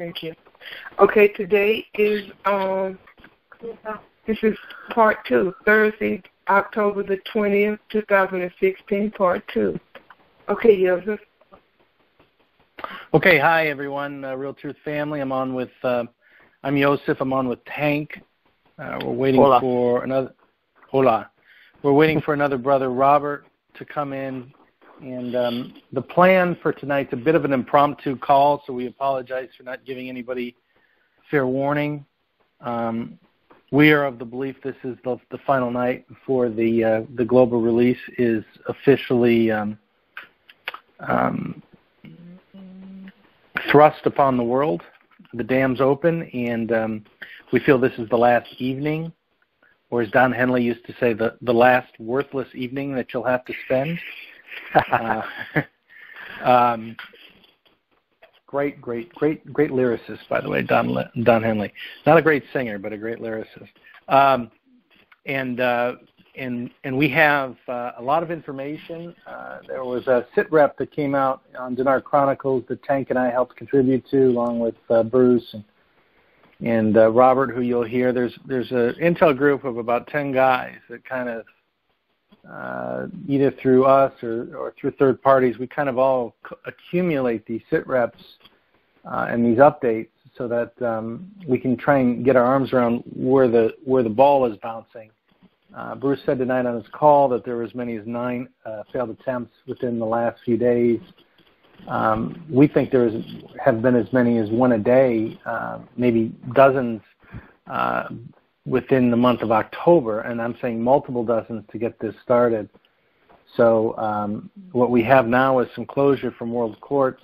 Thank you. Okay, today is um this is part two, Thursday, October the twentieth, two thousand and sixteen, part two. Okay, Joseph. Okay, hi everyone, uh, Real Truth family. I'm on with uh, I'm Joseph. I'm on with Tank. Uh, we're waiting Hola. for another. Hola. We're waiting for another brother, Robert, to come in. And um, the plan for tonight's a bit of an impromptu call, so we apologize for not giving anybody fair warning. Um, we are of the belief this is the, the final night before the uh, the global release is officially um, um, thrust upon the world. The dam's open, and um, we feel this is the last evening, or as Don Henley used to say, the, the last worthless evening that you'll have to spend. Uh, um, great, great, great, great lyricist, by the way, Don Don Henley. Not a great singer, but a great lyricist. Um, and uh, and and we have uh, a lot of information. Uh, there was a sit rep that came out on Dinar Chronicles that Tank and I helped contribute to, along with uh, Bruce and and uh, Robert, who you'll hear. There's there's an intel group of about ten guys that kind of uh, either through us or, or through third parties, we kind of all c- accumulate these sit reps uh, and these updates so that um, we can try and get our arms around where the where the ball is bouncing. Uh, Bruce said tonight on his call that there were as many as nine uh, failed attempts within the last few days. Um, we think there is, have been as many as one a day, uh, maybe dozens uh, within the month of October, and I'm saying multiple dozens to get this started. So um, what we have now is some closure from world courts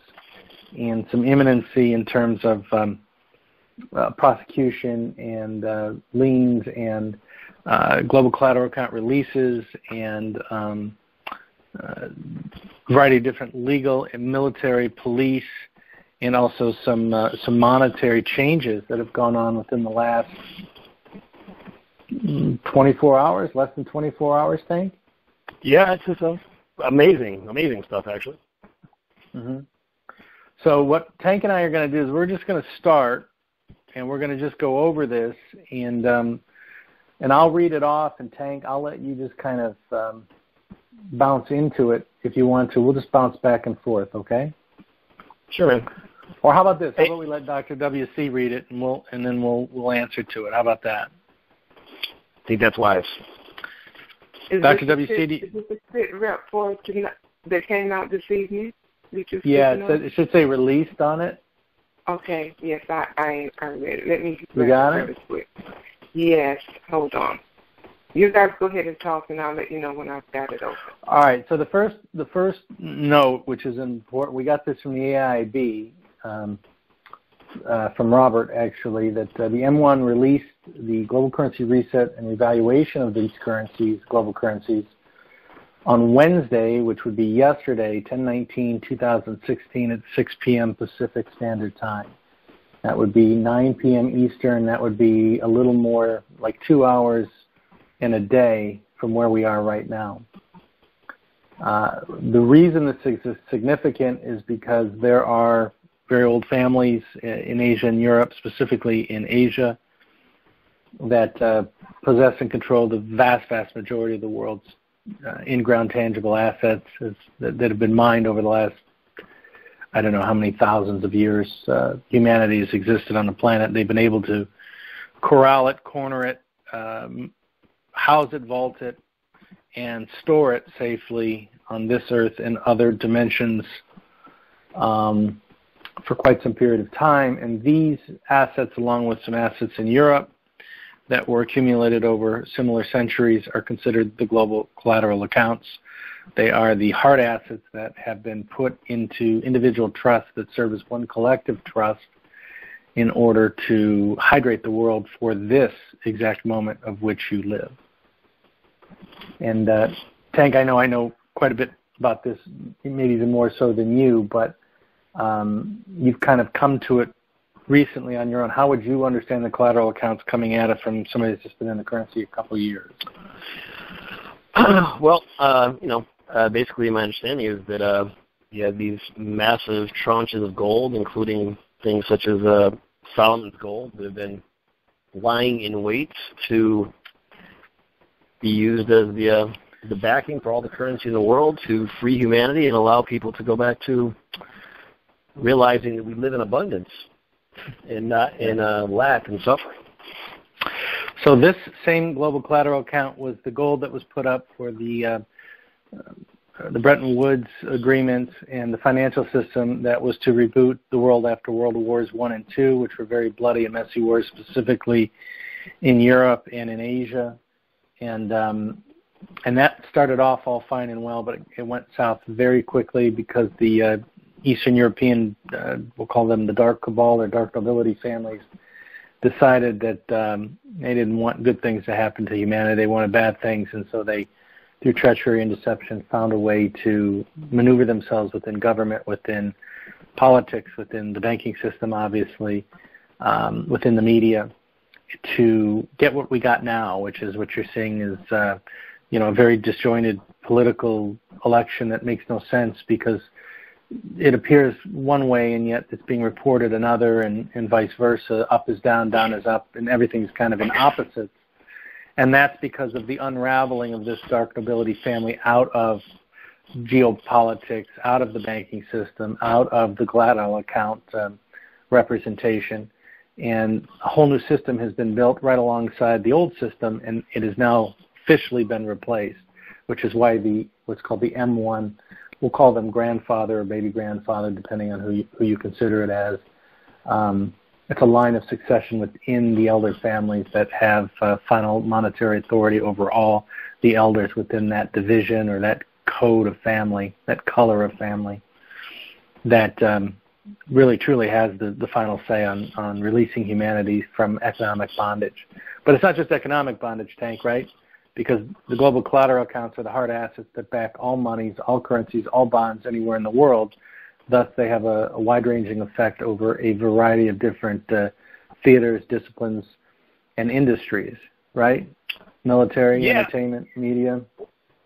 and some imminency in terms of um, uh, prosecution and uh, liens and uh, global collateral account releases and um, uh, variety of different legal and military, police, and also some uh, some monetary changes that have gone on within the last 24 hours, less than 24 hours, think. Yeah, it's just uh, amazing, amazing stuff actually. Mm-hmm. So what Tank and I are going to do is we're just going to start, and we're going to just go over this, and um, and I'll read it off, and Tank, I'll let you just kind of um, bounce into it if you want to. We'll just bounce back and forth, okay? Sure, man. Or how about this? How about we let Dr. WC read it, and we'll and then we'll we'll answer to it. How about that? I think that's wise. Is Dr. this a WC, sit- Is this a sit rep for that came out this evening? Did you Yeah, it, said, it should say released on it. Okay, yes, I I, I read it. Let me You got it? quick. Yes, hold on. You guys go ahead and talk, and I'll let you know when I've got it open. All right. So the first the first note, which is important, we got this from the AIB um, uh, from Robert actually that uh, the M1 released the global currency reset and evaluation of these currencies, global currencies, on Wednesday, which would be yesterday, 10/19/2016 at 6 p.m. Pacific Standard Time. That would be 9 p.m. Eastern. That would be a little more like two hours in a day from where we are right now. Uh, the reason this is significant is because there are very old families in Asia and Europe, specifically in Asia, that uh, possess and control the vast, vast majority of the world's uh, in-ground tangible assets as, that, that have been mined over the last, I don't know how many thousands of years uh, humanity has existed on the planet. They've been able to corral it, corner it, um, house it, vault it, and store it safely on this earth and other dimensions um, for quite some period of time. And these assets, along with some assets in Europe that were accumulated over similar centuries, are considered the global collateral accounts. They are the hard assets that have been put into individual trusts that serve as one collective trust in order to hydrate the world for this exact moment of which you live. And uh, Tank, I know I know quite a bit about this, maybe even more so than you, but um, you've kind of come to it recently on your own. How would you understand the collateral accounts coming at it from somebody that's just been in the currency a couple of years? well, uh, you know, uh, basically my understanding is that uh, you have these massive tranches of gold, including things such as uh, Solomon's gold that have been lying in wait to be used as the uh, the backing for all the currency in the world to free humanity and allow people to go back to realizing that we live in abundance and not in uh, lack and suffering. So this same global collateral account was the goal that was put up for the uh, uh, the Bretton Woods agreement and the financial system that was to reboot the world after World Wars One and Two, which were very bloody and messy wars, specifically in Europe and in Asia, and um, and that started off all fine and well, but it went south very quickly because the uh, Eastern European, uh, we'll call them the dark cabal or dark nobility families, decided that um, they didn't want good things to happen to humanity. They wanted bad things, and so they, through treachery and deception, found a way to maneuver themselves within government, within politics, within the banking system, obviously, um, within the media, to get what we got now, which is what you're seeing is, uh, you know, a very disjointed political election that makes no sense because it appears one way and yet it's being reported another and, and vice versa. Up is down, down is up, and everything's kind of in opposites. And that's because of the unraveling of this dark nobility family out of geopolitics, out of the banking system, out of the collateral account um, representation. And a whole new system has been built right alongside the old system, and it has now officially been replaced, which is why the what's called the M1 we'll call them grandfather or baby grandfather, depending on who you, who you consider it as. Um, it's a line of succession within the elder families that have uh, final monetary authority over all the elders within that division or that code of family, that color of family, that um, really truly has the, the final say on, on releasing humanity from economic bondage. But it's not just economic bondage, Tank, right? Because the global collateral accounts are the hard assets that back all monies, all currencies, all bonds anywhere in the world. Thus, they have a, a wide-ranging effect over a variety of different uh, theaters, disciplines, and industries. Right? Military, yeah. entertainment, media.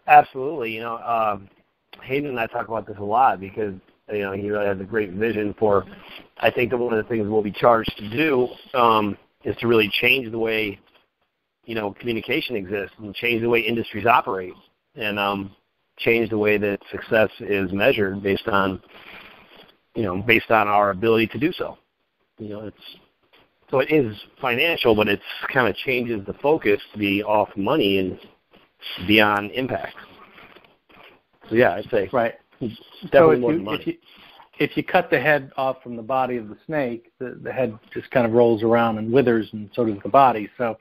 Absolutely. You know, um, Hayden and I talk about this a lot because you know he really has a great vision for. I think that one of the things we'll be charged to do um, is to really change the way you know communication exists and change the way industries operate and um, change the way that success is measured based on you know based on our ability to do so. You know, it's so it is financial, but it kind of changes the focus to be off money and beyond impact. So yeah, I'd say right. Definitely so more you, than money. If you, if you cut the head off from the body of the snake, the, the head just kind of rolls around and withers, and so does the body. So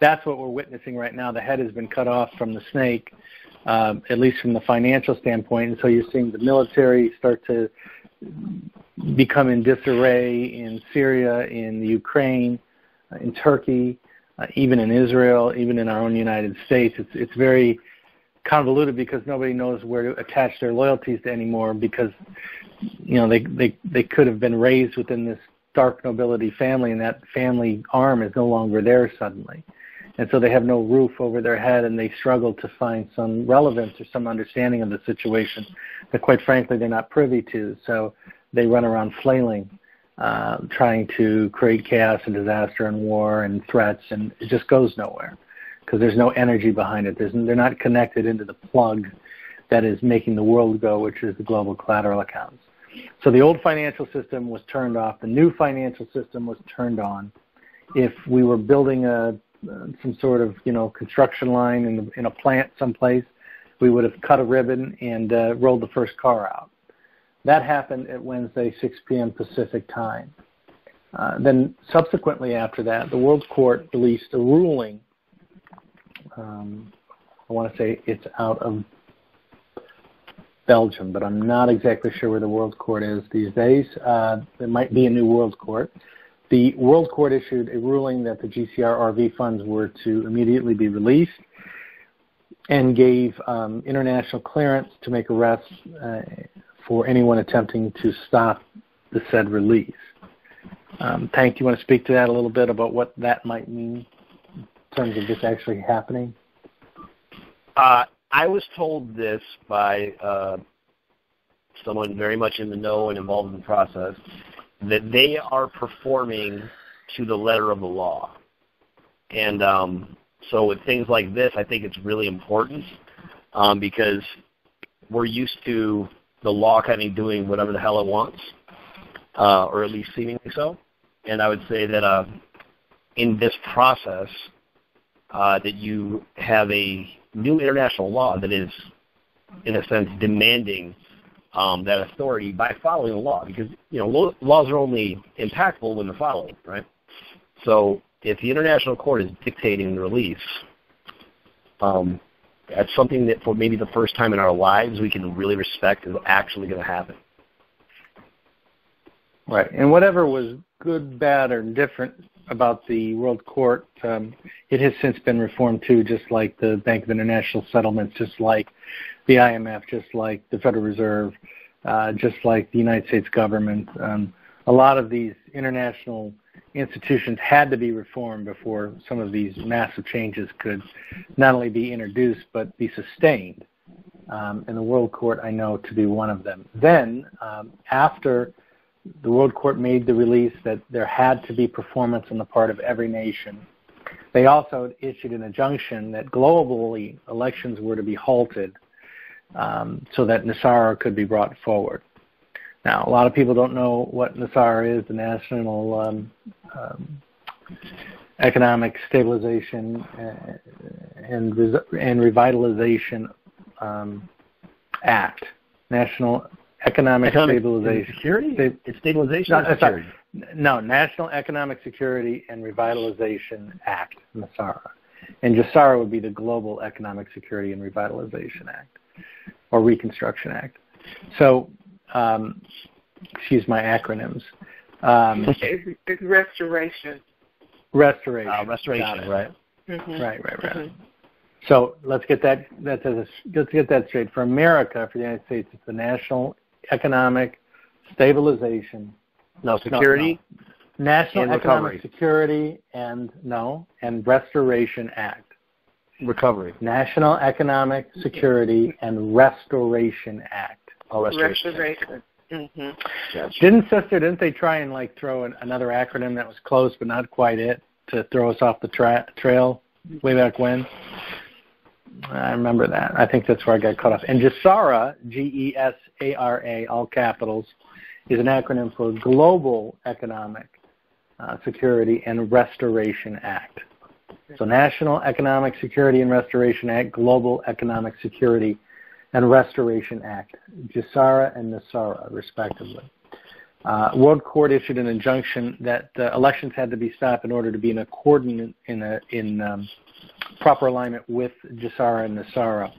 that's what we're witnessing right now. The head has been cut off from the snake, um, at least from the financial standpoint. And so you're seeing the military start to become in disarray in Syria, in the Ukraine, uh, in Turkey, uh, even in Israel, even in our own United States. It's it's very convoluted because nobody knows where to attach their loyalties to anymore because you know they they they could have been raised within this dark nobility family and that family arm is no longer there suddenly and so they have no roof over their head and they struggle to find some relevance or some understanding of the situation that quite frankly they're not privy to. So they run around flailing uh, trying to create chaos and disaster and war and threats and it just goes nowhere because there's no energy behind it. There's, they're not connected into the plug that is making the world go which is the global collateral accounts. So the old financial system was turned off. The new financial system was turned on. If we were building a some sort of you know construction line in, in a plant someplace, we would have cut a ribbon and uh, rolled the first car out. That happened at Wednesday, 6 p.m. Pacific time. Uh, then subsequently after that, the World Court released a ruling. Um, I want to say it's out of Belgium, but I'm not exactly sure where the World Court is these days. Uh, there might be a new World Court. The World Court issued a ruling that the GCR RV funds were to immediately be released and gave um, international clearance to make arrests uh, for anyone attempting to stop the said release. Um, Tank, do you want to speak to that a little bit about what that might mean in terms of this actually happening? Uh, I was told this by uh, someone very much in the know and involved in the process that they are performing to the letter of the law. And um, so with things like this, I think it's really important um, because we're used to the law kind of doing whatever the hell it wants, uh, or at least seemingly so. And I would say that uh, in this process, uh, that you have a new international law that is, in a sense, demanding um, that authority by following the law, because you know laws are only impactful when they're followed, right? So if the international court is dictating the release, um, that's something that for maybe the first time in our lives we can really respect is actually going to happen. Right, and whatever was good, bad, or different about the World Court, um, it has since been reformed too, just like the Bank of International Settlements, just like the IMF, just like the Federal Reserve, uh, just like the United States government. Um, a lot of these international institutions had to be reformed before some of these massive changes could not only be introduced but be sustained. Um, and the World Court, I know, to be one of them. Then, um, after the World Court made the release that there had to be performance on the part of every nation, they also issued an injunction that globally elections were to be halted um, so that NESARA could be brought forward. Now, a lot of people don't know what NESARA is, the National um, um, Economic Stabilization and, and Revitalization um, Act, National Economic, Economic Stabilization. Security? Sta- it's stabilization no, security? No, National Economic Security and Revitalization Act, NESARA. And GESARA would be the Global Economic Security and Revitalization Act or Reconstruction Act. So um, excuse my acronyms. Um, it's, it's restoration. Restoration. Uh, restoration, right? Mm-hmm. Right, right, right. Mm-hmm. So let's get that. That's a, let's get that straight. For America, for the United States, it's the National Economic Stabilization. No security. No, no. National Economic recovery. Security and no and Restoration Act. Recovery. National Economic Security and Restoration Act. Oh, restoration. Restoration. Mm-hmm. Gotcha. Didn't sister? Didn't they try and like throw an, another acronym that was close but not quite it to throw us off the tra- trail way back when? I remember that. I think that's where I got caught off. And GESARA, G-E-S-A-R-A, all capitals, is an acronym for Global Economic uh, Security and Restoration Act. So National Economic Security and Restoration Act, Global Economic Security and Restoration Act, GESARA and NESARA, respectively. Uh, World Court issued an injunction that uh, elections had to be stopped in order to be in accordance in, a, in um, proper alignment with GESARA and NESARA,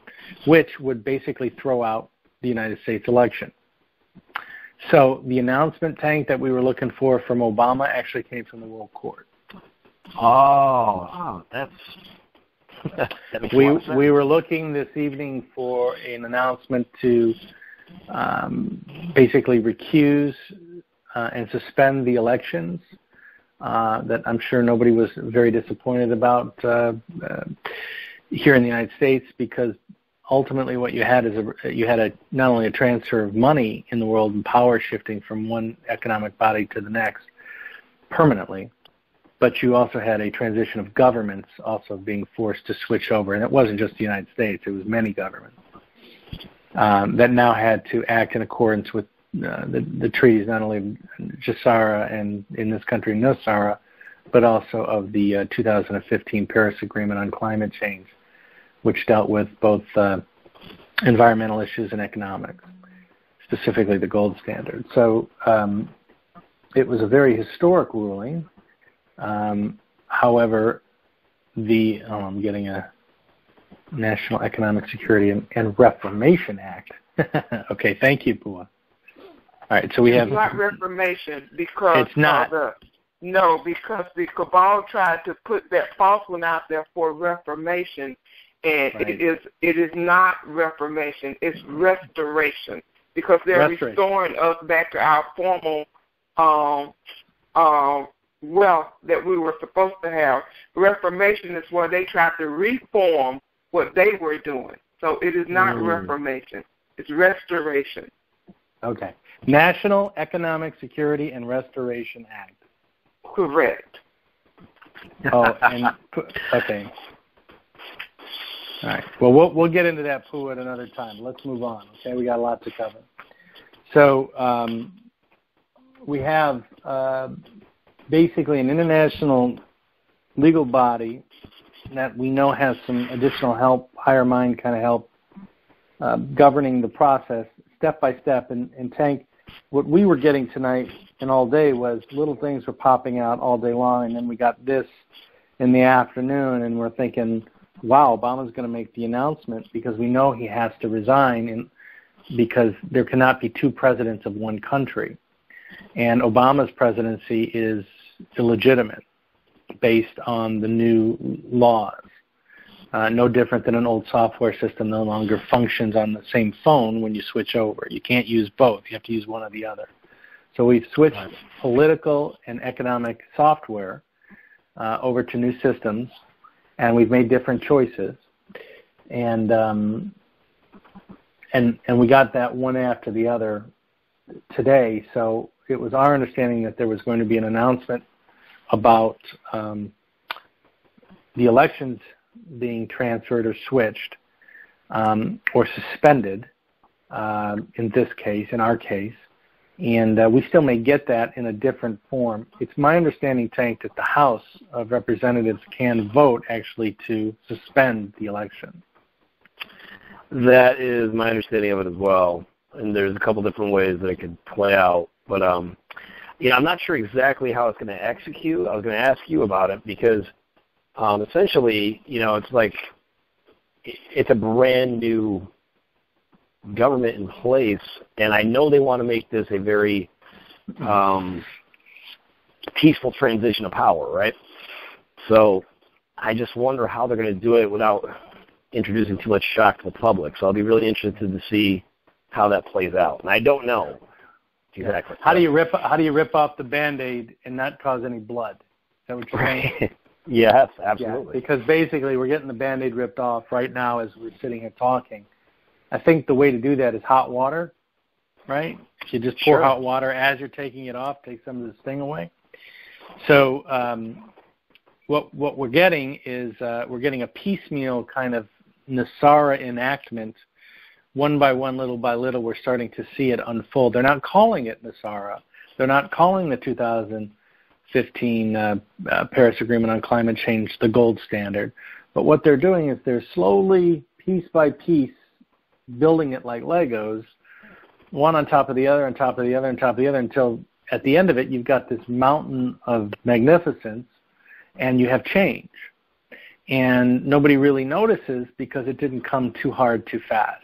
which would basically throw out the United States election. So the announcement tank that we were looking for from Obama actually came from the World Court. Oh, oh that's that makes a We lot of sense. we were looking this evening for an announcement to um, basically recuse uh, and suspend the elections. Uh, that I'm sure nobody was very disappointed about uh, uh, here in the United States because ultimately what you had is a, you had a not only a transfer of money in the world and power shifting from one economic body to the next permanently, but you also had a transition of governments also being forced to switch over, and it wasn't just the United States; it was many governments um, that now had to act in accordance with uh, the, the treaties, not only of and in this country NESARA, but also of the uh, 2015 Paris Agreement on climate change, which dealt with both uh, environmental issues and economics, specifically the gold standard. So um, it was a very historic ruling. Um, however, the oh, I'm getting a National Economic Security and, and Reformation Act. okay, thank you, Pua. All right, so we have It's not Reformation because It's not. the no, because the cabal tried to put that false one out there for Reformation, and Right. it is it is not Reformation. It's restoration because they're restoring us back to our formal um, um, wealth that we were supposed to have. Reformation is where they tried to reform what they were doing. So it is not Mm. Reformation. It's restoration. Okay. National Economic Security and Restoration Act. Correct. Oh, and okay. All right. Well, we'll we'll get into that poo at another time. Let's move on. Okay, we got a lot to cover. So um, we have uh, basically an international legal body that we know has some additional help, higher mind kind of help, uh, governing the process step by step. And, and Tank, what we were getting tonight and all day was little things were popping out all day long, and then we got this in the afternoon, and we're thinking, wow, Obama's going to make the announcement because we know he has to resign, and because there cannot be two presidents of one country, and Obama's presidency is illegitimate based on the new laws. Uh, no different than an old software system no longer functions on the same phone when you switch over. You can't use both. You have to use one or the other. So we've switched right. political and economic software uh, over to new systems, and we've made different choices. And um, and and we got that one after the other today. So it was our understanding that there was going to be an announcement about um, the elections being transferred or switched um, or suspended. Uh, in this case, in our case, and uh, we still may get that in a different form. It's my understanding, Tank, that the House of Representatives can vote actually to suspend the election. That is my understanding of it as well, and there's a couple different ways that it could play out. But um, you know, I'm not sure exactly how it's going to execute. I was going to ask you about it because um, essentially, you know, it's like it's a brand new government in place, and I know they want to make this a very um, peaceful transition of power, right? So I just wonder how they're going to do it without introducing too much shock to the public. So I'll be really interested to see how that plays out. And I don't know exactly. How do you rip How do you rip off the band-aid and not cause any blood? Is that what you're saying? yes, absolutely. Yeah, because basically we're getting the band-aid ripped off right now as we're sitting here talking I think the way to do that is hot water, right? You just pour sure. hot water as you're taking it off, take some of the sting away. So um, what what we're getting is uh, we're getting a piecemeal kind of NESARA enactment. One by one, little by little, we're starting to see it unfold. They're not calling it NESARA. They're not calling the 2015 uh, uh, Paris Agreement on Climate Change the gold standard. But what they're doing is they're slowly, piece by piece, building it like Legos, one on top of the other, on top of the other, on top of the other, until at the end of it, you've got this mountain of magnificence and you have change. And nobody really notices because it didn't come too hard too fast.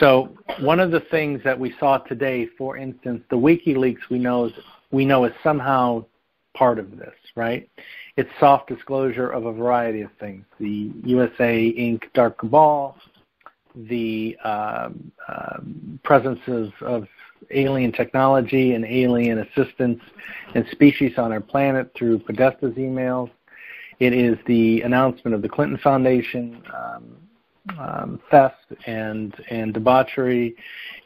So one of the things that we saw today, for instance, the WikiLeaks we know is, we know is somehow part of this, right? It's soft disclosure of a variety of things. The USA Inc. dark cabal, the uh, uh, presence of, of, alien technology and alien assistance and species on our planet through Podesta's emails. It is the announcement of the Clinton Foundation um, um, theft and and debauchery.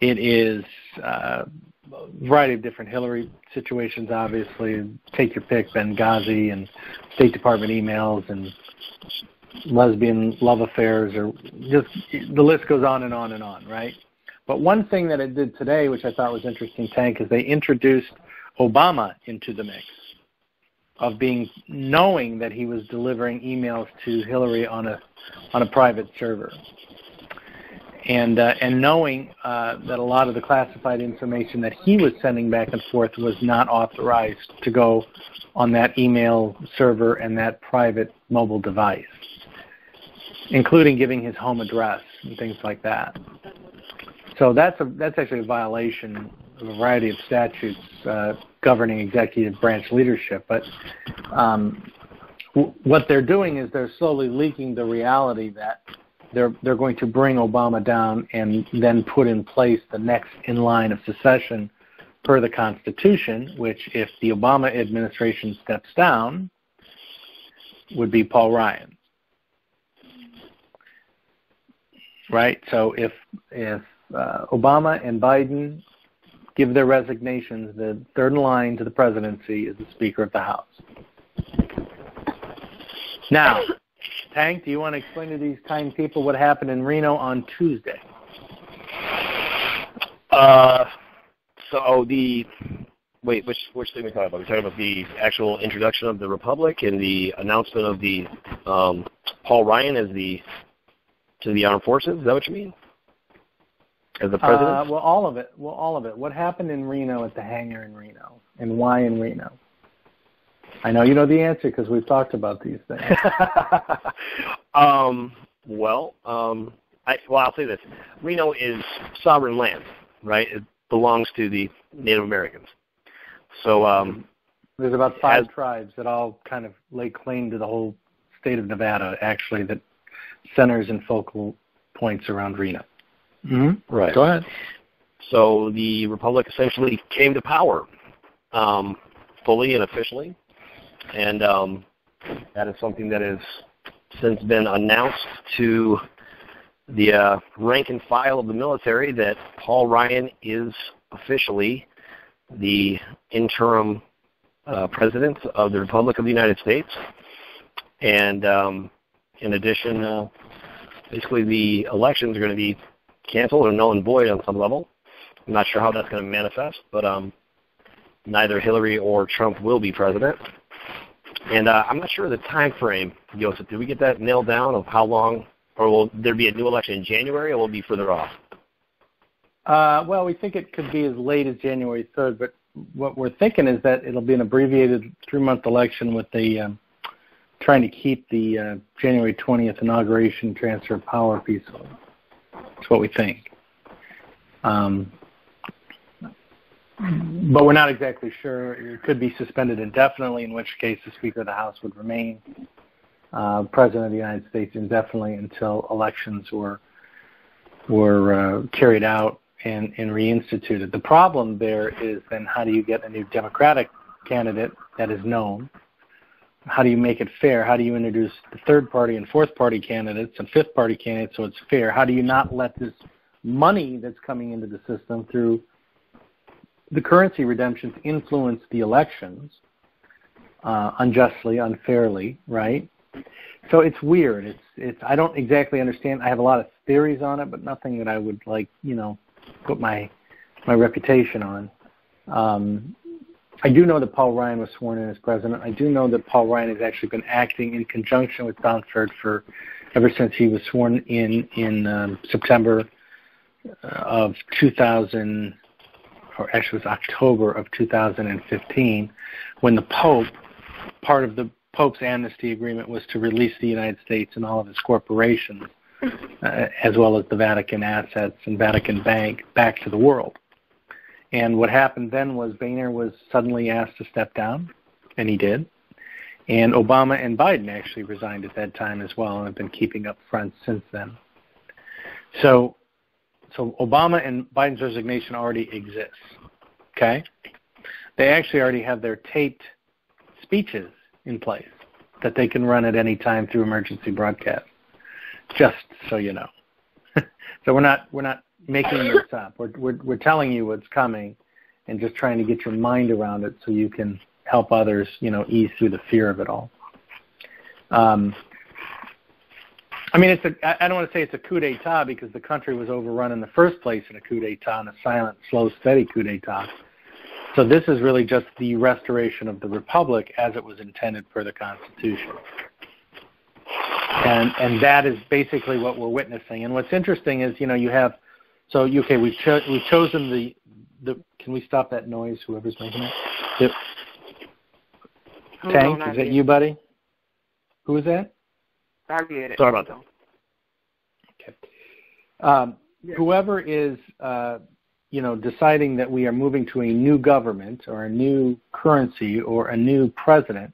It is uh, a variety of different Hillary situations. Obviously, take your pick: Benghazi and State Department emails and lesbian love affairs or just the list goes on and on and on, right? But one thing that it did today, which I thought was interesting, Tank, is they introduced Obama into the mix of being knowing that he was delivering emails to Hillary on a on a private server, and uh, and knowing uh, that a lot of the classified information that he was sending back and forth was not authorized to go on that email server and that private mobile device including giving his home address and things like that. So that's a that's actually a violation of a variety of statutes uh, governing executive branch leadership. But um, w- what they're doing is they're slowly leaking the reality that they're they're going to bring Obama down and then put in place the next in line of secession per the Constitution, which if the Obama administration steps down, would be Paul Ryan. right? So if if uh, Obama and Biden give their resignations, the third in line to the presidency is the Speaker of the House. Now, Tank, do you want to explain to these kind people what happened in Reno on Tuesday? Uh, so the wait, which which thing are we talking about? We're talking about the actual introduction of the republic and the announcement of the um, Paul Ryan as the to the armed forces. Is that what you mean? As the president? Uh, well, all of it. Well, all of it. What happened in Reno at the hangar in Reno, and why in Reno? I know you know the answer because we've talked about these things. um, well, um, I, well, I'll say this: Reno is sovereign land, right? It belongs to the Native Americans. So um, there's about five as, tribes that all kind of lay claim to the whole state of Nevada, actually, that centers and focal points around Reno. Mm-hmm. Right. Go ahead. So the republic essentially came to power um, fully and officially, and um, that is something that has since been announced to the uh, rank and file of the military that Paul Ryan is officially the interim uh, president of the Republic of the United States. And um, in addition, uh, basically the elections are going to be canceled or null and void on some level. I'm not sure how that's going to manifest, but um, neither Hillary or Trump will be president. And uh, I'm not sure the time frame, Joseph. Did we get that nailed down of how long, or will there be a new election in January, or will it be further off? Uh, well, we think it could be as late as January 3rd, but what we're thinking is that it'll be an abbreviated three-month election with the um, trying to keep the uh, January 20th inauguration transfer of power peaceful. That's what we think. Um, but we're not exactly sure. It could be suspended indefinitely, in which case the Speaker of the House would remain uh, President of the United States indefinitely until elections were were uh, carried out and, and reinstituted. The problem there is then how do you get a new Democratic candidate that is known? How do you make it fair? How do you introduce the third party and fourth party candidates and fifth party candidates so it's fair? How do you not let this money that's coming into the system through the currency redemptions influence the elections uh, unjustly, unfairly, right? So it's weird. It's it's I don't exactly understand. I have a lot of theories on it, but nothing that I would like you know put my my reputation on. Um, I do know that Paul Ryan was sworn in as president. I do know that Paul Ryan has actually been acting in conjunction with Dunford for ever since he was sworn in in um, September uh, of 2000 or actually it was October of 2015, when the Pope, part of the Pope's amnesty agreement was to release the United States and all of its corporations, uh, as well as the Vatican assets and Vatican Bank, back to the world. And what happened then was Boehner was suddenly asked to step down, and he did. And Obama and Biden actually resigned at that time as well, and have been keeping up front since then. So so Obama and Biden's resignation already exists. Okay? They actually already have their taped speeches in place that they can run at any time through emergency broadcast. Just so you know. so we're not we're not making this up. We're, we're we're telling you what's coming and just trying to get your mind around it so you can help others, you know, ease through the fear of it all. Um, I mean, it's a, I don't want to say it's a coup d'etat because the country was overrun in the first place in a coup d'etat, and a silent, slow, steady coup d'etat. So this is really just the restoration of the republic as it was intended per the Constitution. And and that is basically what we're witnessing. And what's interesting is, you know, you have so okay, we've cho- we've chosen the the. Can we stop that noise? Whoever's making it. The, Tank, is that you, buddy? Who is that? I. Sorry about that. Okay. Um, Whoever is, uh, you know, deciding that we are moving to a new government or a new currency or a new president,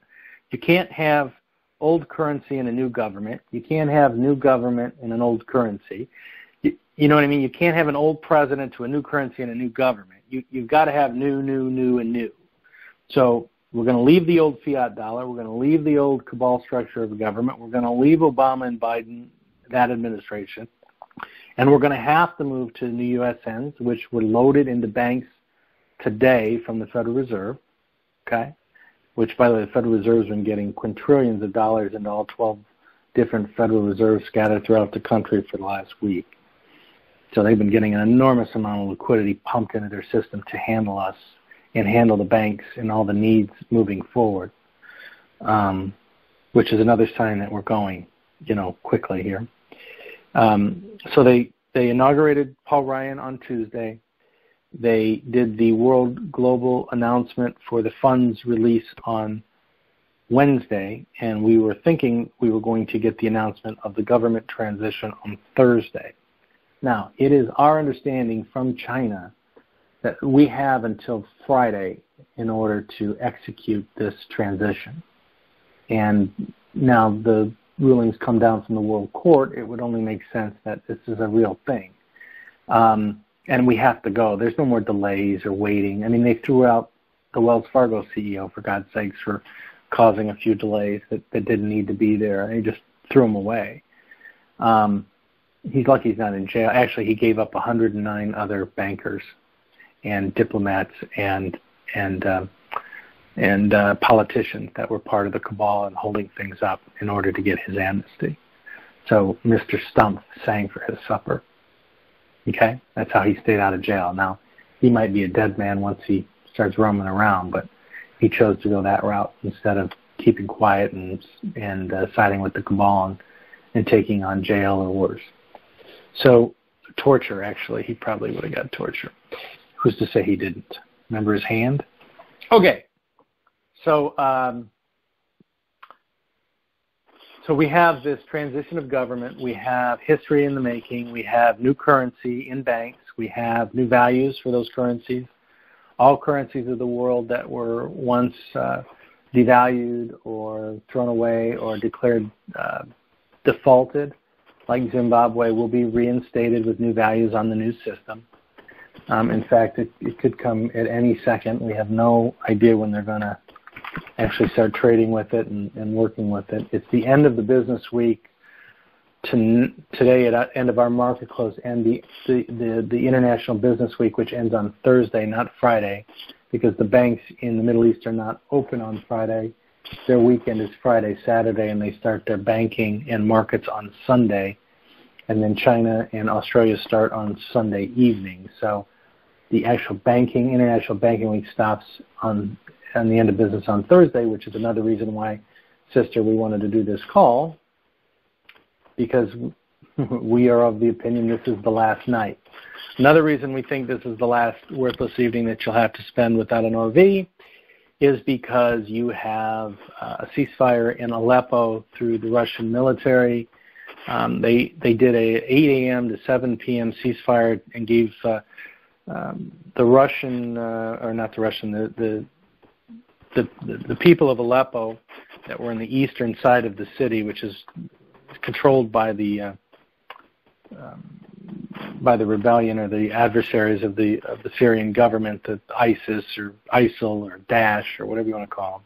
you can't have old currency and a new government. You can't have new government and an old currency. You, know what I mean? You can't have an old president to a new currency and a new government. You, you've got to have new, new, new, and new. So we're going to leave the old fiat dollar. We're going to leave the old cabal structure of government. We're going to leave Obama and Biden, that administration. And we're going to have to move to new USNs, which were loaded into banks today from the Federal Reserve, okay, which, by the way, the Federal Reserve has been getting quintillions of dollars into all 12 different Federal Reserves scattered throughout the country for the last week. So they've been getting an enormous amount of liquidity pumped into their system to handle us and handle the banks and all the needs moving forward, um, which is another sign that we're going, you know, quickly here. Um, so they they inaugurated Paul Ryan on Tuesday. They did the World Global announcement for the funds release on Wednesday, and we were thinking we were going to get the announcement of the government transition on Thursday. Now, it is our understanding from China that we have until Friday in order to execute this transition. And now the rulings come down from the World Court, it would only make sense that this is a real thing. Um, and we have to go. There's no more delays or waiting. I mean, they threw out the Wells Fargo CEO, for God's sakes, for causing a few delays that, that didn't need to be there. They just threw him away. Um, he's lucky he's not in jail. Actually, he gave up 109 other bankers and diplomats and and uh, and uh, politicians that were part of the cabal and holding things up in order to get his amnesty. So Mr. Stumpf sang for his supper. Okay, that's how he stayed out of jail. Now he might be a dead man once he starts roaming around, but he chose to go that route instead of keeping quiet and and uh, siding with the cabal and, and taking on jail or worse. So torture, actually, he probably would have got torture. Who's to say he didn't? Remember his hand? Okay. So, um, so we have this transition of government. We have history in the making. We have new currency in banks. We have new values for those currencies. All currencies of the world that were once uh, devalued or thrown away or declared uh, defaulted, like Zimbabwe, will be reinstated with new values on the new system. Um, in fact, it, it could come at any second. We have no idea when they're going to actually start trading with it and, and working with it. It's the end of the business week. To, today, at end of our market close, and the, the, the, the international business week, which ends on Thursday, not Friday, because the banks in the Middle East are not open on Friday. Their weekend is Friday, Saturday, and they start their banking and markets on Sunday. And then China and Australia start on Sunday evening. So the actual banking, international banking week stops on on the end of business on Thursday, which is another reason why, sister, we wanted to do this call because we are of the opinion this is the last night. Another reason we think this is the last worthless evening that you'll have to spend without an RV is because you have uh, a ceasefire in Aleppo through the Russian military. Um, they they did a 8 a.m. to 7 p.m. ceasefire and gave uh, um, the Russian, uh, or not the Russian, the, the the, the, people of Aleppo that were in the eastern side of the city, which is controlled by the uh, um, by the rebellion or the adversaries of the of the Syrian government, the ISIS or ISIL or Daesh or whatever you want to call them.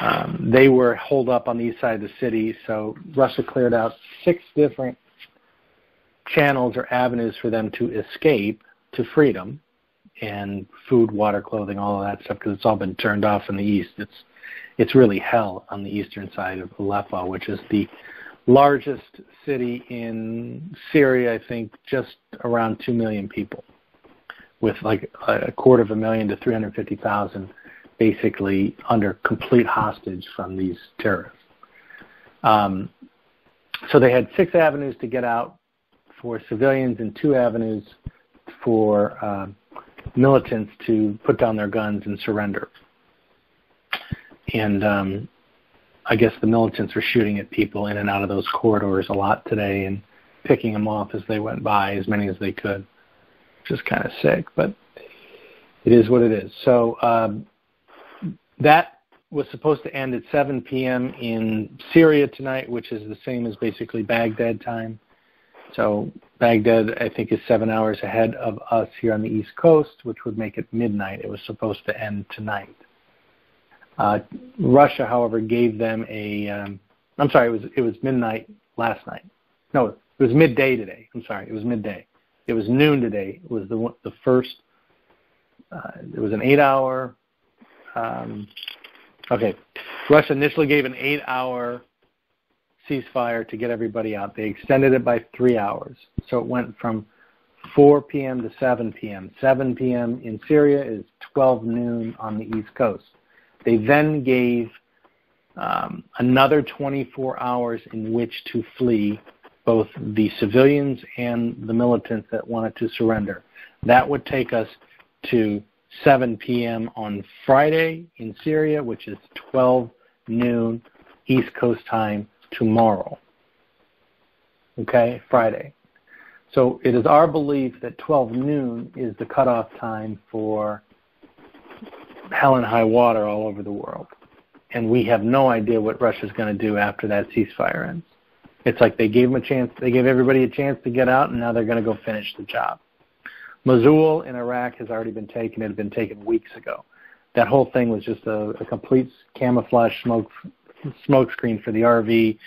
Um, they were holed up on the east side of the city, so Russia cleared out six different channels or avenues for them to escape to freedom and food, water, clothing, all of that stuff because it's all been turned off in the east. It's it's really hell on the eastern side of Aleppo, which is the largest city in Syria. I think just around two million people, with like a quarter of a million to 350,000 basically under complete hostage from these terrorists. Um, so they had six avenues to get out for civilians and two avenues for uh, militants to put down their guns and surrender. And um, I guess the militants were shooting at people in and out of those corridors a lot today and picking them off as they went by, as many as they could, which is kind of sick, but it is what it is. So um, that was supposed to end at 7 p.m. in Syria tonight, which is the same as basically Baghdad time. So Baghdad, I think, is seven hours ahead of us here on the East Coast, which would make it midnight. It was supposed to end tonight. Uh, Russia, however, gave them a. Um, I'm sorry, it was it was midnight last night. No, it was midday today. I'm sorry, it was midday. It was noon today. It was the the first uh, it was an eight-hour. Um, okay, Russia initially gave an eight-hour ceasefire to get everybody out. They extended it by three hours, so it went from 4 p.m. to 7 p.m. 7 p.m. in Syria is 12 noon on the East Coast. They then gave um, another 24 hours in which to flee both the civilians and the militants that wanted to surrender. That would take us to 7 p.m. on Friday in Syria, which is 12 noon East Coast time tomorrow. Okay, Friday. So it is our belief that 12 noon is the cutoff time for hell and high water all over the world. And we have no idea what Russia's going to do after that ceasefire ends. It's like they gave them a chance, they gave everybody a chance to get out, and now they're going to go finish the job. Mosul in Iraq has already been taken. It had been taken weeks ago. That whole thing was just a, a complete camouflage smoke smokescreen for the RV,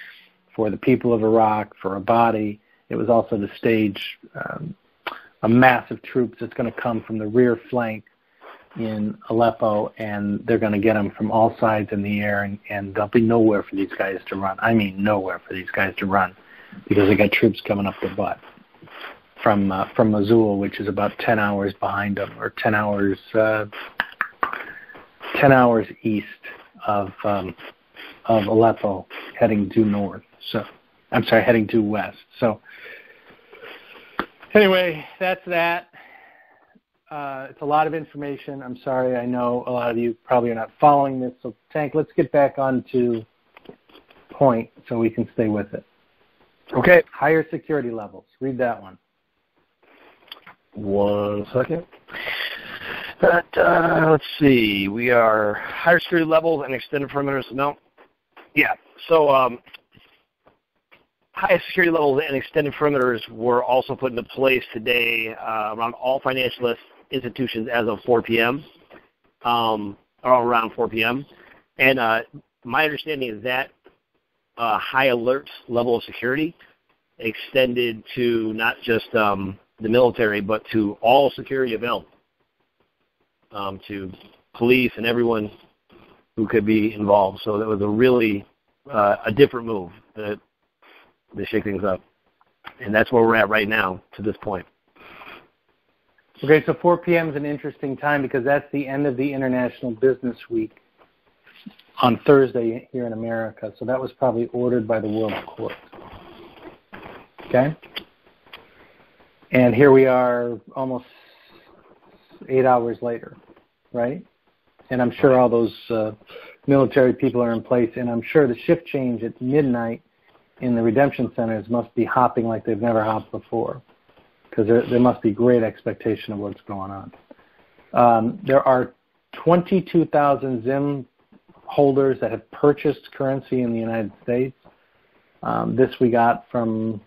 for the people of Iraq, for Abadi. It was also to stage um, a massive troops that's going to come from the rear flank in Aleppo, and they're going to get them from all sides in the air, and, and there'll be nowhere for these guys to run. I mean, nowhere for these guys to run because they got troops coming up their butt from uh, from Mosul, which is about 10 hours behind them, or 10 hours uh, 10 hours east of um, of Aleppo, heading due north. So I'm sorry, heading due west. So anyway, that's that. Uh, it's a lot of information. I'm sorry. I know a lot of you probably are not following this. So Tank, let's get back on to point so we can stay with it. Okay. Higher security levels. Read that one. One second. But, uh, let's see. We are higher security levels and extended perimeters. No. Yeah. So um, high security levels and extended perimeters were also put into place today uh, around all financial institutions as of 4 p.m. Um, or around 4 p.m. And uh, my understanding is that uh, high alert level of security extended to not just um, the military, but to all security available, um, to police and everyone who could be involved. So that was a really uh, a different move to, to shake things up, and that's where we're at right now to this point. Okay, so 4 p.m. is an interesting time because that's the end of the International Business Week on Thursday here in America. So that was probably ordered by the World Court. Okay? And here we are almost eight hours later, right? And I'm sure all those uh, military people are in place, and I'm sure the shift change at midnight in the redemption centers must be hopping like they've never hopped before, because there, there must be great expectation of what's going on. Um, there are 22,000 Zim holders that have purchased currency in the United States. Um, this we got from,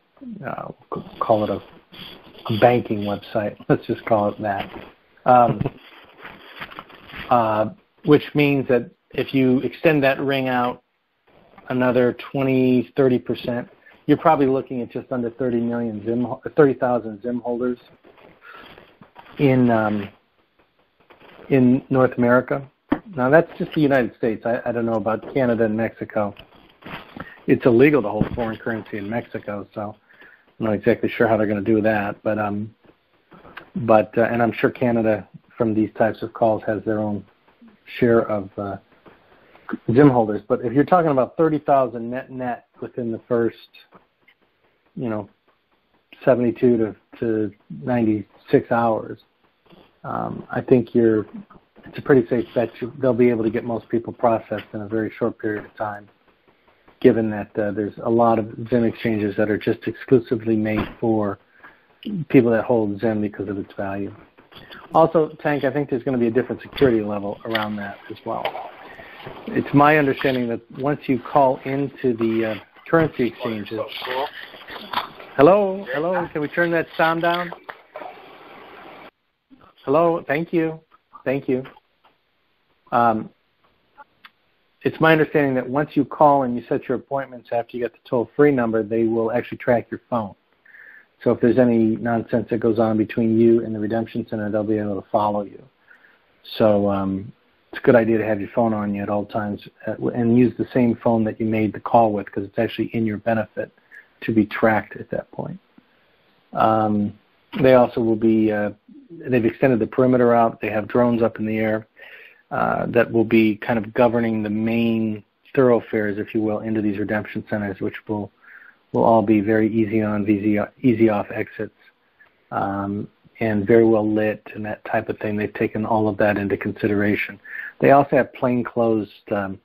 uh, call it a a banking website. Let's just call it that. Um, uh, which means that if you extend that ring out another 20, 30 percent, you're probably looking at just under 30 million Zim, 30,000 Zim holders in um, in North America. Now that's just the United States. I, I don't know about Canada and Mexico. It's illegal to hold foreign currency in Mexico, so I'm not exactly sure how they're going to do that, but um, but uh, and I'm sure Canada from these types of calls has their own share of uh, Zim holders. But if you're talking about 30,000 net net within the first, you know, 72 to, to 96 hours, um, I think you're it's a pretty safe bet you, they'll be able to get most people processed in a very short period of time given that uh, there's a lot of Zim exchanges that are just exclusively made for people that hold Zim because of its value. Also, Tank, I think there's going to be a different security level around that as well. It's my understanding that once you call into the uh, currency exchanges. Hello, hello, can we turn that sound down? Hello, thank you, thank you. Um, it's my understanding that once you call and you set your appointments after you get the toll free number, they will actually track your phone. So if there's any nonsense that goes on between you and the redemption center, they'll be able to follow you. So um, it's a good idea to have your phone on you at all times uh, and use the same phone that you made the call with because it's actually in your benefit to be tracked at that point. Um, they also will be, uh, they've extended the perimeter out. They have drones up in the air uh, that will be kind of governing the main thoroughfares, if you will, into these redemption centers, which will will all be very easy on, easy, easy off exits, um, and very well lit and that type of thing. They've taken all of that into consideration. They also have plainclothes, um,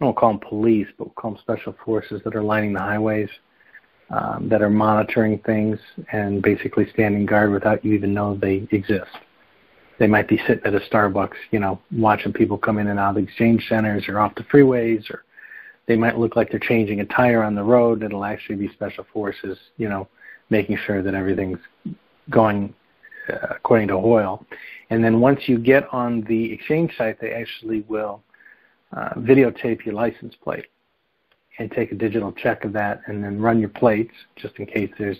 I don't call them police, but we'll call them special forces that are lining the highways um, that are monitoring things and basically standing guard without you even know they exist. They might be sitting at a Starbucks, you know, watching people come in and out of exchange centers or off the freeways, or they might look like they're changing a tire on the road. It'll actually be special forces, you know, making sure that everything's going uh, according to Hoyle. And then once you get on the exchange site, they actually will uh, videotape your license plate and take a digital check of that and then run your plates just in case there's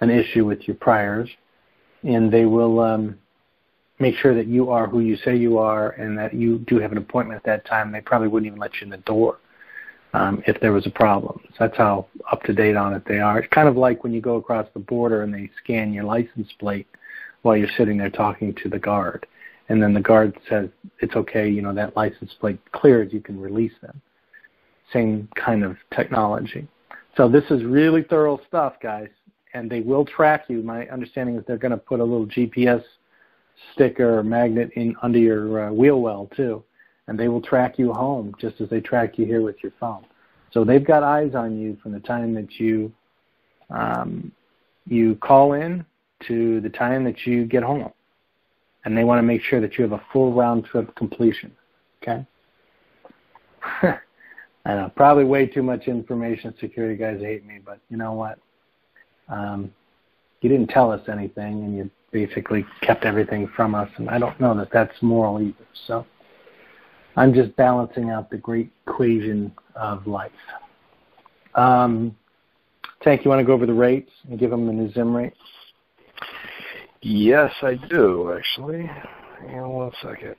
an issue with your priors. And they will um, make sure that you are who you say you are and that you do have an appointment at that time. They probably wouldn't even let you in the door um, if there was a problem. So that's how up to date on it they are. It's kind of like when you go across the border and they scan your license plate while you're sitting there talking to the guard. And then the guard says it's okay, you know, that license plate clears, you can release them same kind of technology. So this is really thorough stuff, guys, and they will track you. My understanding is they're going to put a little GPS sticker or magnet in under your uh, wheel well too, and they will track you home just as they track you here with your phone. So they've got eyes on you from the time that you um, you call in to the time that you get home, and they want to make sure that you have a full round trip completion. Okay. I know, probably way too much information. Security guys hate me, but you know what? Um, you didn't tell us anything, and you basically kept everything from us, and I don't know that that's moral either. So I'm just balancing out the great equation of life. Um, Tank, you want to go over the rates and give them the new Zim rate? Yes, I do, actually. Hang on one second.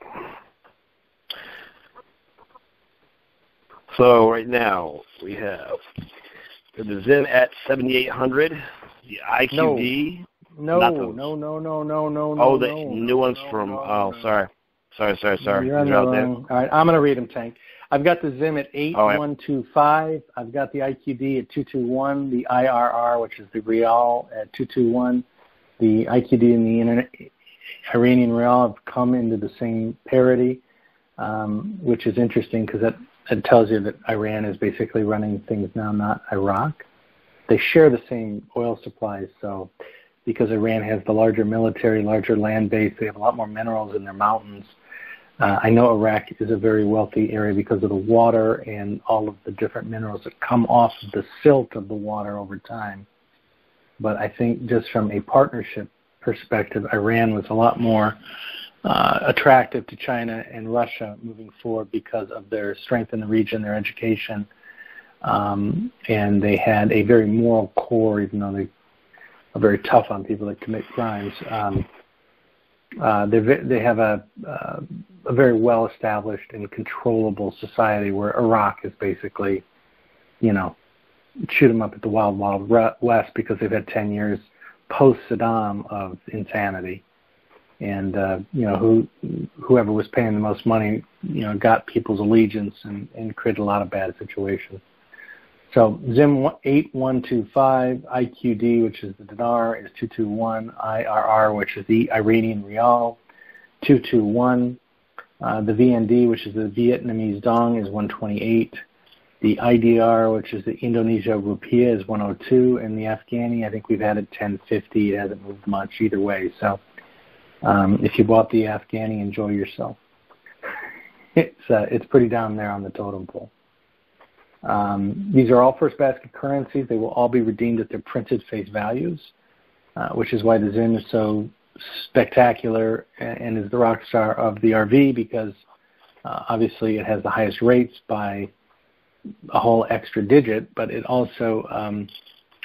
So right now we have the Zim at 7800, the IQD. No, no, no, no, no, no, no. Oh, the no, new ones no, from. no, oh, sorry, sorry, sorry, sorry. You're on the wrong. All right, I'm going to read them, Tank. I've got the Zim at 8125. I've got the IQD at 221. The IRR, which is the Rial, at 221. The IQD and the Inter- Iranian Rial have come into the same parity, um, which is interesting because that it tells you that Iran is basically running things now, not Iraq. They share the same oil supplies, so because Iran has the larger military, larger land base, they have a lot more minerals in their mountains. Uh, I know Iraq is a very wealthy area because of the water and all of the different minerals that come off of the silt of the water over time. But I think just from a partnership perspective, Iran was a lot more uh, attractive to China and Russia moving forward because of their strength in the region, their education, um, and they had a very moral core, even though they are very tough on people that commit crimes. Um, uh, they they have a uh, a very well established and controllable society where Iraq is basically, you know, shoot them up at the wild wild west because they've had 10 years post Saddam of insanity and uh, you know who whoever was paying the most money, you know, got people's allegiance and, and created a lot of bad situations. So Zim 8125, IQD, which is the dinar, is 221. IRR, which is the Iranian rial, 221. Uh, the VND, which is the Vietnamese dong, is 128. The IDR, which is the Indonesia rupiah, is 102, and the Afghani, I think we've had it 1050. It hasn't moved much either way. So um, if you bought the Afghani, enjoy yourself. It's uh, it's pretty down there on the totem pole. Um, these are all first basket currencies. They will all be redeemed at their printed face values, uh, which is why the Zim is so spectacular and is the rock star of the RV because uh, obviously it has the highest rates by a whole extra digit, but it also um,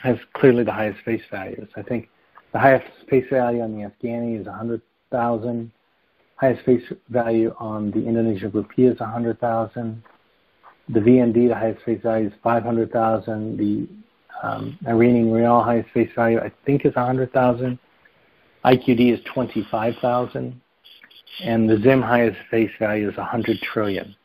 has clearly the highest face values. I think the highest face value on the Afghani is 100,000. highest face value on the Indonesian rupee is 100,000. The VND, the highest face value is 500,000. The um, Iranian rial highest face value, I think, is 100,000. IQD is 25,000. And the ZIM highest face value is 100 trillion.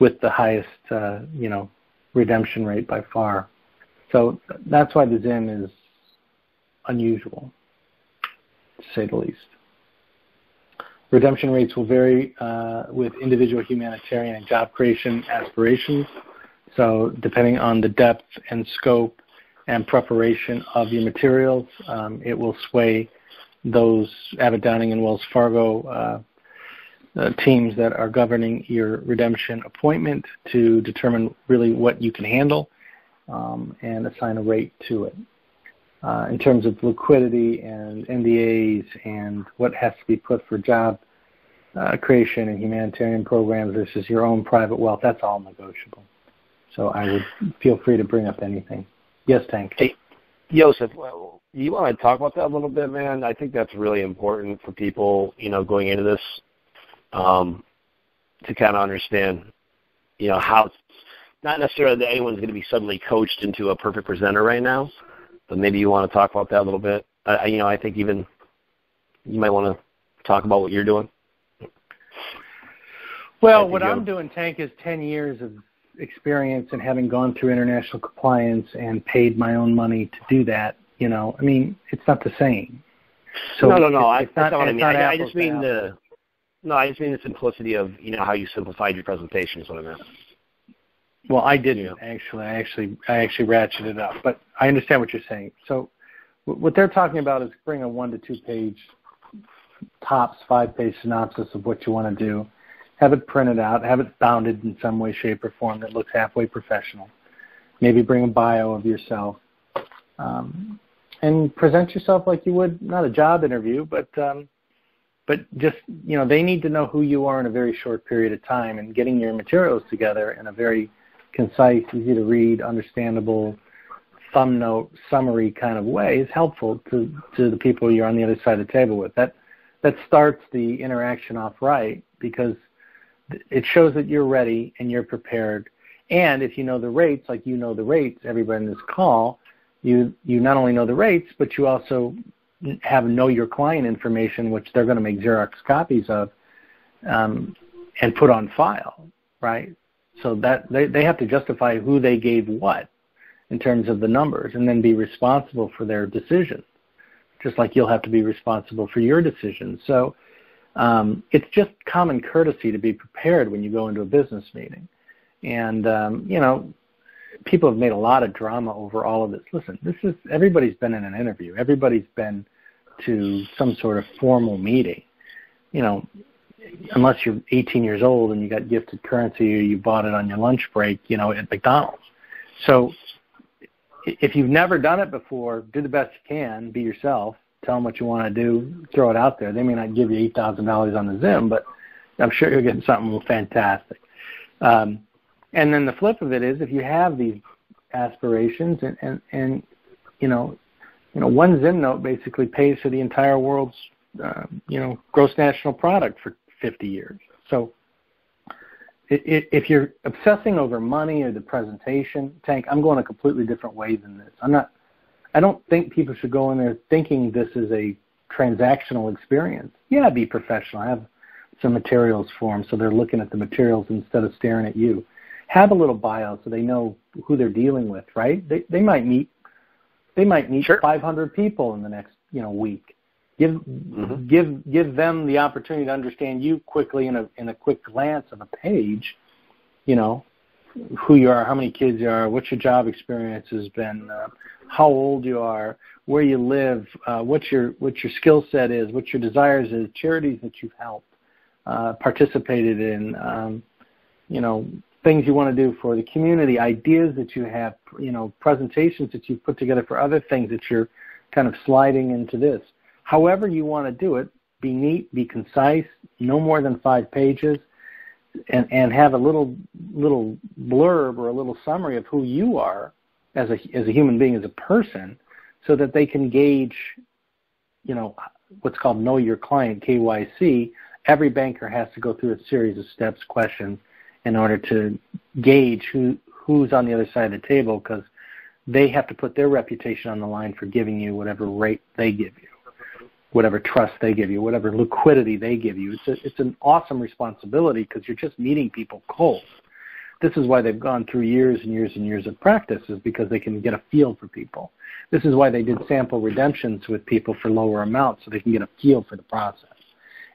With the highest, uh, you know, redemption rate by far. So that's why the ZIM is unusual, to say the least. Redemption rates will vary uh, with individual humanitarian and job creation aspirations. So, depending on the depth and scope and preparation of your materials, um, it will sway those Abbott Downing and Wells Fargo uh, uh, teams that are governing your redemption appointment to determine really what you can handle um, and assign a rate to it. Uh, in terms of liquidity and NDAs and what has to be put for job uh, creation and humanitarian programs versus your own private wealth, that's all negotiable. So I would feel free to bring up anything. Yes, Tank. Hey, Joseph, well, you want to talk about that a little bit, man? I think that's really important for people, you know, going into this um, to kind of understand, you know, how not necessarily that anyone's going to be suddenly coached into a perfect presenter right now, but maybe you want to talk about that a little bit. Uh, you know, I think even you might want to talk about what you're doing. Well, what I'm doing, Tank, is 10 years of experience and having gone through international compliance and paid my own money to do that. You know, I mean, it's not the same. So no, no, no. I, that's not what I mean. I, I just mean the no, I just mean the simplicity of you know how you simplified your presentation is what I meant. Well, I didn't yeah. actually. I actually I actually ratcheted it up, but I understand what you're saying. So, what they're talking about is bring a one to two page, tops five page synopsis of what you want to do, have it printed out, have it bounded in some way, shape, or form that looks halfway professional. Maybe bring a bio of yourself, um, and present yourself like you would not a job interview, but um, but just you know they need to know who you are in a very short period of time, and getting your materials together in a very concise, easy to read, understandable, thumb note summary kind of way is helpful to to the people you're on the other side of the table with. That that starts the interaction off right because it shows that you're ready and you're prepared. And if you know the rates, like you know the rates, everybody in this call, you you not only know the rates, but you also have know your client information, which they're going to make Xerox copies of, um, and put on file, right? So that they, they have to justify who they gave what in terms of the numbers, and then be responsible for their decisions, just like you'll have to be responsible for your decisions. So um, it's just common courtesy to be prepared when you go into a business meeting. And um, you know, people have made a lot of drama over all of this. Listen, this is everybody's been in an interview. Everybody's been to some sort of formal meeting. You know, unless you're 18 years old and you got gifted currency or you bought it on your lunch break, you know, at McDonald's. So if you've never done it before, do the best you can, be yourself, tell them what you want to do, throw it out there. They may not give you eight thousand dollars on the Zim, but I'm sure you'll get something fantastic. Um, and then the flip of it is, if you have these aspirations, and and, and you know, you know, one Zim note basically pays for the entire world's uh, you know gross national product for 50 years. So if you're obsessing over money or the presentation, Tank, I'm going a completely different way than this. I'm not I don't think people should go in there thinking this is a transactional experience. Yeah, be professional. I Have some materials for them so they're looking at the materials instead of staring at you. Have a little bio so they know who they're dealing with, right? They they might meet they might meet sure. 500 people in the next you know week. Give mm-hmm. give give them the opportunity to understand you quickly in a in a quick glance of a page, you know, who you are, how many kids you are, what your job experience has been, uh, how old you are, where you live, uh, what your what your skill set is, what your desires is, charities that you've helped, uh, participated in, um, you know, things you want to do for the community, ideas that you have, you know, presentations that you've put together for other things that you're kind of sliding into this. However you want to do it, be neat, be concise, no more than five pages and and have a little little blurb or a little summary of who you are as a as a human being as a person so that they can gauge you know what's called Know Your Client KYC, every banker has to go through a series of steps, questions, in order to gauge who who's on the other side of the table because they have to put their reputation on the line for giving you whatever rate they give you, whatever trust they give you, whatever liquidity they give you. It's a, it's an awesome responsibility because you're just meeting people cold. This is why they've gone through years and years and years of practice is because they can get a feel for people. This is why they did sample redemptions with people for lower amounts so they can get a feel for the process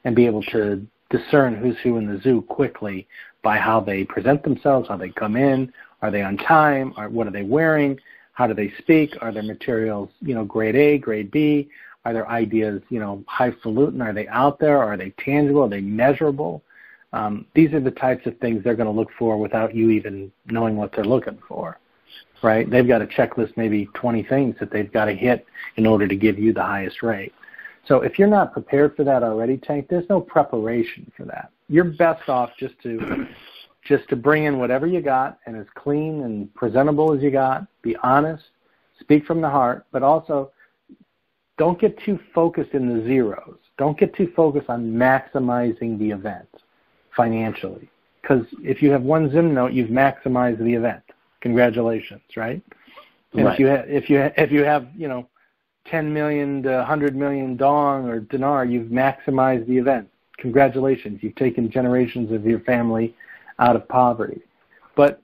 and be able to discern who's who in the zoo quickly by how they present themselves, how they come in, are they on time, or what are they wearing, how do they speak, are their materials, you know, grade A, grade B, are their ideas, you know, highfalutin, are they out there, are they tangible, are they measurable? Um, these are the types of things they're going to look for without you even knowing what they're looking for, right? They've got a checklist, maybe 20 things that they've got to hit in order to give you the highest rate. So if you're not prepared for that already, Tank, there's no preparation for that. You're best off just to just to bring in whatever you got and as clean and presentable as you got. Be honest, speak from the heart, but also don't get too focused in the zeros. Don't get too focused on maximizing the event financially. Because if you have one Zim note, you've maximized the event. Congratulations, right? And right. if you ha- if you ha- if you have you know 10 million to 100 million dong or dinar, you've maximized the event. Congratulations, you've taken generations of your family out of poverty. But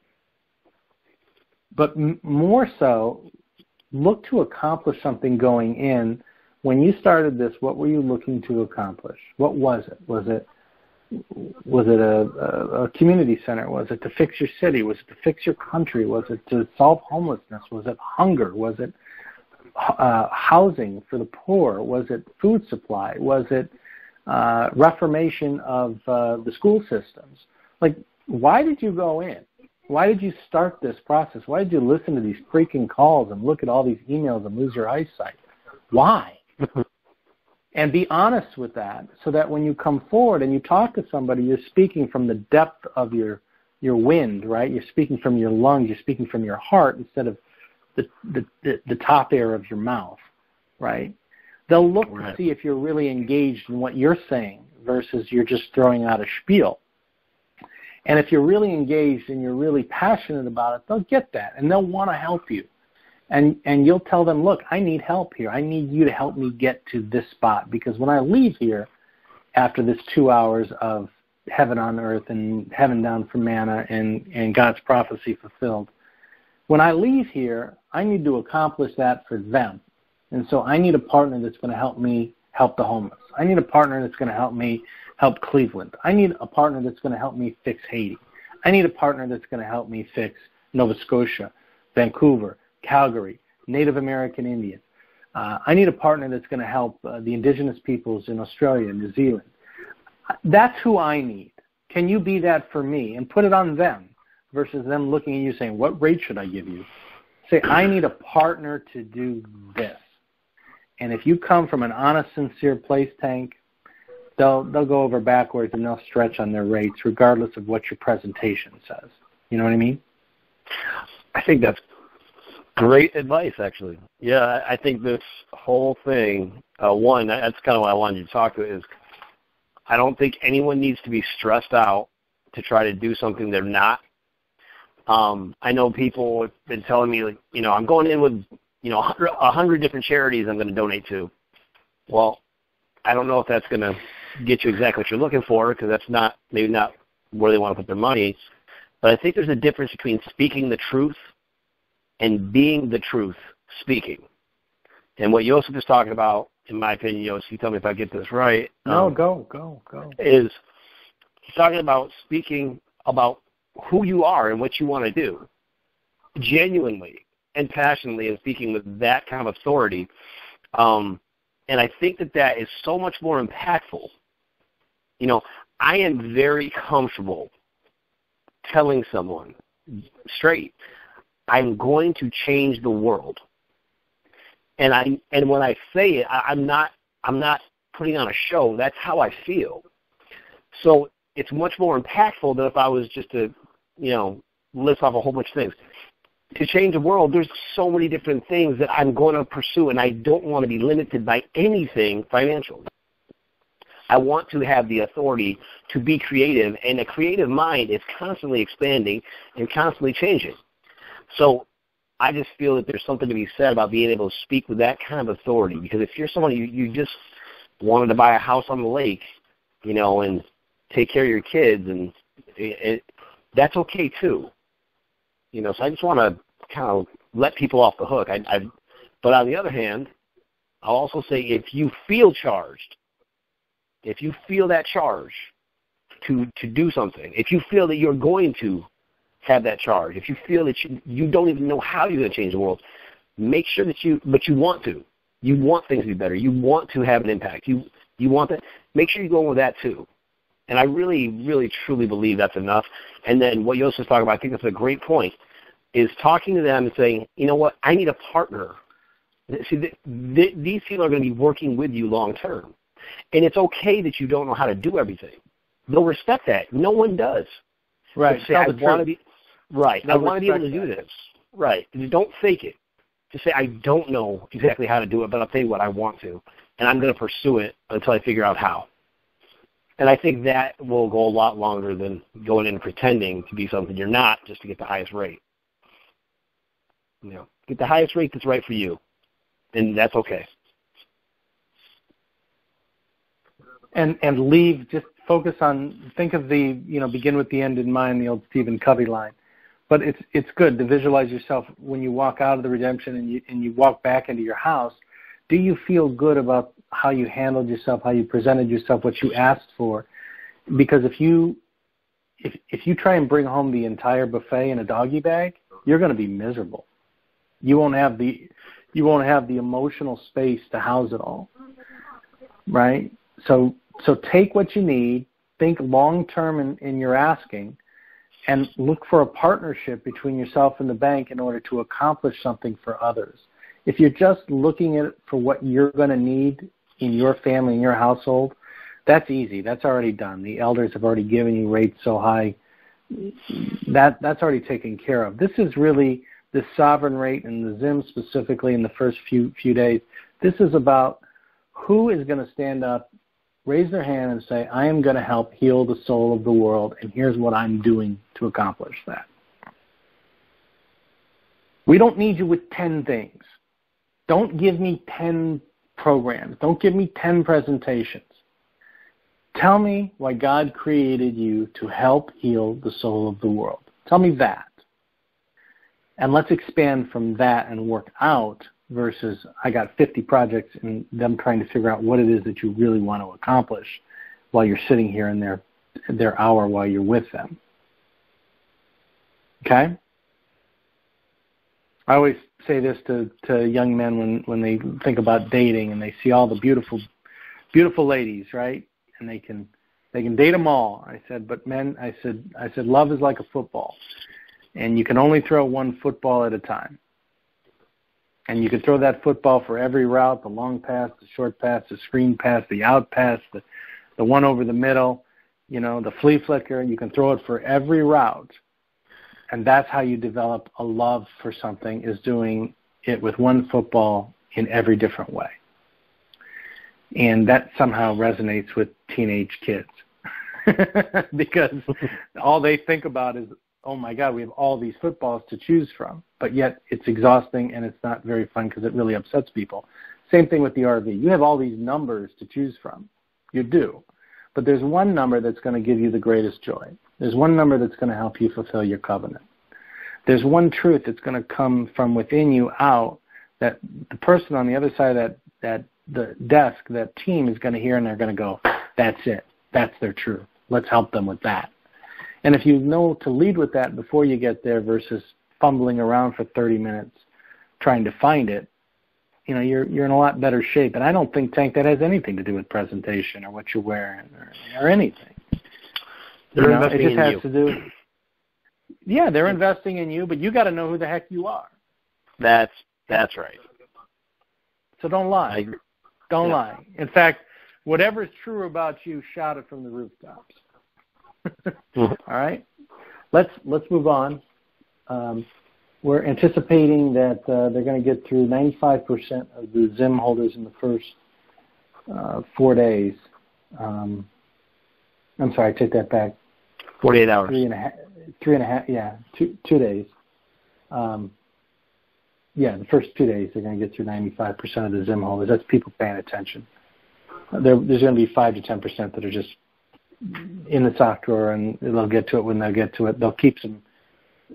but m- more so, look to accomplish something going in. When you started this, what were you looking to accomplish? What was it? Was it was it a, a, community center? Was it to fix your city? Was it to fix your country? Was it to solve homelessness? Was it hunger? Was it uh, housing for the poor? Was it food supply? Was it uh, reformation of uh, the school systems? Like, why did you go in? Why did you start this process? Why did you listen to these freaking calls and look at all these emails and lose your eyesight? Why? and be honest with that so that when you come forward and you talk to somebody, you're speaking from the depth of your your wind, right? You're speaking from your lungs, you're speaking from your heart instead of the, the, the, the top air of your mouth, right? They'll look right. to see if you're really engaged in what you're saying versus you're just throwing out a spiel. And if you're really engaged and you're really passionate about it, they'll get that and they'll want to help you. And and you'll tell them, "Look, I need help here. I need you to help me get to this spot because when I leave here after this 2 hours of heaven on earth and heaven down from manna and and God's prophecy fulfilled, when I leave here, I need to accomplish that for them. And so I need a partner that's going to help me help the homeless. I need a partner that's going to help me help Cleveland. I need a partner that's going to help me fix Haiti. I need a partner that's going to help me fix Nova Scotia, Vancouver, Calgary, Native American Indians. Uh, I need a partner that's going to help uh, the indigenous peoples in Australia and New Zealand. That's who I need. Can you be that for me? And put it on them versus them looking at you saying, What rate should I give you? Say, I need a partner to do this. And if you come from an honest, sincere place, Tank, they'll they'll go over backwards and they'll stretch on their rates regardless of what your presentation says. You know what I mean? I think that's great advice, actually. Yeah, I think this whole thing. Uh, one, that's kind of what I wanted you to talk to is. I don't think anyone needs to be stressed out to try to do something they're not. Um, I know people have been telling me, like, you know, I'm going in with, you know, a hundred different charities I'm going to donate to. Well, I don't know if that's going to get you exactly what you're looking for because that's not maybe not where they want to put their money. But I think there's a difference between speaking the truth and being the truth speaking. And what Joseph is talking about, in my opinion, Joseph, you tell me if I get this right. No, um, go, go, go. Is he's talking about speaking about who you are and what you want to do, genuinely and passionately, and speaking with that kind of authority. Um, and I think that that is so much more impactful you know, I am very comfortable telling someone straight, I'm going to change the world. And I and when I say it, I, I'm not I'm not putting on a show. That's how I feel. So it's much more impactful than if I was just to, you know, list off a whole bunch of things. to change the world, there's so many different things that I'm going to pursue, and I don't want to be limited by anything financial. I want to have the authority to be creative, and a creative mind is constantly expanding and constantly changing. So I just feel that there's something to be said about being able to speak with that kind of authority. Because if you're someone you, you just wanted to buy a house on the lake, you know, and take care of your kids, and it, it, that's okay too. You know, so I just want to kind of let people off the hook. I, I, but on the other hand, I'll also say if you feel charged, if you feel that charge to to do something, if you feel that you're going to have that charge, if you feel that you, you don't even know how you're going to change the world, make sure that you, but you want to. You want things to be better. You want to have an impact. You you want that. Make sure you go with that too. And I really, really, truly believe that's enough. And then what Yosef's talking about, I think that's a great point, is talking to them and saying, you know what, I need a partner. See, th- th- these people are going to be working with you long term. And it's okay that you don't know how to do everything. They'll respect that. No one does. Right. Say, I want to be right. They'll I want to be able to do that. this. Right. Don't fake it. Just say I don't know exactly how to do it, but I'll tell you what I want to, and I'm going to pursue it until I figure out how. And I think that will go a lot longer than going in and pretending to be something you're not just to get the highest rate. You know, get the highest rate that's right for you, and that's okay. And and leave just focus on think of the you know begin with the end in mind the old Stephen Covey line. But it's it's good to visualize yourself when you walk out of the redemption and you and you walk back into your house. Do you feel good about how you handled yourself how you presented yourself what you asked for? Because if you if if you try and bring home the entire buffet in a doggy bag you're going to be miserable. You won't have the you won't have the emotional space to house it all right so so take what you need, think long term in, in your asking, and look for a partnership between yourself and the bank in order to accomplish something for others. If you're just looking at for what you're going to need in your family, in your household, that's easy. That's already done. The elders have already given you rates so high. That that's already taken care of. This is really the sovereign rate and the ZIM specifically in the first few few days. This is about who is going to stand up raise their hand and say, I am going to help heal the soul of the world, and here's what I'm doing to accomplish that. We don't need you with 10 things. Don't give me 10 programs. Don't give me 10 presentations. Tell me why God created you to help heal the soul of the world. Tell me that. And let's expand from that and work out versus I got 50 projects and them trying to figure out what it is that you really want to accomplish while you're sitting here in their their hour while you're with them. Okay? I always say this to, to young men when, when they think about dating and they see all the beautiful beautiful ladies, right? And they can they can date them all. I said, but men, I said I said love is like a football. And you can only throw one football at a time and you can throw that football for every route the long pass the short pass the screen pass the out pass the the one over the middle you know the flea flicker you can throw it for every route. And that's how you develop a love for something is doing it with one football in every different way. And that somehow resonates with teenage kids. Because all they think about is oh my God, we have all these footballs to choose from, but yet it's exhausting and it's not very fun because it really upsets people. Same thing with the RV. You have all these numbers to choose from. You do. But there's one number that's going to give you the greatest joy. There's one number that's going to help you fulfill your covenant. There's one truth that's going to come from within you out that the person on the other side of that, that the desk, that team is going to hear and they're going to go, that's it. That's their truth. Let's help them with that. And if you know to lead with that before you get there versus fumbling around for 30 minutes trying to find it, you know, you're you're in a lot better shape. And I don't think Tank that has anything to do with presentation or what you're wearing or, or anything. They're you know, it just in has you. to do. Yeah, they're investing in you, but you got to know who the heck you are. That's that's right. So don't lie. I. Don't Yeah. lie. In fact, whatever is true about you, shout it from the rooftops. All right. Let's let's move on. Um, we're anticipating that uh, they're going to get through 95% of the ZIM holders in the first uh, four days. Um, I'm sorry, I take that back. 48 hours. Three and a half. Three and a half. Yeah, two two days. Um, yeah, the first two days they're going to get through 95% of the ZIM holders. That's people paying attention. There, there's going to be five to 10% that are just in the software, and they'll get to it when they'll get to it. They'll keep some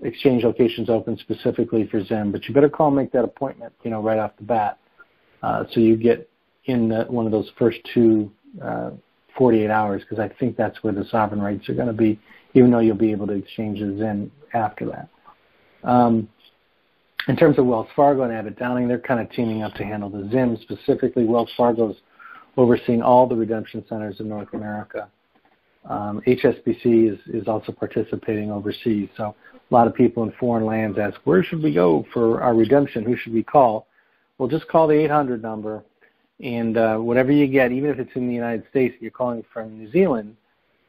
exchange locations open specifically for Zim, but you better call and make that appointment, you know, right off the bat, uh, so you get in the, one of those first two uh, 48 hours, because I think that's where the sovereign rates are going to be, even though you'll be able to exchange the Zim after that. Um, in terms of Wells Fargo and Abbott Downing, they're kind of teaming up to handle the Zim. Specifically, Wells Fargo's overseeing all the redemption centers in North America. Um, HSBC is, is also participating overseas. So a lot of people in foreign lands ask, where should we go for our redemption? Who should we call? Well, just call the 800 number, and uh, whatever you get, even if it's in the United States, you're calling from New Zealand,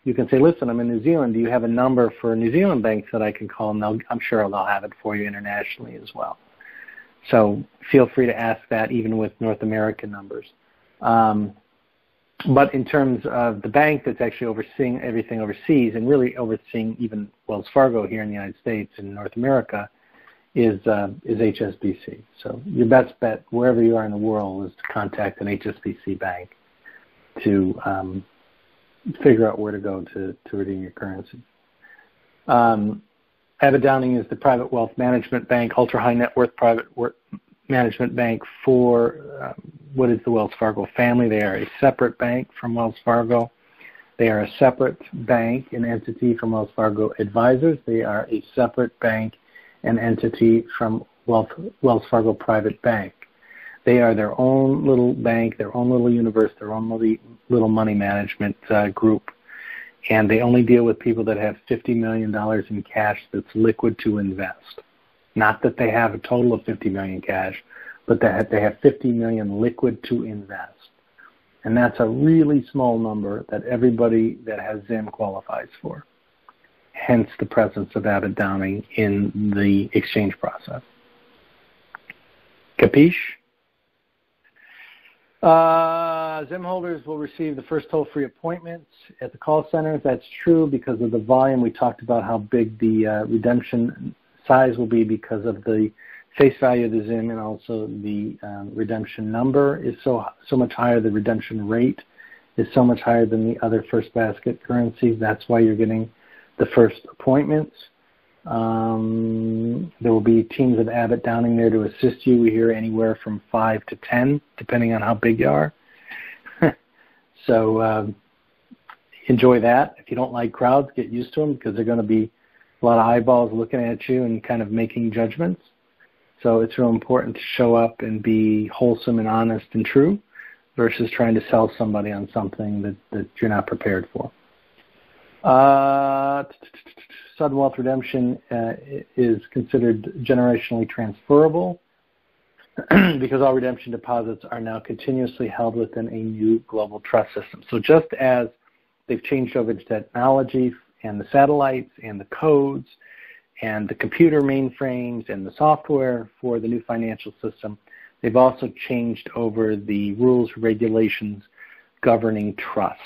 you can say, listen, I'm in New Zealand. Do you have a number for New Zealand banks that I can call? And I'm sure they'll have it for you internationally as well. So feel free to ask that even with North American numbers. Um, but in terms of the bank that's actually overseeing everything overseas and really overseeing even Wells Fargo here in the United States and North America is uh, is HSBC. So your best bet wherever you are in the world is to contact an HSBC bank to um, figure out where to go to, to redeem your currency. Um, Abbott Downing is the private wealth management bank, ultra high net worth private management bank for um, what is the Wells Fargo family. They are a separate bank from Wells Fargo. They are a separate bank and entity from Wells Fargo Advisors. They are a separate bank and entity from Wells Fargo Private Bank. They are their own little bank, their own little universe, their own little money management uh, group. And they only deal with people that have $50 million in cash that's liquid to invest. Not that they have a total of 50 million cash, but that they have 50 million liquid to invest. And that's a really small number that everybody that has Zim qualifies for. Hence the presence of Abbott Downing in the exchange process. Capiche? Uh, Zim holders will receive the first toll-free appointments at the call centers. That's true because of the volume. We talked about how big the uh, redemption size will be because of the face value of the Zim and also the um, redemption number is so so much higher. The redemption rate is so much higher than the other first basket currencies. That's why you're getting the first appointments. Um, there will be teams of Abbott Downing there to assist you. We hear anywhere from five to ten, depending on how big you are. so um, enjoy that. If you don't like crowds, get used to them because they're going to be a lot of eyeballs looking at you and kind of making judgments. So it's real important to show up and be wholesome and honest and true versus trying to sell somebody on something that, that you're not prepared for. Uh, sudden wealth redemption uh, is considered generationally transferable because all redemption deposits are now continuously held within a new global trust system. So just as they've changed over to technology and the satellites and the codes and the computer mainframes and the software for the new financial system. They've also changed over the rules, regulations governing trusts.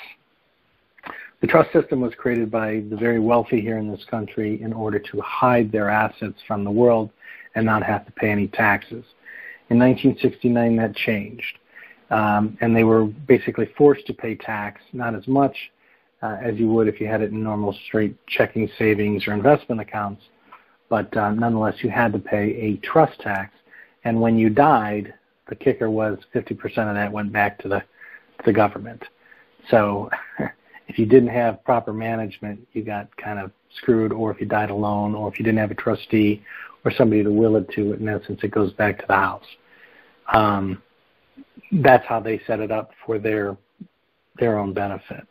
The trust system was created by the very wealthy here in this country in order to hide their assets from the world and not have to pay any taxes. In 1969, that changed. Um, and they were basically forced to pay tax, not as much uh, as you would if you had it in normal straight checking savings or investment accounts, but uh, nonetheless, you had to pay a trust tax. And when you died, the kicker was 50% of that went back to the, to the government. So if you didn't have proper management, you got kind of screwed, or if you died alone, or if you didn't have a trustee or somebody to will it to, in essence, it goes back to the house. Um, that's how they set it up for their their own benefit.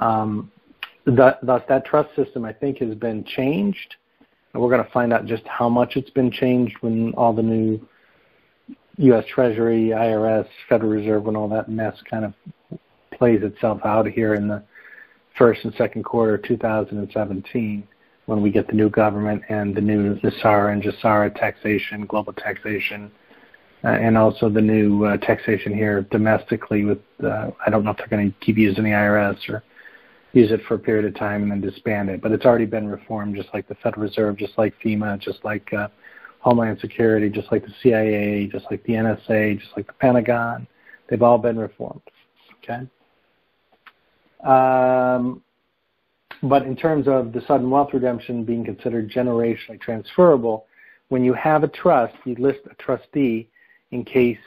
Um, thus, that trust system, I think, has been changed and we're going to find out just how much it's been changed when all the new U.S. Treasury, IRS, Federal Reserve, when all that mess kind of plays itself out here in the first and second quarter of 2017. when we get the new government and the new NESARA and GESARA taxation, global taxation, uh, and also the new uh, taxation here domestically. With uh, I don't know if they're going to keep using the IRS or use it for a period of time and then disband it. But it's already been reformed, just like the Federal Reserve, just like FEMA, just like uh, Homeland Security, just like the CIA, just like the NSA, just like the Pentagon. They've all been reformed. Okay. Um, but in terms of the sudden wealth redemption being considered generationally transferable, when you have a trust, you list a trustee in case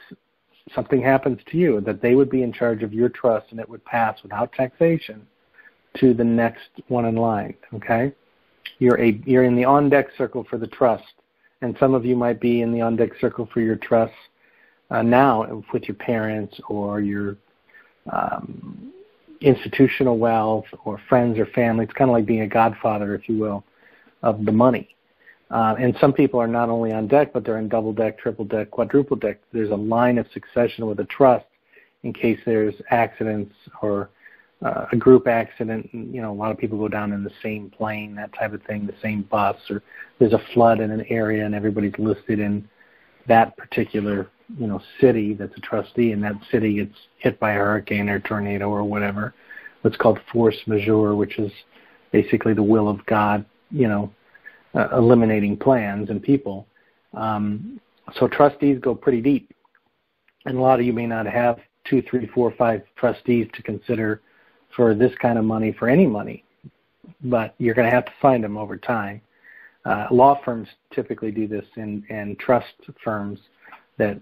something happens to you, that they would be in charge of your trust and it would pass without taxation to the next one in line. Okay, you're a you're in the on deck circle for the trust, and some of you might be in the on deck circle for your trust uh, now with your parents or your um, institutional wealth or friends or family. It's kind of like being a godfather, if you will, of the money. Uh, and some people are not only on deck, but they're in double deck, triple deck, quadruple deck. There's a line of succession with a trust in case there's accidents or uh, a group accident. You know, a lot of people go down in the same plane, that type of thing, the same bus, or there's a flood in an area and everybody's listed in that particular you know city that's a trustee, and that city gets hit by a hurricane or tornado or whatever. What's called force majeure, which is basically the will of God. You know, uh, eliminating plans and people. Um, so trustees go pretty deep, and a lot of you may not have two, three, four, five trustees to consider for this kind of money for any money, but you're going to have to find them over time. Uh, law firms typically do this, and, and trust firms that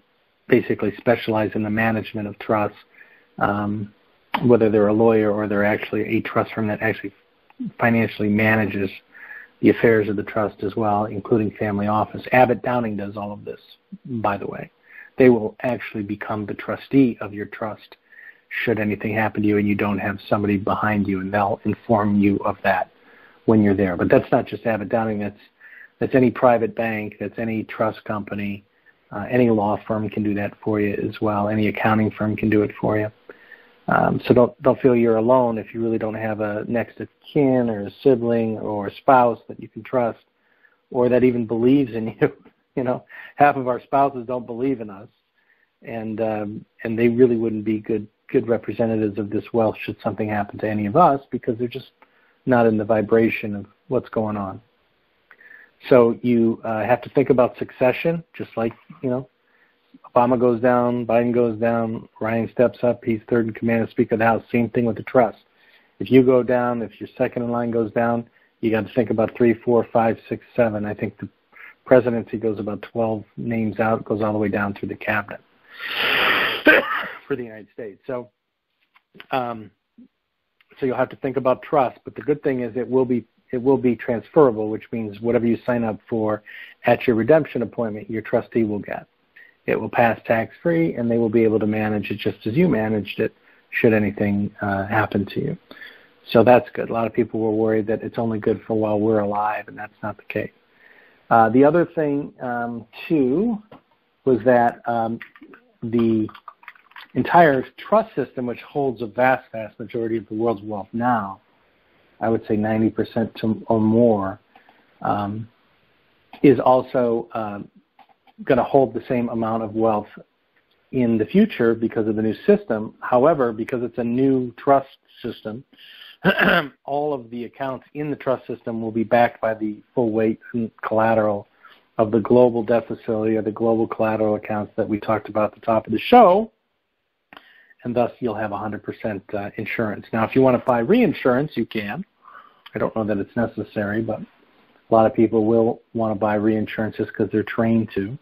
basically specialize in the management of trusts, um, whether they're a lawyer or they're actually a trust firm that actually financially manages the affairs of the trust as well, including family office. Abbott Downing does all of this, by the way. They will actually become the trustee of your trust should anything happen to you and you don't have somebody behind you, and they'll inform you of that when you're there. But that's not just Abbott Downing. That's that's any private bank. That's any trust company. Uh, any law firm can do that for you as well. Any accounting firm can do it for you. Um, so don't don't feel you're alone if you really don't have a next of kin or a sibling or a spouse that you can trust, or that even believes in you. you know, half of our spouses don't believe in us, and um, and they really wouldn't be good good representatives of this wealth should something happen to any of us because they're just not in the vibration of what's going on. So you uh, have to think about succession, just like you know, Obama goes down, Biden goes down, Ryan steps up, he's third in command as Speaker of the House. Same thing with the trust. If you go down, if your second in line goes down, you got to think about three, four, five, six, seven. I think the presidency goes about 12 names out, goes all the way down through the cabinet for the United States. So, um, so you'll have to think about trust. But the good thing is it will be it will be transferable, which means whatever you sign up for at your redemption appointment, your trustee will get. It will pass tax free, and they will be able to manage it just as you managed it should anything uh, happen to you. So that's good. A lot of people were worried that it's only good for while we're alive, and that's not the case. Uh, the other thing, um, too, was that um, the entire trust system, which holds a vast, vast majority of the world's wealth now, I would say 90% to, or more, um, is also um, going to hold the same amount of wealth in the future because of the new system. However, because it's a new trust system, all of the accounts in the trust system will be backed by the full weight and collateral of the global debt facility or the global collateral accounts that we talked about at the top of the show. And thus, you'll have 100% uh, insurance. Now, if you want to buy reinsurance, you can. I don't know that it's necessary, but a lot of people will want to buy reinsurance just because they're trained to.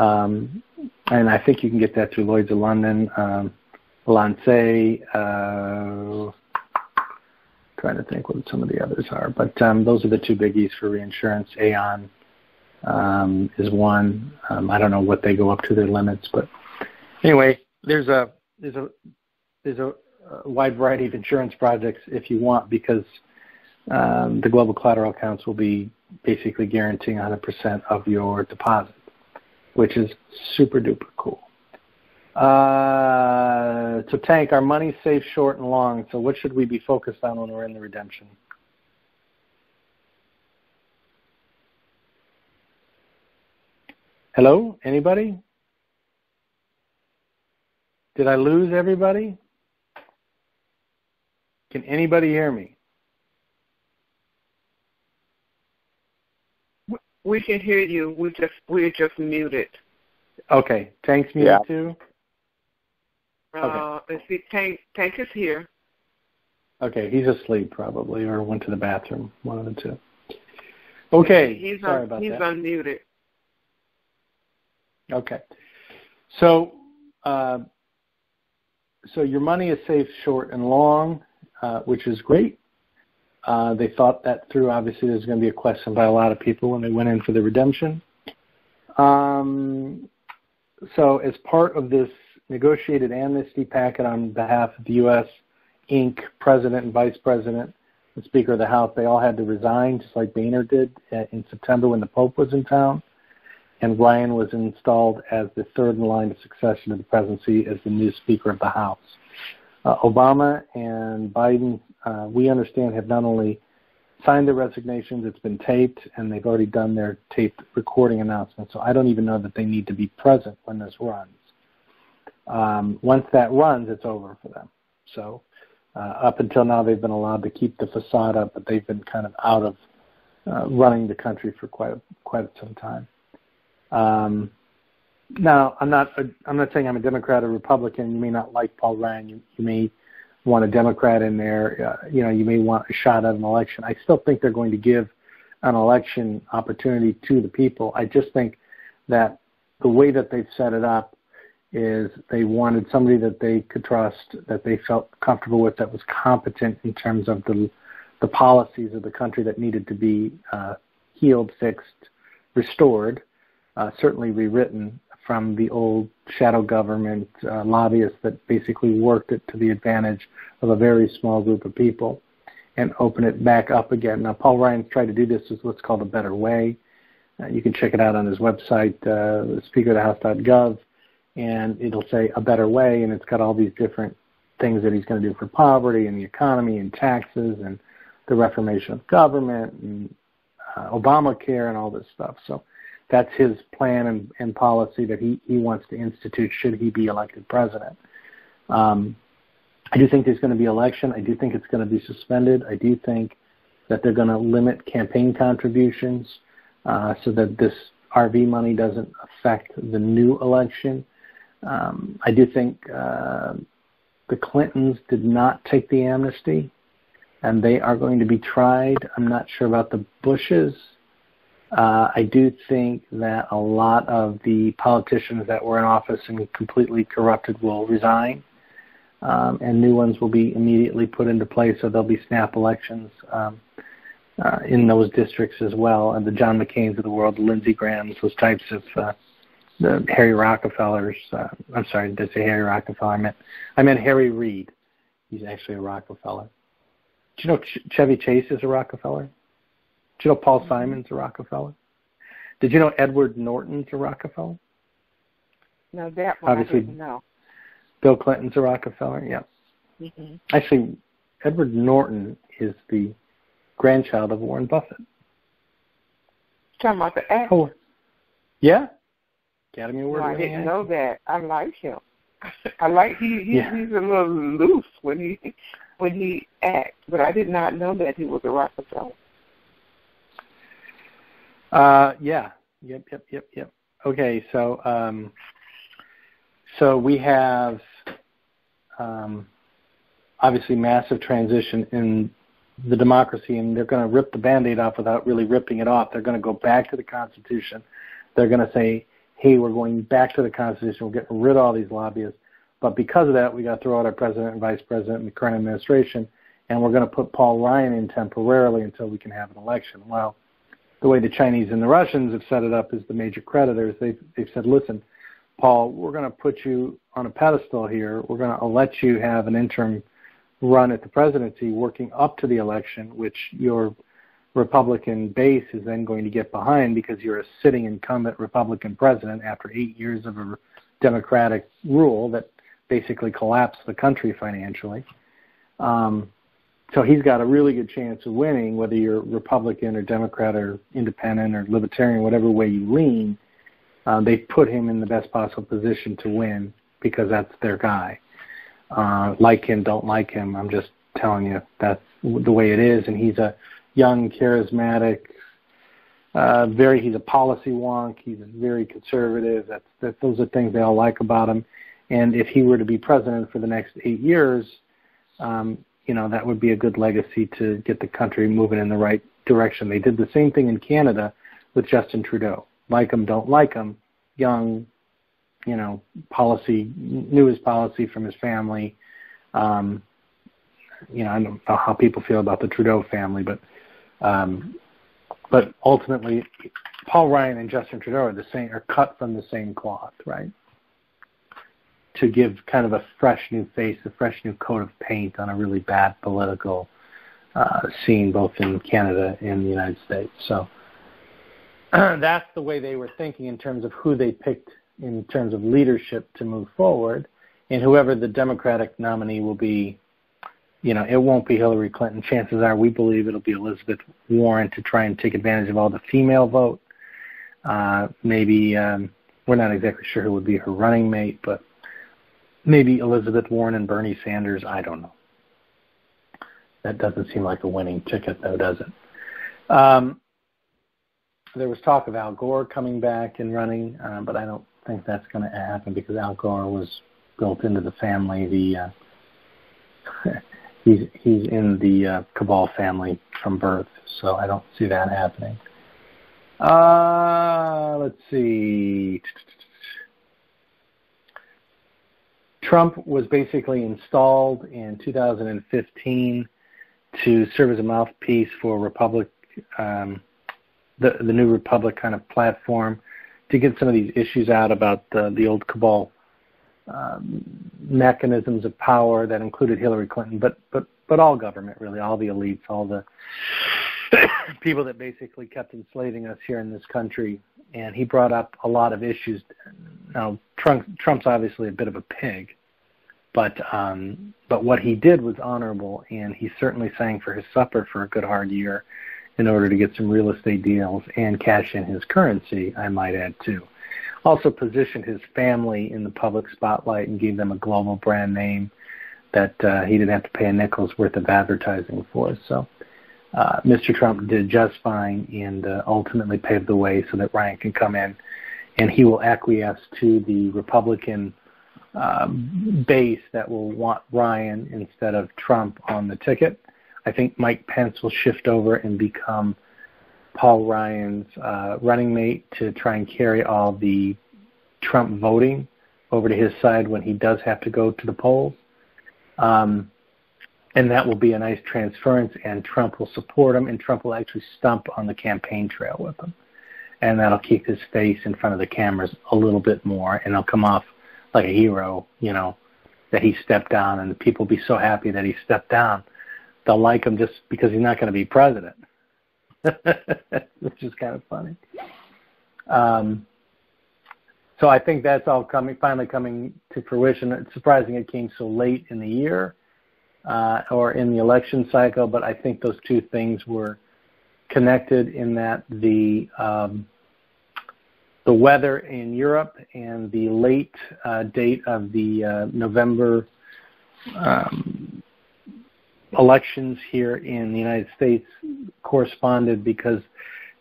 Um, and I think you can get that through Lloyd's of London, um, uh, trying to think what some of the others are. But um, those are the two biggies for reinsurance. Aon um, is one. Um, I don't know what they go up to their limits, but anyway, there's a there's a there's a, a wide variety of insurance projects if you want because um, the global collateral accounts will be basically guaranteeing 100% of your deposit, which is super duper cool. Uh, so Tank, our money safe, short, and long. So what should we be focused on when we're in the redemption? Hello, anybody? Did I lose everybody? Can anybody hear me? We can hear you. We just we're just muted. Okay. Tank's muted yeah. too? Okay. Uh, let's see. Tank Tank is here. Okay, he's asleep probably, or went to the bathroom. One of the two. Okay. He's Sorry un- about he's that. unmuted. Okay. So, uh, so your money is safe short and long, uh, which is great. Uh, they thought that through. Obviously, there's going to be a question by a lot of people when they went in for the redemption. Um, so, as part of this negotiated amnesty packet on behalf of the U.S., Inc., President and Vice President, and Speaker of the House, they all had to resign, just like Boehner did uh, in September when the Pope was in town. And Ryan was installed as the third in line of succession to the presidency as the new Speaker of the House. Uh, Obama and Biden, uh, we understand, have not only signed their resignations, it's been taped, and they've already done their taped recording announcement. So I don't even know that they need to be present when this runs. Um, once that runs, it's over for them. So uh, up until now, they've been allowed to keep the facade up, but they've been kind of out of uh, running the country for quite quite some time. Um, now, I'm not I'm not saying I'm a Democrat or Republican. You may not like Paul Ryan. You, you may want a Democrat in there. Uh, you know, you may want a shot at an election. I still think they're going to give an election opportunity to the people. I just think that the way that they've set it up is they wanted somebody that they could trust, that they felt comfortable with, that was competent in terms of the the policies of the country that needed to be uh, healed, fixed, restored, uh, certainly rewritten from the old shadow government uh, lobbyists that basically worked it to the advantage of a very small group of people and open it back up again. Now, Paul Ryan's tried to do this with what's called a better way. Uh, you can check it out on his website, uh, speakerofthehouse.gov and it'll say a better way, and it's got all these different things that he's going to do for poverty and the economy and taxes and the reformation of government and uh, Obamacare and all this stuff. So that's his plan and, and policy that he, he wants to institute should he be elected president. Um, I do think there's going to be election. I do think it's going to be suspended. I do think that they're going to limit campaign contributions uh, so that this RV money doesn't affect the new election. Um, I do think uh, the Clintons did not take the amnesty, and they are going to be tried. I'm not sure about the Bushes. Uh, I do think that a lot of the politicians that were in office and completely corrupted will resign, um, and new ones will be immediately put into place. So there'll be snap elections um, uh, in those districts as well, and the John McCain's of the world, the Lindsey Grahams, those types of uh, the Harry Rockefeller's. Uh, I'm sorry, did I say Harry Rockefeller? I meant I meant Harry Reid. He's actually a Rockefeller. Do you know Ch- Chevy Chase is a Rockefeller? Do you know Paul Simon's a Rockefeller? Did you know Edward Norton's a Rockefeller? No, that one Obviously, I didn't know. Bill Clinton's a Rockefeller. Yeah. Mm-hmm. Actually, Edward Norton is the grandchild of Warren Buffett. Talking about the actor. Oh, yeah, Academy Award. No, I didn't know that. I like him. I like he, he yeah. he's a little loose when he when he acts, but I did not know that he was a Rockefeller. Uh, yeah. Yep. Yep. Yep. Yep. Okay. So, um, so we have um, obviously massive transition in the democracy, and they're going to rip the band-aid off without really ripping it off. They're going to go back to the Constitution. They're going to say, hey, we're going back to the Constitution, we're getting rid of all these lobbyists. But because of that, we got to throw out our president and vice president and the current administration, and we're going to put Paul Ryan in temporarily until we can have an election. Well, the way the Chinese and the Russians have set it up as the major creditors, they've, they've said, listen, Paul, we're going to put you on a pedestal here. We're going to let you have an interim run at the presidency working up to the election, which your Republican base is then going to get behind because you're a sitting incumbent Republican president after eight years of a Democratic rule that basically collapsed the country financially. Um, so he's got a really good chance of winning, whether you're Republican or Democrat or Independent or Libertarian, whatever way you lean. uh, they put him in the best possible position to win because that's their guy. Uh, like him, don't like him. I'm just telling you that's the way it is. And he's a young, charismatic, uh, very. He's a policy wonk. He's very conservative. That's that. Those are things they all like about him. And if he were to be president for the next eight years, um, you know that would be a good legacy to get the country moving in the right direction. They did the same thing in Canada with Justin Trudeau. Like him, don't like him. Young, you know, policy knew his policy from his family. Um, you know, I don't know how people feel about the Trudeau family, but um, but ultimately, Paul Ryan and Justin Trudeau are the same, are cut from the same cloth, right? To give kind of a fresh new face, a fresh new coat of paint on a really bad political uh, scene, both in Canada and the United States. So that's the way they were thinking in terms of who they picked in terms of leadership to move forward, and whoever the Democratic nominee will be, you know, it won't be Hillary Clinton. Chances are, we believe it'll be Elizabeth Warren to try and take advantage of all the female vote. Uh, maybe um, we're not exactly sure who would be her running mate, but maybe Elizabeth Warren and Bernie Sanders. I don't know. That doesn't seem like a winning ticket, though, does it? Um, there was talk of Al Gore coming back and running, uh, but I don't think that's going to happen because Al Gore was built into the family. The uh, he's he's in the uh, Cabal family from birth, so I don't see that happening. Uh, let's see. Trump was basically installed in 2015 to serve as a mouthpiece for Republic, um, the the new Republic kind of platform to get some of these issues out about the, the old cabal um, mechanisms of power that included Hillary Clinton, but but but all government really, all the elites, all the people that basically kept enslaving us here in this country. And he brought up a lot of issues. Now Trump, Trump's obviously a bit of a pig, but um, but what he did was honorable, and he certainly sang for his supper for a good hard year in order to get some real estate deals and cash in his currency, I might add too. Also positioned his family in the public spotlight and gave them a global brand name that uh, he didn't have to pay a nickel's worth of advertising for. So uh, Mr. Trump did just fine and uh, ultimately paved the way so that Ryan can come in and he will acquiesce to the Republican um, base that will want Ryan instead of Trump on the ticket. I think Mike Pence will shift over and become Paul Ryan's uh, running mate to try and carry all the Trump voting over to his side when he does have to go to the polls. Um, and that will be a nice transference, and Trump will support him, and Trump will actually stump on the campaign trail with him. And that'll keep his face in front of the cameras a little bit more, and he'll come off like a hero, you know, that he stepped down, and the people be so happy that he stepped down they'll like him just because he's not going to be president, which is kind of funny. Um, so I think that's all coming, finally coming to fruition. It's surprising it came so late in the year uh, or in the election cycle, but I think those two things were connected in that the um, the weather in Europe and the late uh, date of the uh, November um, elections here in the United States corresponded because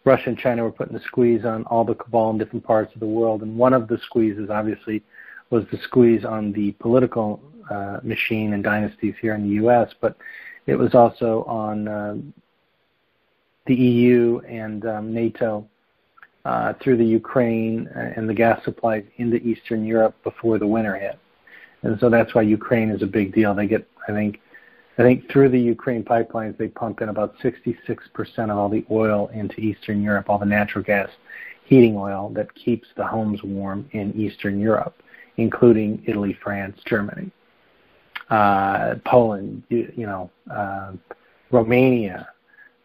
Russia and China were putting the squeeze on all the cabal in different parts of the world. And one of the squeezes, obviously, was the squeeze on the political uh, machine and dynasties here in the U.S., but it was also on uh, the EU and um, NATO uh, through the Ukraine and the gas supplies into Eastern Europe before the winter hit. And so that's why Ukraine is a big deal. They get, I think, I think through the Ukraine pipelines, they pump in about 66% of all the oil into Eastern Europe, all the natural gas heating oil that keeps the homes warm in Eastern Europe, including Italy, France, Germany, uh, Poland, you, you know, uh, Romania.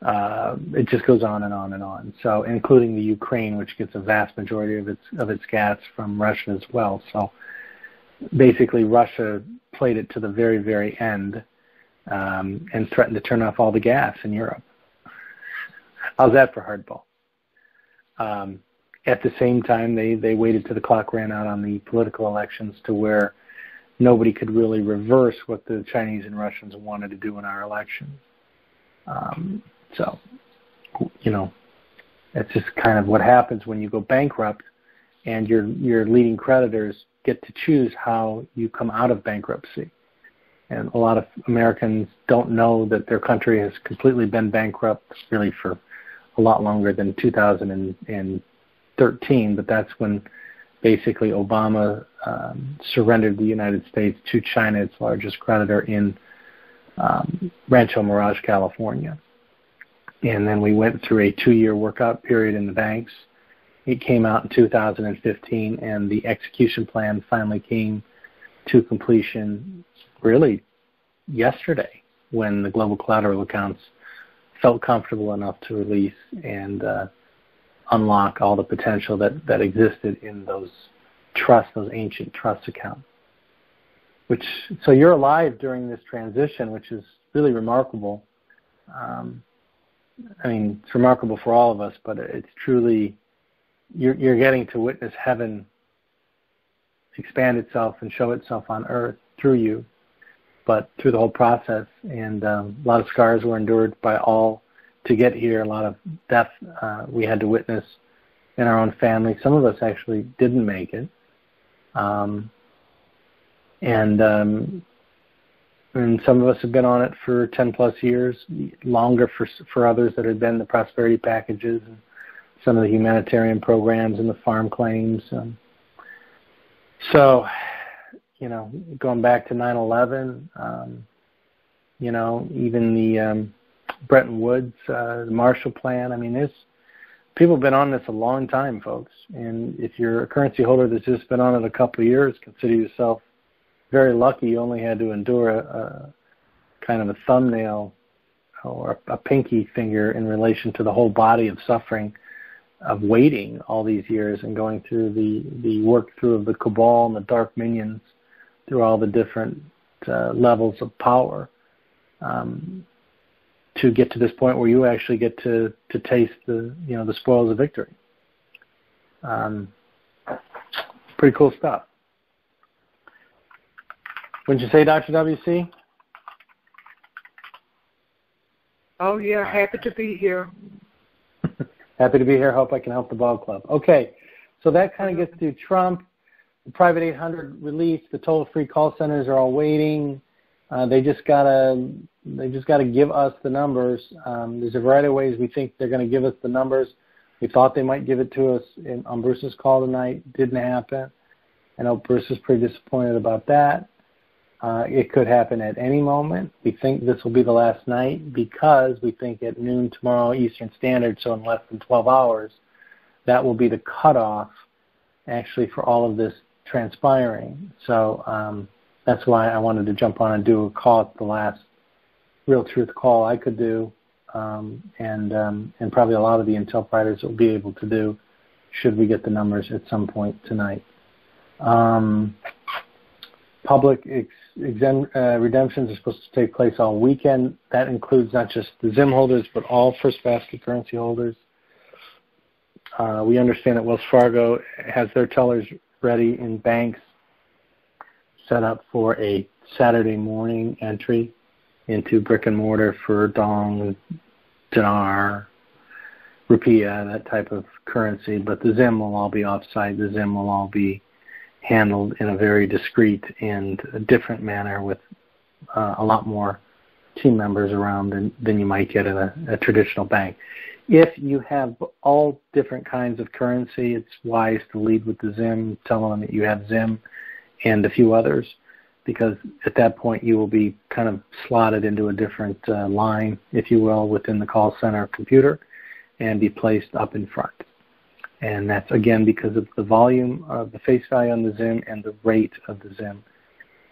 Uh, it just goes on and on and on. So, including the Ukraine, which gets a vast majority of its of its gas from Russia as well. So, basically, Russia played it to the very, very end um, and threatened to turn off all the gas in Europe. How's that for hardball? Um, at the same time, they they waited till the clock ran out on the political elections to where nobody could really reverse what the Chinese and Russians wanted to do in our elections. Um, so, you know, that's just kind of what happens when you go bankrupt, and your your leading creditors get to choose how you come out of bankruptcy. And a lot of Americans don't know that their country has completely been bankrupt really for a lot longer than 2013, but that's when basically Obama um, surrendered the United States to China, its largest creditor in um, Rancho Mirage, California. And then we went through a two-year workout period in the banks. It came out in 2015, and the execution plan finally came to completion really yesterday when the global collateral accounts felt comfortable enough to release and uh, unlock all the potential that, that existed in those trusts, those ancient trust accounts. Which so you're alive during this transition, which is really remarkable. Um, I mean, it's remarkable for all of us, but it's truly you're, you're getting to witness heaven expand itself and show itself on earth through you, but through the whole process. And um, a lot of scars were endured by all to get here. A lot of death uh, we had to witness in our own family. Some of us actually didn't make it. Um, and um, and some of us have been on it for 10 plus years, longer for for others that had been the prosperity packages and some of the humanitarian programs and the farm claims. Um, so, you know, going back to 9/11, um, you know, even the um, Bretton Woods, uh, the Marshall Plan. I mean, there's people have been on this a long time, folks. And if you're a currency holder that's just been on it a couple of years, consider yourself very lucky. You only had to endure a, a kind of a thumbnail or a, pinky finger in relation to the whole body of suffering of waiting all these years and going through the the work through of the cabal and the dark minions through all the different uh, levels of power. Um, to get to this point where you actually get to to taste the you know the spoils of victory. Um, pretty cool stuff. Wouldn't you say, Dr. WC? Oh yeah, happy to be here. happy to be here. Hope I can help the ball club. Okay, so that kind of gets to Trump. The private 800 release. The toll-free call centers are all waiting. Uh, they just gotta they just gotta give us the numbers. Um, there's a variety of ways we think they're going to give us the numbers. We thought they might give it to us in, on Bruce's call tonight. Didn't happen. I know Bruce is pretty disappointed about that. Uh, it could happen at any moment. We think this will be the last night because we think at noon tomorrow Eastern Standard, so in less than 12 hours, that will be the cutoff actually for all of this transpiring. So um, that's why I wanted to jump on and do a call at the last real truth call I could do, um, and um, and probably a lot of the intel fighters will be able to do, should we get the numbers at some point tonight. Public ex- exem- uh, redemptions are supposed to take place on weekend. That includes not just the Zim holders, but all First Basket currency holders. Uh, we understand that Wells Fargo has their tellers ready in banks set up for a Saturday morning entry into brick and mortar for dong, dinar, rupiah, that type of currency. But the Zim will all be offsite. The Zim will all be handled in a very discreet and different manner with uh, a lot more team members around than, than you might get at a, a traditional bank. If you have all different kinds of currency, it's wise to lead with the Zim, tell them that you have Zim and a few others, because at that point you will be kind of slotted into a different uh, line, if you will, within the call center computer and be placed up in front. And that's again because of the volume of the face value on the Zim and the rate of the Zim.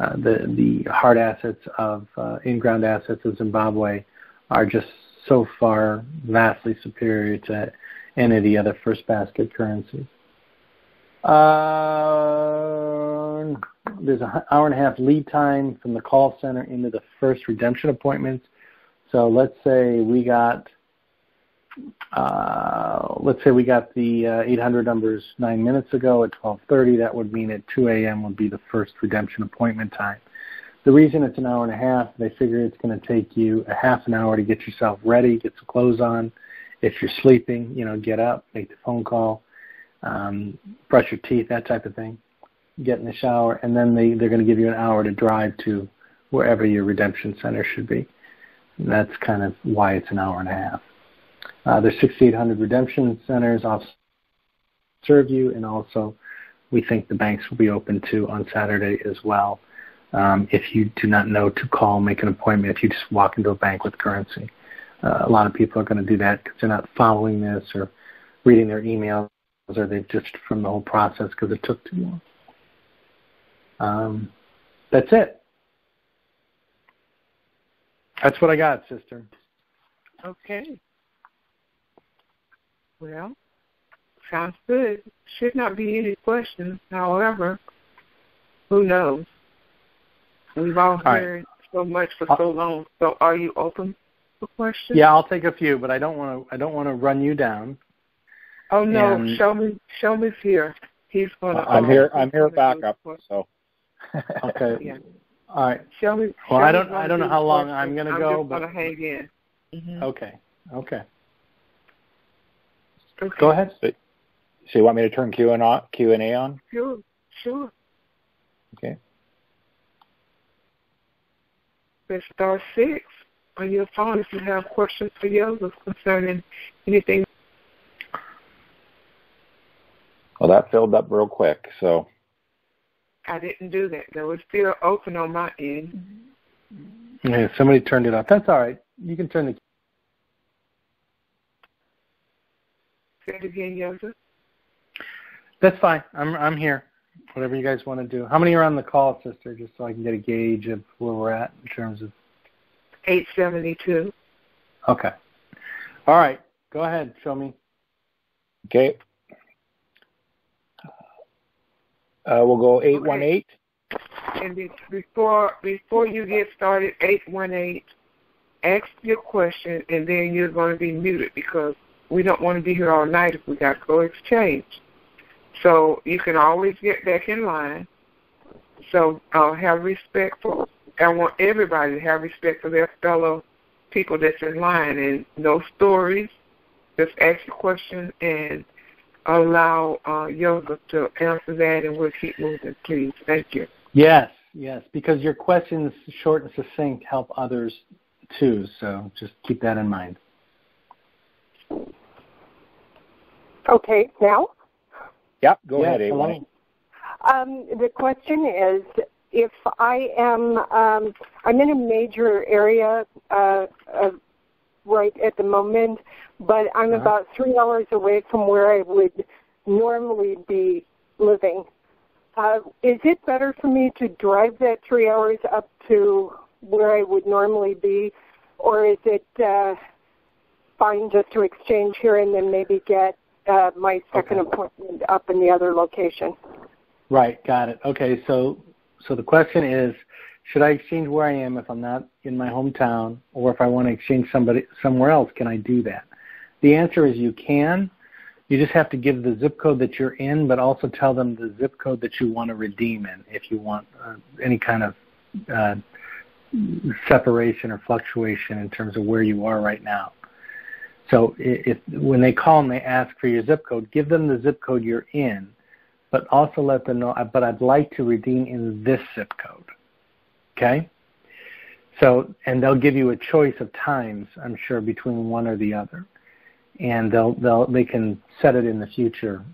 Uh, the the hard assets of uh, in-ground assets of Zimbabwe are just so far vastly superior to any of the other first basket currencies. Uh, there's an hour and a half lead time from the call center into the first redemption appointments. So let's say we got uh, let's say we got the uh, 800 numbers nine minutes ago at 12:30. That would mean at 2 a.m. would be the first redemption appointment time. The reason it's an hour and a half, they figure it's going to take you a half an hour to get yourself ready, get some clothes on. If you're sleeping, you know, get up, make the phone call, um, brush your teeth, that type of thing. Get in the shower, and then they, they're going to give you an hour to drive to wherever your redemption center should be. And that's kind of why it's an hour and a half. Uh, there's 6,800 redemption centers off serve you, and also we think the banks will be open to on Saturday as well. Um, if you do not know to call, make an appointment. If you just walk into a bank with currency, uh, a lot of people are going to do that because they're not following this or reading their emails, or they've just from the whole process because it took too long. Um, that's it. That's what I got, sister. Okay. Well, sounds good. Should not be any questions. However, who knows? We've all, all heard right. so much for so long. So, are you open for questions? Yeah, I'll take a few, but I don't want to. I don't want to run you down. Oh no! And show me, show me here. He's going to. I'm here. I'm here backup. So. okay. Yeah. All right. Show me. Well, show I don't. I don't know how long I'm going to go, I'm but. going to hang in. Mm-hmm. Okay. Okay. Okay. Go ahead. So, so you want me to turn Q and on, Q and A on? Sure. Sure. Okay. Press star six on your phone if you have questions for Yosef concerning anything. Well, that filled up real quick, so. I didn't do that. That was still open on my end. Mm-hmm. Mm-hmm. Yeah, somebody turned it off. That's all right. You can turn the Say it again, Yoda. That's fine. I'm I'm here. Whatever you guys want to do. How many are on the call, sister? Just so I can get a gauge of where we're at in terms of. Eight seventy two. Okay. All right. Go ahead. Show me. Okay. Uh, we'll go eight one eight. And before before you get started, eight one eight. Ask your question, and then you're going to be muted because we don't want to be here all night if we got to go exchange. So you can always get back in line. So uh, have respect for. I want everybody to have respect for their fellow people that's in line, and no stories. Just ask a question and allow uh, Yoga to answer that, and we'll keep moving, please. Thank you. Yes, yes, because your questions, short and succinct, help others too. So just keep that in mind. Okay, now? Yep, go yeah, ahead, Amy. Um, the question is if I am, um, I'm in a major area uh, uh, right at the moment, but I'm uh-huh. about three hours away from where I would normally be living. Uh, is it better for me to drive that three hours up to where I would normally be, or is it uh, fine just to exchange here and then maybe get uh, my second okay. appointment up in the other location. Right, got it. Okay, so so the question is, should I exchange where I am if I'm not in my hometown, or if I want to exchange somebody somewhere else? Can I do that? The answer is you can. You just have to give the zip code that you're in, but also tell them the zip code that you want to redeem in if you want uh, any kind of uh, separation or fluctuation in terms of where you are right now. So if when they call and they ask for your zip code, give them the zip code you're in, but also let them know. But I'd like to redeem in this zip code. Okay. So and they'll give you a choice of times, I'm sure, between one or the other, and they'll they'll they can set it in the future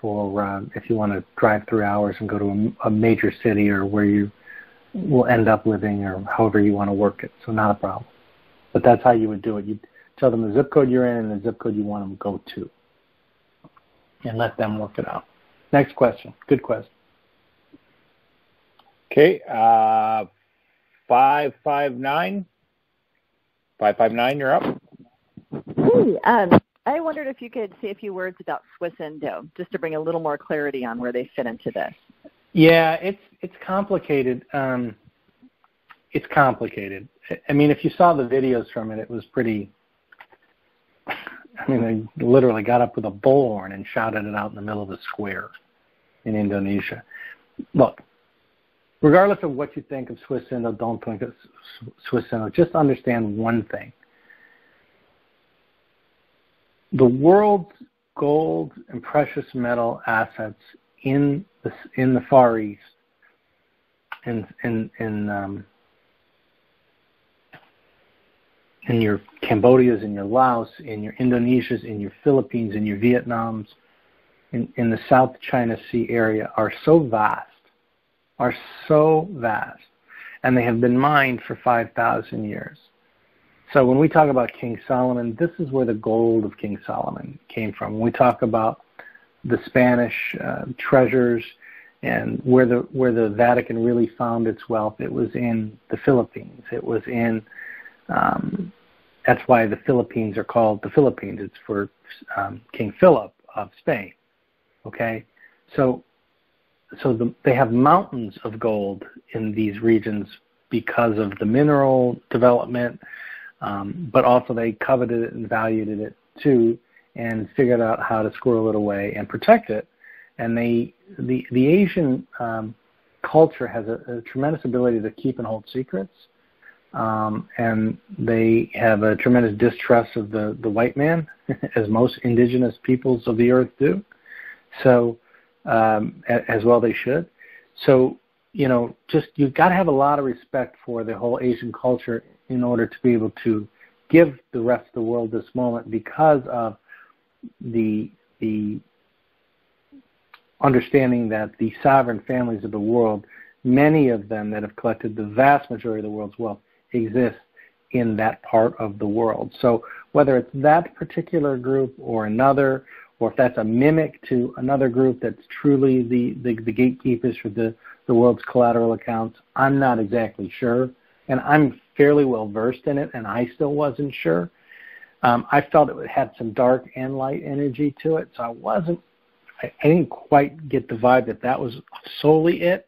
for uh, if you want to drive three hours and go to a, a major city or where you will end up living or however you want to work it. So not a problem. But that's how you would do it. You Tell them the zip code you're in and the zip code you want them to go to. And let them work it out. Next question. Good question. Okay. Uh, 559. 559, you're up. Hey, um, I wondered if you could say a few words about Swiss Indo, just to bring a little more clarity on where they fit into this. Yeah, it's it's complicated. Um, it's complicated. I mean, if you saw the videos from it, it was pretty I mean, they literally got up with a bullhorn and shouted it out in the middle of the square in Indonesia. Look, regardless of what you think of Swiss Indo, don't think of Swiss Indo. Just understand one thing. The world's gold and precious metal assets in the, in the Far East, in, in, in um, in your Cambodias, in your Laos, in your Indonesias, in your Philippines, in your Vietnams, in, in the South China Sea area are so vast, are so vast, and they have been mined for 5,000 years. So when we talk about King Solomon, this is where the gold of King Solomon came from. When we talk about the Spanish uh, treasures and where the where the Vatican really found its wealth, it was in the Philippines. It was in um, that's why the Philippines are called the Philippines. It's for um, King Philip of Spain. Okay, so so the, they have mountains of gold in these regions because of the mineral development, um, but also they coveted it and valued it too, and figured out how to squirrel it away and protect it. And they the the Asian um, culture has a, a tremendous ability to keep and hold secrets um, and they have a tremendous distrust of the, the white man, as most indigenous peoples of the earth do. So, um, as well they should. So, you know, just you've got to have a lot of respect for the whole Asian culture in order to be able to give the rest of the world this moment because of the the understanding that the sovereign families of the world, many of them that have collected the vast majority of the world's wealth, exist in that part of the world. So whether it's that particular group or another, or if that's a mimic to another group that's truly the, the, the gatekeepers for the, the world's collateral accounts, I'm not exactly sure. And I'm fairly well versed in it, and I still wasn't sure. Um, I felt it had some dark and light energy to it, so I wasn't. I, I didn't quite get the vibe that that was solely it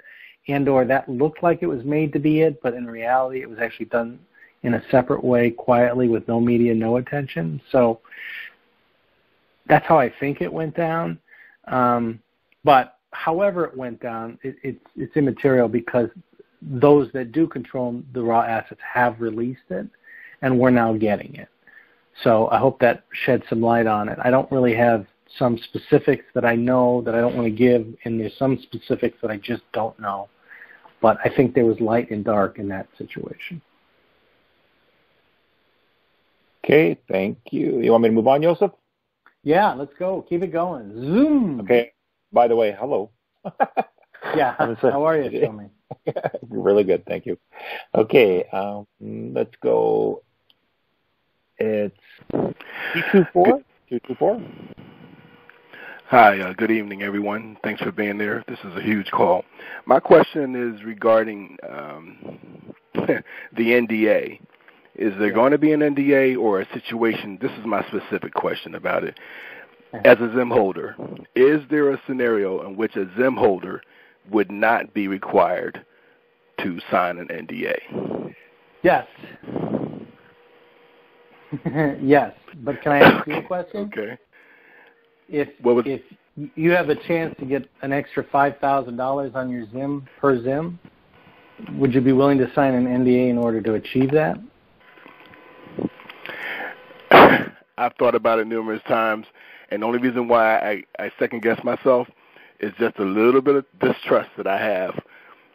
and or that looked like it was made to be it, but in reality it was actually done in a separate way, quietly, with no media, no attention. So that's how I think it went down. Um, but however it went down, it, it's it's immaterial because those that do control the raw assets have released it, and we're now getting it. So I hope that sheds some light on it. I don't really have some specifics that I know that I don't want to give, and there's some specifics that I just don't know. But I think there was light and dark in that situation. Okay, thank you. You want me to move on, Yosef? Yeah, let's go. Keep it going. Zoom. Okay. By the way, hello. yeah. How are you, Show me. really good, thank you. Okay, um, let's go. It's two two four. Two two four. Hi, uh, good evening, everyone. Thanks for being there. This is a huge call. My question is regarding um, the NDA. Is there going to be an NDA or a situation? This is my specific question about it. As a ZIM holder, is there a scenario in which a ZIM holder would not be required to sign an NDA? Yes. yes, but can I ask you a question? Okay if was, if you have a chance to get an extra five thousand dollars on your Zim per Zim, would you be willing to sign an NDA in order to achieve that? I've thought about it numerous times, and the only reason why I, I second guess myself is just a little bit of distrust that I have.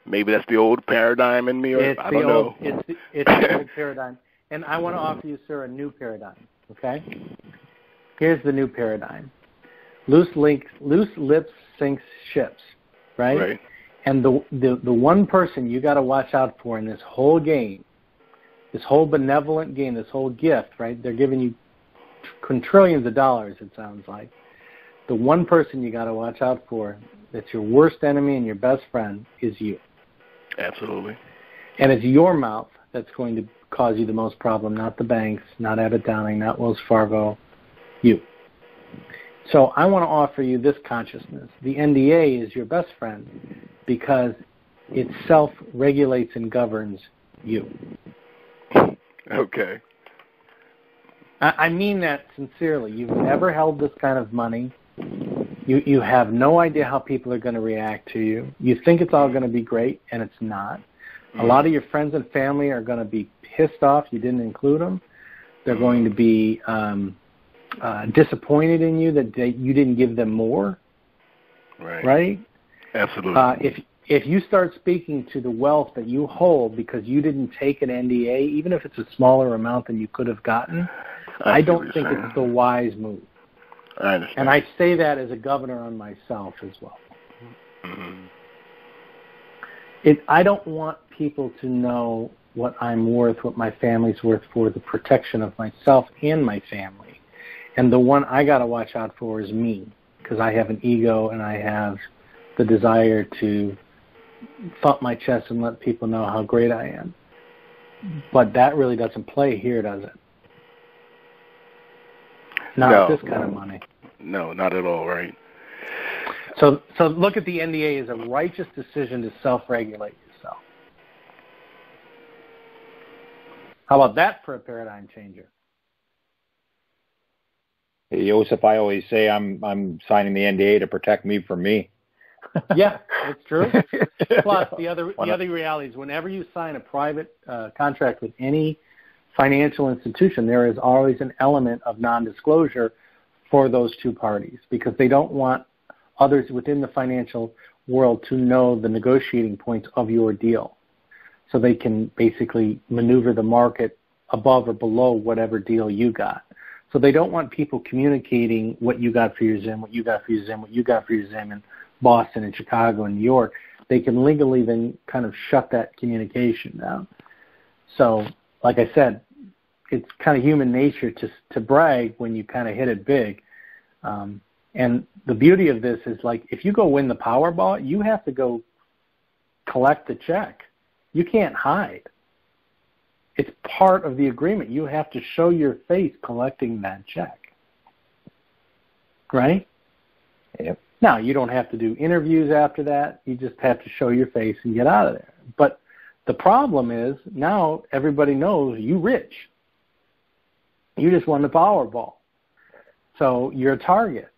Maybe that's the old paradigm in me, or it's I don't old, know. It's the, it's the old paradigm, and I want to offer you, sir, a new paradigm. Okay, here's the new paradigm loose links, loose lips sinks ships, right? Right. And the the the one person you got to watch out for in this whole game, this whole benevolent game, this whole gift, right? They're giving you quintillions of dollars. It sounds like the one person you got to watch out for that's your worst enemy and your best friend is you. Absolutely. And it's your mouth that's going to cause you the most problem, not the banks, not Abbott Downing, not Wells Fargo, you. So I want to offer you this consciousness. The NDA is your best friend because it self regulates and governs you. Okay. I mean that sincerely. You've never held this kind of money. You you have no idea how people are going to react to you. You think it's all going to be great, and it's not. A lot of your friends and family are going to be pissed off you didn't include them. They're mm-hmm. going to be um, uh, disappointed in you that they, you didn't give them more. Right. Right. Absolutely. Uh, if if you start speaking to the wealth that you hold because you didn't take an NDA, even if it's a smaller amount than you could have gotten, I, I don't think saying. it's the wise move. I understand. And I say that as a governor on myself as well. Mm-hmm. It, I don't want people to know what I'm worth, what my family's worth for the protection of myself and my family. And the one I got to watch out for is me because I have an ego and I have the desire to thump my chest and let people know how great I am. But that really doesn't play here, does it? Not no. this kind of money. No, not at all, right? So, so look at the NDA as a righteous decision to self-regulate yourself. How about that for a paradigm changer? Joseph, I always say I'm I'm signing the NDA to protect me from me. yeah, it's true. Plus, the other the other reality is whenever you sign a private uh, contract with any financial institution, there is always an element of non-disclosure for those two parties because they don't want others within the financial world to know the negotiating points of your deal. So they can basically maneuver the market above or below whatever deal you got. So they don't want people communicating what you got for your Zim, what you got for your Zim, what you got for your Zim in Boston and Chicago and New York. They can legally then kind of shut that communication down. So like I said, it's kind of human nature to to brag when you kind of hit it big. Um, and the beauty of this is like if you go win the Powerball, you have to go collect the check. You can't hide. It's part of the agreement. You have to show your face collecting that check. Right? Yep. Now, you don't have to do interviews after that. You just have to show your face and get out of there. But the problem is now everybody knows you rich. You just won the Powerball. So you're a target.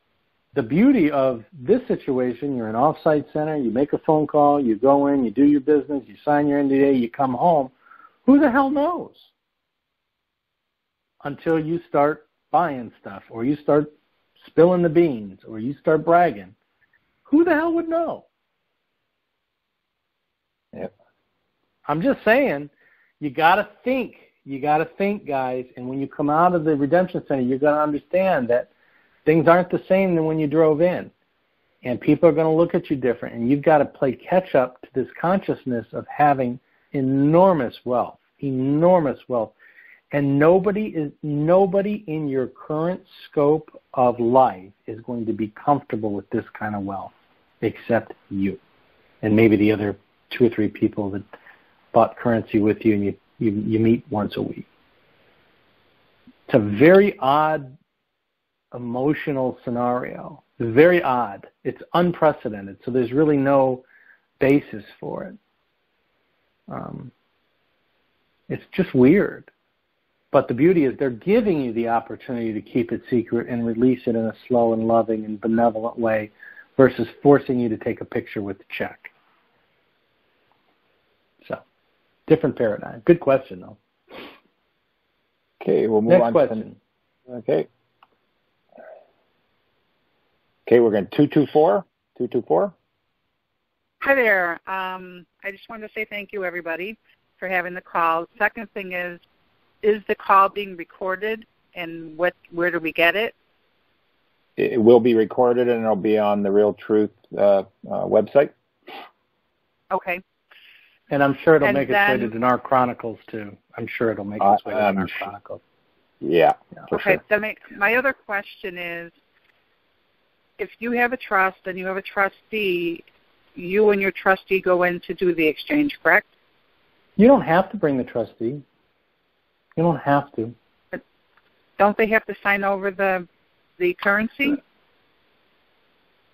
The beauty of this situation, you're an offsite center, you make a phone call, you go in, you do your business, you sign your NDA, you come home. Who the hell knows? Until you start buying stuff or you start spilling the beans or you start bragging. Who the hell would know? Yep. I'm just saying, you got to think. You got to think, guys. And when you come out of the redemption center, you're going to understand that things aren't the same than when you drove in. And people are going to look at you different. And you've got to play catch up to this consciousness of having enormous wealth, enormous wealth. And nobody is nobody in your current scope of life is going to be comfortable with this kind of wealth except you. And maybe the other two or three people that bought currency with you and you, you, you meet once a week. It's a very odd emotional scenario. Very odd. It's unprecedented. So there's really no basis for it. Um, it's just weird. But the beauty is they're giving you the opportunity to keep it secret and release it in a slow and loving and benevolent way versus forcing you to take a picture with the check. So, different paradigm. Good question, though. Okay, we'll move on to the Next on. question. To, okay. Okay, we're going 224. 224. Hi there. Um, I just wanted to say thank you, everybody, for having the call. Second thing is, is the call being recorded, and what? Where do we get it? It will be recorded, and it'll be on the Real Truth uh, uh, website. Okay. And I'm sure it'll And make then- its way to Dinar Chronicles too. I'm sure it'll make its way to Uh, um, Dinar sh- Chronicles. Yeah, Yeah. for Okay. sure. Then my, my other question is, if you have a trust and you have a trustee, you and your trustee go in to do the exchange, correct? You don't have to bring the trustee. You don't have to. Don't they have to sign over the the currency?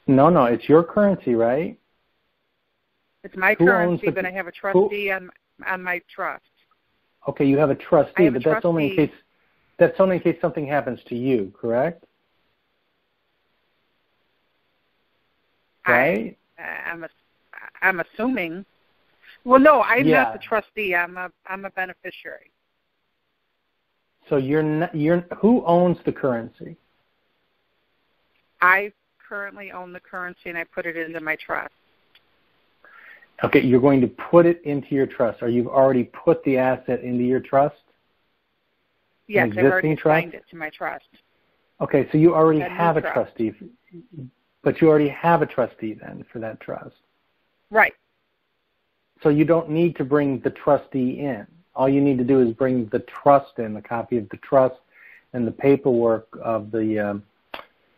No, no, it's your currency, right? It's my Who currency, the- but I have a trustee on on my trust. Okay, you have a trustee, have a but that's only in case that's only in case something happens to you, correct? Right. I'm a, I'm assuming. Well, no, I'm Yeah. not the trustee. I'm a I'm a beneficiary. So you're not, you're who owns the currency? I currently own the currency and I put it into my trust. Okay, you're going to put it into your trust, or you've already put the asset into your trust. Yes, I've already trust? assigned it to my trust. Okay, so you already new have a trust. trustee, but you already have a trustee then for that trust. Right. So you don't need to bring the trustee in. All you need to do is bring the trust in, the copy of the trust, and the paperwork of the um,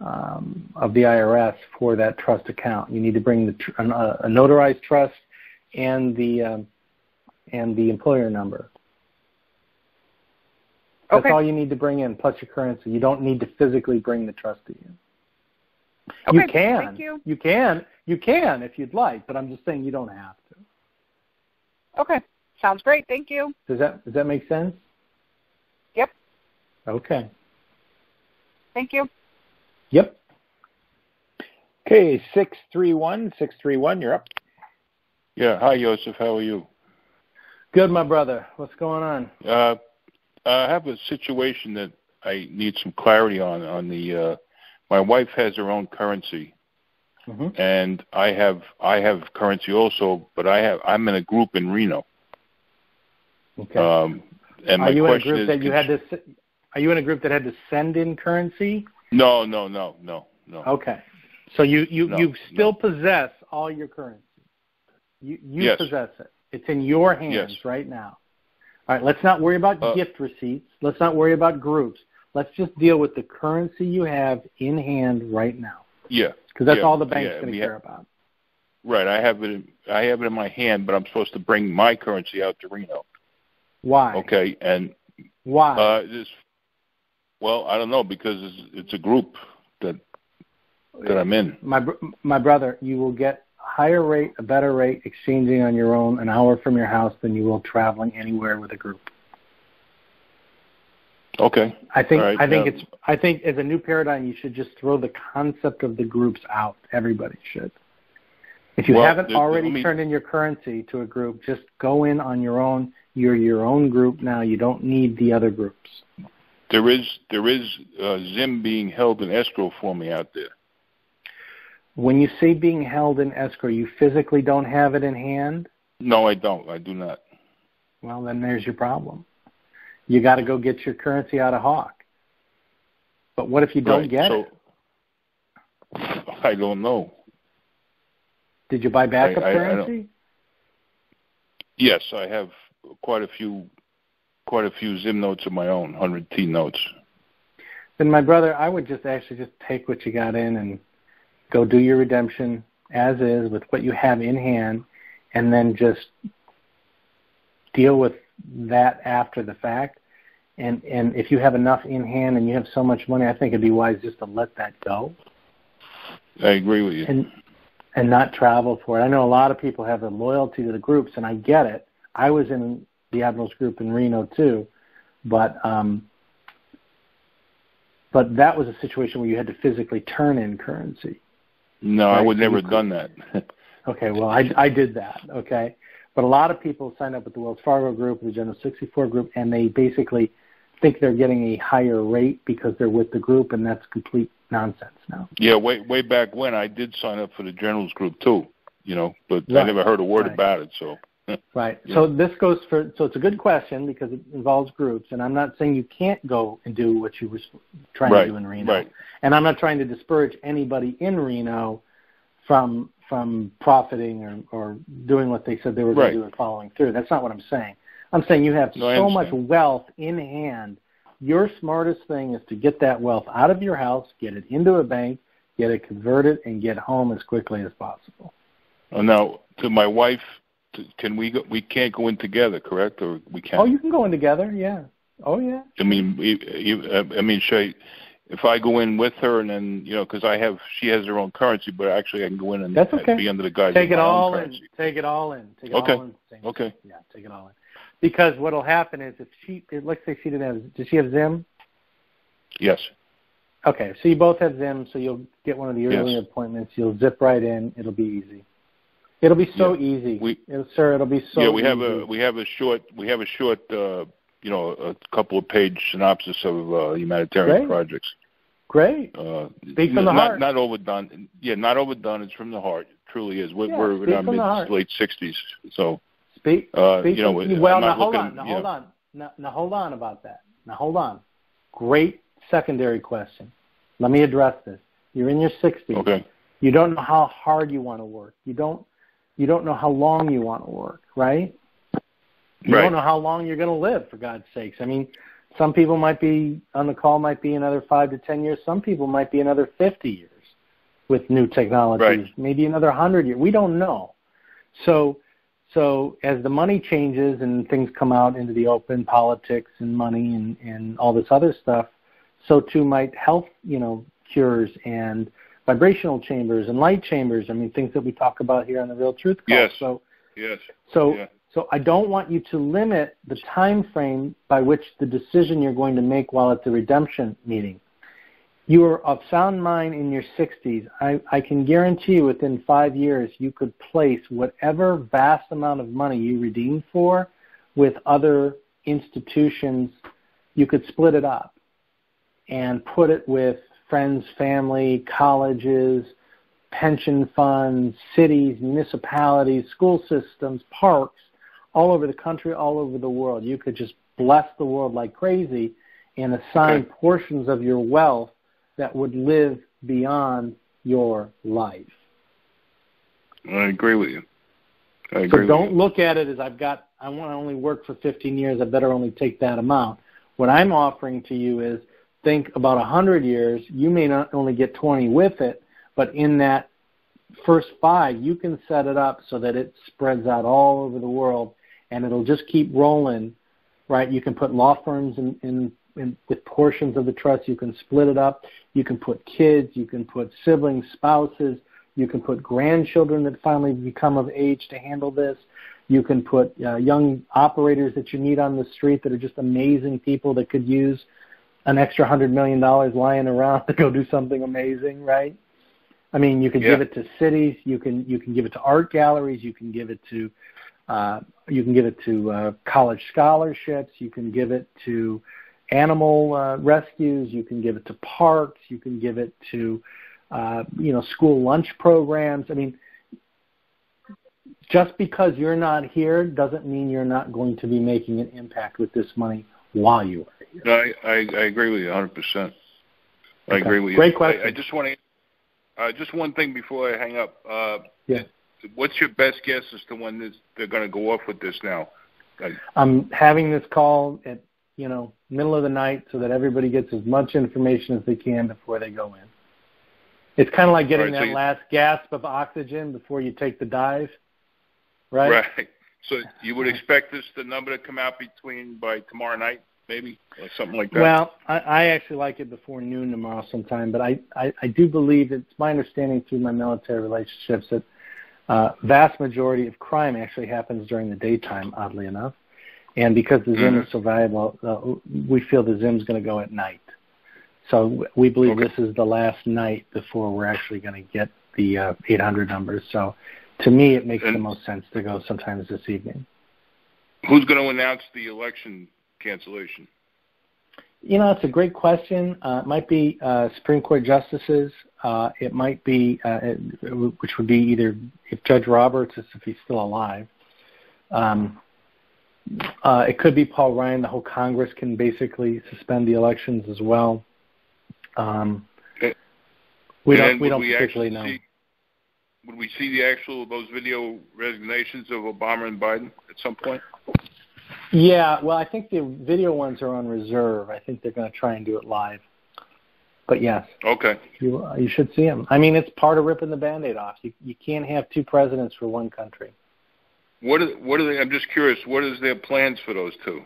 um, of the IRS for that trust account. You need to bring the tr- an- a, a notarized trust and the um, and the employer number. That's Okay. all you need to bring in, plus your currency. You don't need to physically bring the trustee in. Okay, you can. thank you. You can. You can if you'd like, but I'm just saying you don't have to. Okay. Sounds great. Thank you. Does that does that make sense? Yep. Okay. Thank you. Yep. Okay, six three one six three one. You're up. Yeah. Hi, Joseph. How are you? Good, my brother. What's going on? Uh, I have a situation that I need some clarity on. On the, uh, my wife has her own currency, hmm and I have I have currency also, but I have I'm in a group in Reno. Okay. Um, and my are you in a group is, that you had to? Are you in a group that had to send in currency? No, no, no, no, no. Okay. So you you No, you still possess all your currency. You you Yes. possess it. It's in your hands Yes. right now. All right. Let's not worry about Uh, gift receipts. Let's not worry about groups. Let's just deal with the currency you have in hand right now, Yeah. because that's Yeah, all the bank's yeah, going to care have- about. Right. I have it. In, I have it in my hand, but I'm supposed to bring my currency out to Reno. Why? Okay. And Why? uh, this. Well, I don't know because it's, it's a group that that I'm in. my my brother, you will get a higher rate, a better rate exchanging on your own an hour from your house than you will traveling anywhere with a group. Okay. I think right, I think uh, it's I think as a new paradigm you should just throw the concept of the groups out. Everybody should. If you Well, haven't already me- turned in your currency to a group, just go in on your own. You're your own group now. You don't need the other groups. There is there is uh, Zim being held in escrow for me out there. When you say being held in escrow, you physically don't have it in hand. No, I don't. I do not. Well, then there's your problem. You got to go get your currency out of Hawk. But what if you don't Right, get so, it? I don't know. Did you buy backup I- I currency? Yes, I have quite a few quite a few Zim notes of my own, hundred T notes. Then, my brother, I would just actually just take what you got in and go do your redemption as is with what you have in hand, and then just deal with that after the fact. And and if you have enough in hand and you have so much money, I think it'd be wise just to let that go I agree with you. and and not travel for it. I know a lot of people have a loyalty to the groups, and I get it. I was in the Admirals group in Reno too, but um, but that was a situation where you had to physically turn in currency. no, I would never have done that. Okay, well I I did that. Okay, but a lot of people sign up with the Wells Fargo group, the General 64 group, and they basically think they're getting a higher rate because they're with the group, and that's complete nonsense now. yeah, way way back when I did sign up for the Generals group too. You know, but I never heard a word right. about it. So Right. Yeah. So this goes for so it's a good question because it involves groups, and I'm not saying you can't go and do what you were trying right, to do in Reno, right. and I'm not trying to discourage anybody in Reno from from profiting or, or doing what they said they were going Right. to do and following through. That's not what I'm saying. I'm saying you have No, so much wealth in hand. Your smartest thing is to get that wealth out of your house, get it into a bank, get it converted, and get home as quickly as possible. Uh, now, to my wife, can we go? We can't go in together, correct? Or we can? Oh, you can go in together, yeah. Oh, yeah. I mean, I mean, I, if I go in with her and then you know, because I have, she has her own currency, but actually I can go in and That's okay. be under the guise Take it all in. Take it all in. Take it Okay. all in. Okay. Yeah, take it all in. Because what'll happen is if she, let's say she didn't have, does she have Zim? Yes. Okay, so you both have Zim, so you'll get one of the early Yes. appointments. You'll zip right in. It'll be easy. It'll be so Yeah. easy, We- It'll- sir. It'll be so. yeah, we easy. have a we have a short we have a short uh, you know a couple of page synopsis of uh, humanitarian Great. projects. great. Uh, Speak from the not, heart. Not overdone. Yeah, not overdone. It's from the heart. It truly is. We're, Yeah, we're in our mid late sixties, so Speak. uh, speak you know. well, now hold looking, on. Now hold know, on. Now, now hold on about that. Now hold on. Great secondary question. Let me address this. You're in your 60s. Okay. You don't know how hard you want to work. You don't. You don't know how long you want to work, right? You Right. don't know how long you're going to live, for God's sakes. I mean, some people might be on the call might be another five to ten years. Some people might be another fifty years with new technologies. Right. Maybe another hundred years. We don't know. So, so as the money changes and things come out into the open, politics and money and and all this other stuff, so too might health, you know, cures and vibrational chambers and light chambers. I mean, things that we talk about here on the Real Truth Call. Yes. So. Yes. So, Yeah. so I don't want you to limit the time frame by which the decision you're going to make while at the redemption meeting. You are of sound mind in your 60s. I, I can guarantee you within five years you could place whatever vast amount of money you redeem for with other institutions. You could split it up and put it with friends, family, colleges, pension funds, cities, municipalities, school systems, parks, all over the country, all over the world. You could just bless the world like crazy and assign portions of your wealth that would live beyond your life. I agree with you. I agree So don't look at it as I've got I want to only work for 15 years, I better only take that amount. What I'm offering to you is think about 100 years, you may not only get 20 with it, but in that first 5 you can set it up so that it spreads out all over the world and it'll just keep rolling, right? You can put law firms in in in, with portions of the trust. You can split it up. You can put kids. You can put siblings, spouses. You can put grandchildren that finally become of age to handle this. You can put uh, young operators that you meet on the street that are just amazing people that could use an extra hundred million dollars lying around to go do something amazing, right? I mean, you could give it to cities. You can you can give it to art galleries. You can give it to uh, you can give it to uh, college scholarships. You can give it to animal uh, rescues. You can give it to parks. You can give it to uh, you know school lunch programs. I mean, just because you're not here doesn't mean you're not going to be making an impact with this money while you are here. No, I, I, I agree with you 100. percent I Okay. agree with you. Great question. I, I just want to uh, just one thing before I hang up. Uh, Yeah. What's your best guess as to when this, they're going to go off with this now? I'm having this call at you know middle of the night so that everybody gets as much information as they can before they go in. It's kind of like getting Right, so that you- last gasp of oxygen before you take the dive, right? right. So you would expect this the number to come out between by tomorrow night, maybe, or something like that. Well, I, I actually like it before noon tomorrow sometime, but I, I, I do believe it's my understanding through my military relationships that uh, vast majority of crime actually happens during the daytime, oddly enough. And because the Zim Mhm. is so valuable, uh, we feel the Zim's going to go at night. So we believe Okay. this is the last night before we're actually going to get the uh, 800 numbers. So to me, it makes the most sense to go sometimes this evening. Who's going to announce the election cancellation? You know, it's a great question. Uh, it might be uh, Supreme Court justices. Uh, it might be, uh, which would be either if Judge Roberts, is if he's still alive. Um, uh, it could be Paul Ryan. The whole Congress can basically suspend the elections as well. Um, we don't. We don't we particularly actually know. See, would we see the actual those video resignations of Obama and Biden at some point? Yeah, well, I think the video ones are on reserve. I think they're going to try and do it live. But yes, Okay. You you should see them. I mean, it's part of ripping the band-aid off. You you can't have two presidents for one country. What are, what are they? I'm just curious. What is their plans for those two?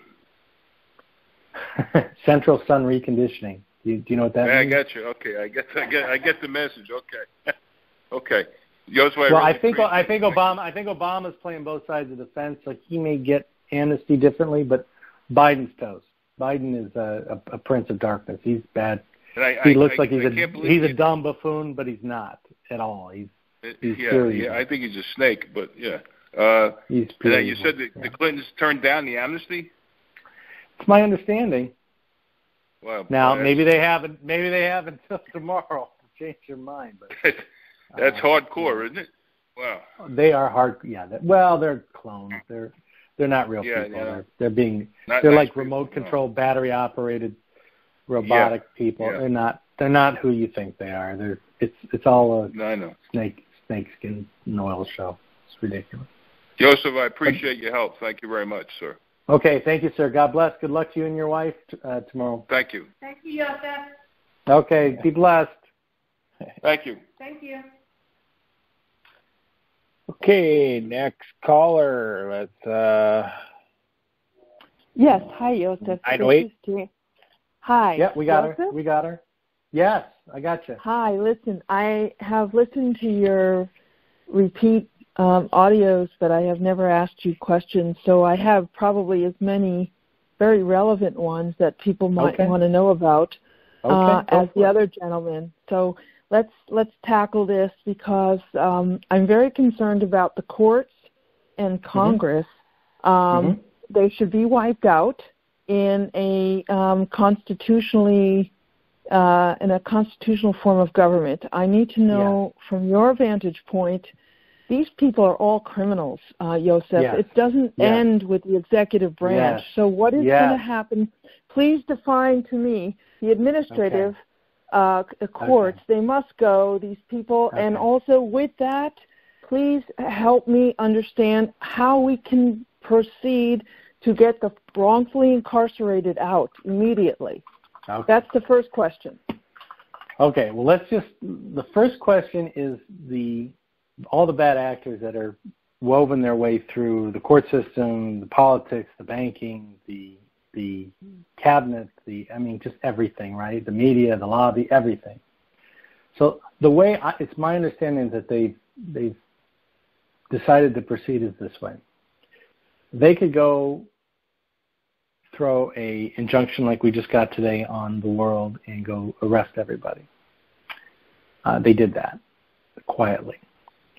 Central sun reconditioning. Do you, do you know what that Yeah, I got you. Okay, I get I get I get the message. Okay, okay. Well, really I think I think Obama I think Obama's playing both sides of the fence, so he may get amnesty differently, but Biden's toast. Biden is a, a, a prince of darkness. He's bad. I, he I, looks I, like he's a he's a dumb buffoon, but he's not at all. He's he's yeah, pure yeah. I think he's a snake, but yeah. Uh, he's and you said that yeah. the Clintons turned down the amnesty. It's my understanding. Well, Now maybe they haven't maybe they have until tomorrow to change their mind, but that's, uh, hardcore, isn't it? Wow. They are hard. Yeah. That, well, they're clones. They're they're not real Yeah, people. yeah. They're they're being Not they're like people, remote no. controlled, battery operated, robotic people. yeah. They're not they're not who you think they are. They're it's it's all a No, I know. snake snakeskin and oil show. It's ridiculous. Joseph, I appreciate your help. Thank you very much, sir. Okay, thank you, sir. God bless. Good luck to you and your wife uh, tomorrow. Thank you. Thank you, Joseph. Okay, be blessed. Thank you. Thank you. Okay, next caller. Let's uh Yes. Hi, Joseph. Hi, This wait. Hi. Yeah, we got her. We got her. Yes, I got you. Hi. Listen, I have listened to your repeat um, audios, but I have never asked you questions. So I have probably as many very relevant ones that people might Okay. want to know about Okay, uh, go as the other gentleman. So let's let's tackle this because um, I'm very concerned about the courts and Mm-hmm. Congress. Um, They should be wiped out in a um, constitutionally uh, in a constitutional form of government. I need to know from your vantage point. These people are all criminals, uh, Yosef. Yes. It doesn't Yes. end with the executive branch. Yes. So, what is going to happen? Please define to me the administrative uh, c- courts. They must go. These people, and also with that, please help me understand how we can proceed to get the wrongfully incarcerated out immediately. Okay. That's the first question. Okay, well, let's just. The first question is the all the bad actors that are woven their way through the court system, the politics, the banking, the the cabinet, the I mean, just everything, right? The media, the lobby, everything. So the way I, it's my understanding that they they've decided to proceed is this way. They could go throw a injunction like we just got today on the world and go arrest everybody. Uh, they did that quietly.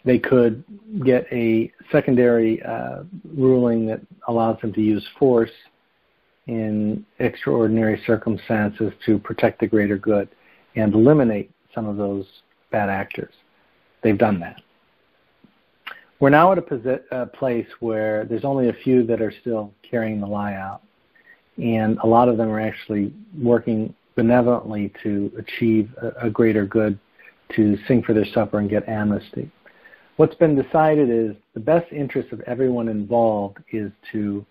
They could get a secondary uh, ruling that allows them to use force in extraordinary circumstances to protect the greater good and eliminate some of those bad actors. They've done that. We're now at a posi- uh, place where there's only a few that are still carrying the lie out and a lot of them are actually working benevolently to achieve a, a greater good, to sing for their supper and get amnesty. What's been decided is the best interest of everyone involved is to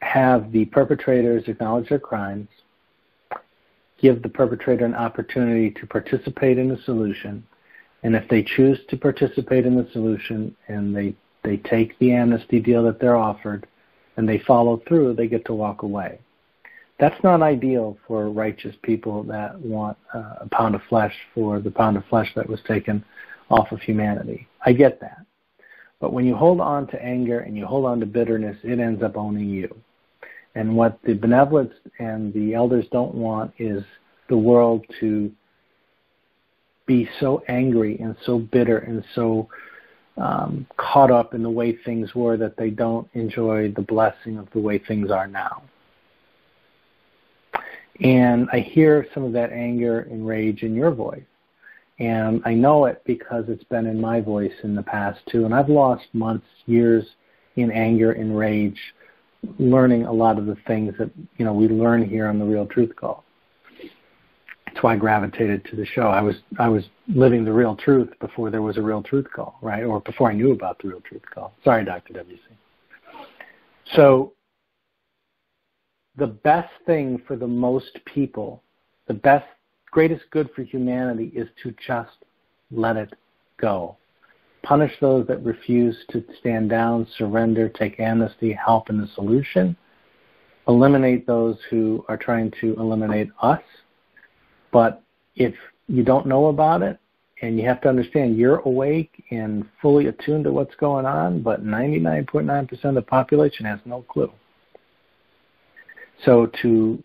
have the perpetrators acknowledge their crimes, give the perpetrator an opportunity to participate in the solution, and if they choose to participate in the solution and they, they take the amnesty deal that they're offered, and they follow through, they get to walk away. That's not ideal for righteous people that want uh, a pound of flesh for the pound of flesh that was taken off of humanity. I get that. But when you hold on to anger and you hold on to bitterness, it ends up owning you. And what the benevolence and the elders don't want is the world to be so angry and so bitter and so um, caught up in the way things were that they don't enjoy the blessing of the way things are now. And I hear some of that anger and rage in your voice. And I know it because it's been in my voice in the past too. And I've lost months, years in anger and rage, learning a lot of the things that, you know, we learn here on the Real Truth Call. That's why I gravitated to the show. I was I was living the real truth before there was a real truth call, right? Or before I knew about the real truth call. Sorry, Dr. WC. So the best thing for the most people, the best greatest good for humanity is to just let it go. Punish those that refuse to stand down, surrender, take amnesty, help in the solution. Eliminate those who are trying to eliminate us but if you don't know about it, and you have to understand you're awake and fully attuned to what's going on, but 99.9% of the population has no clue. So to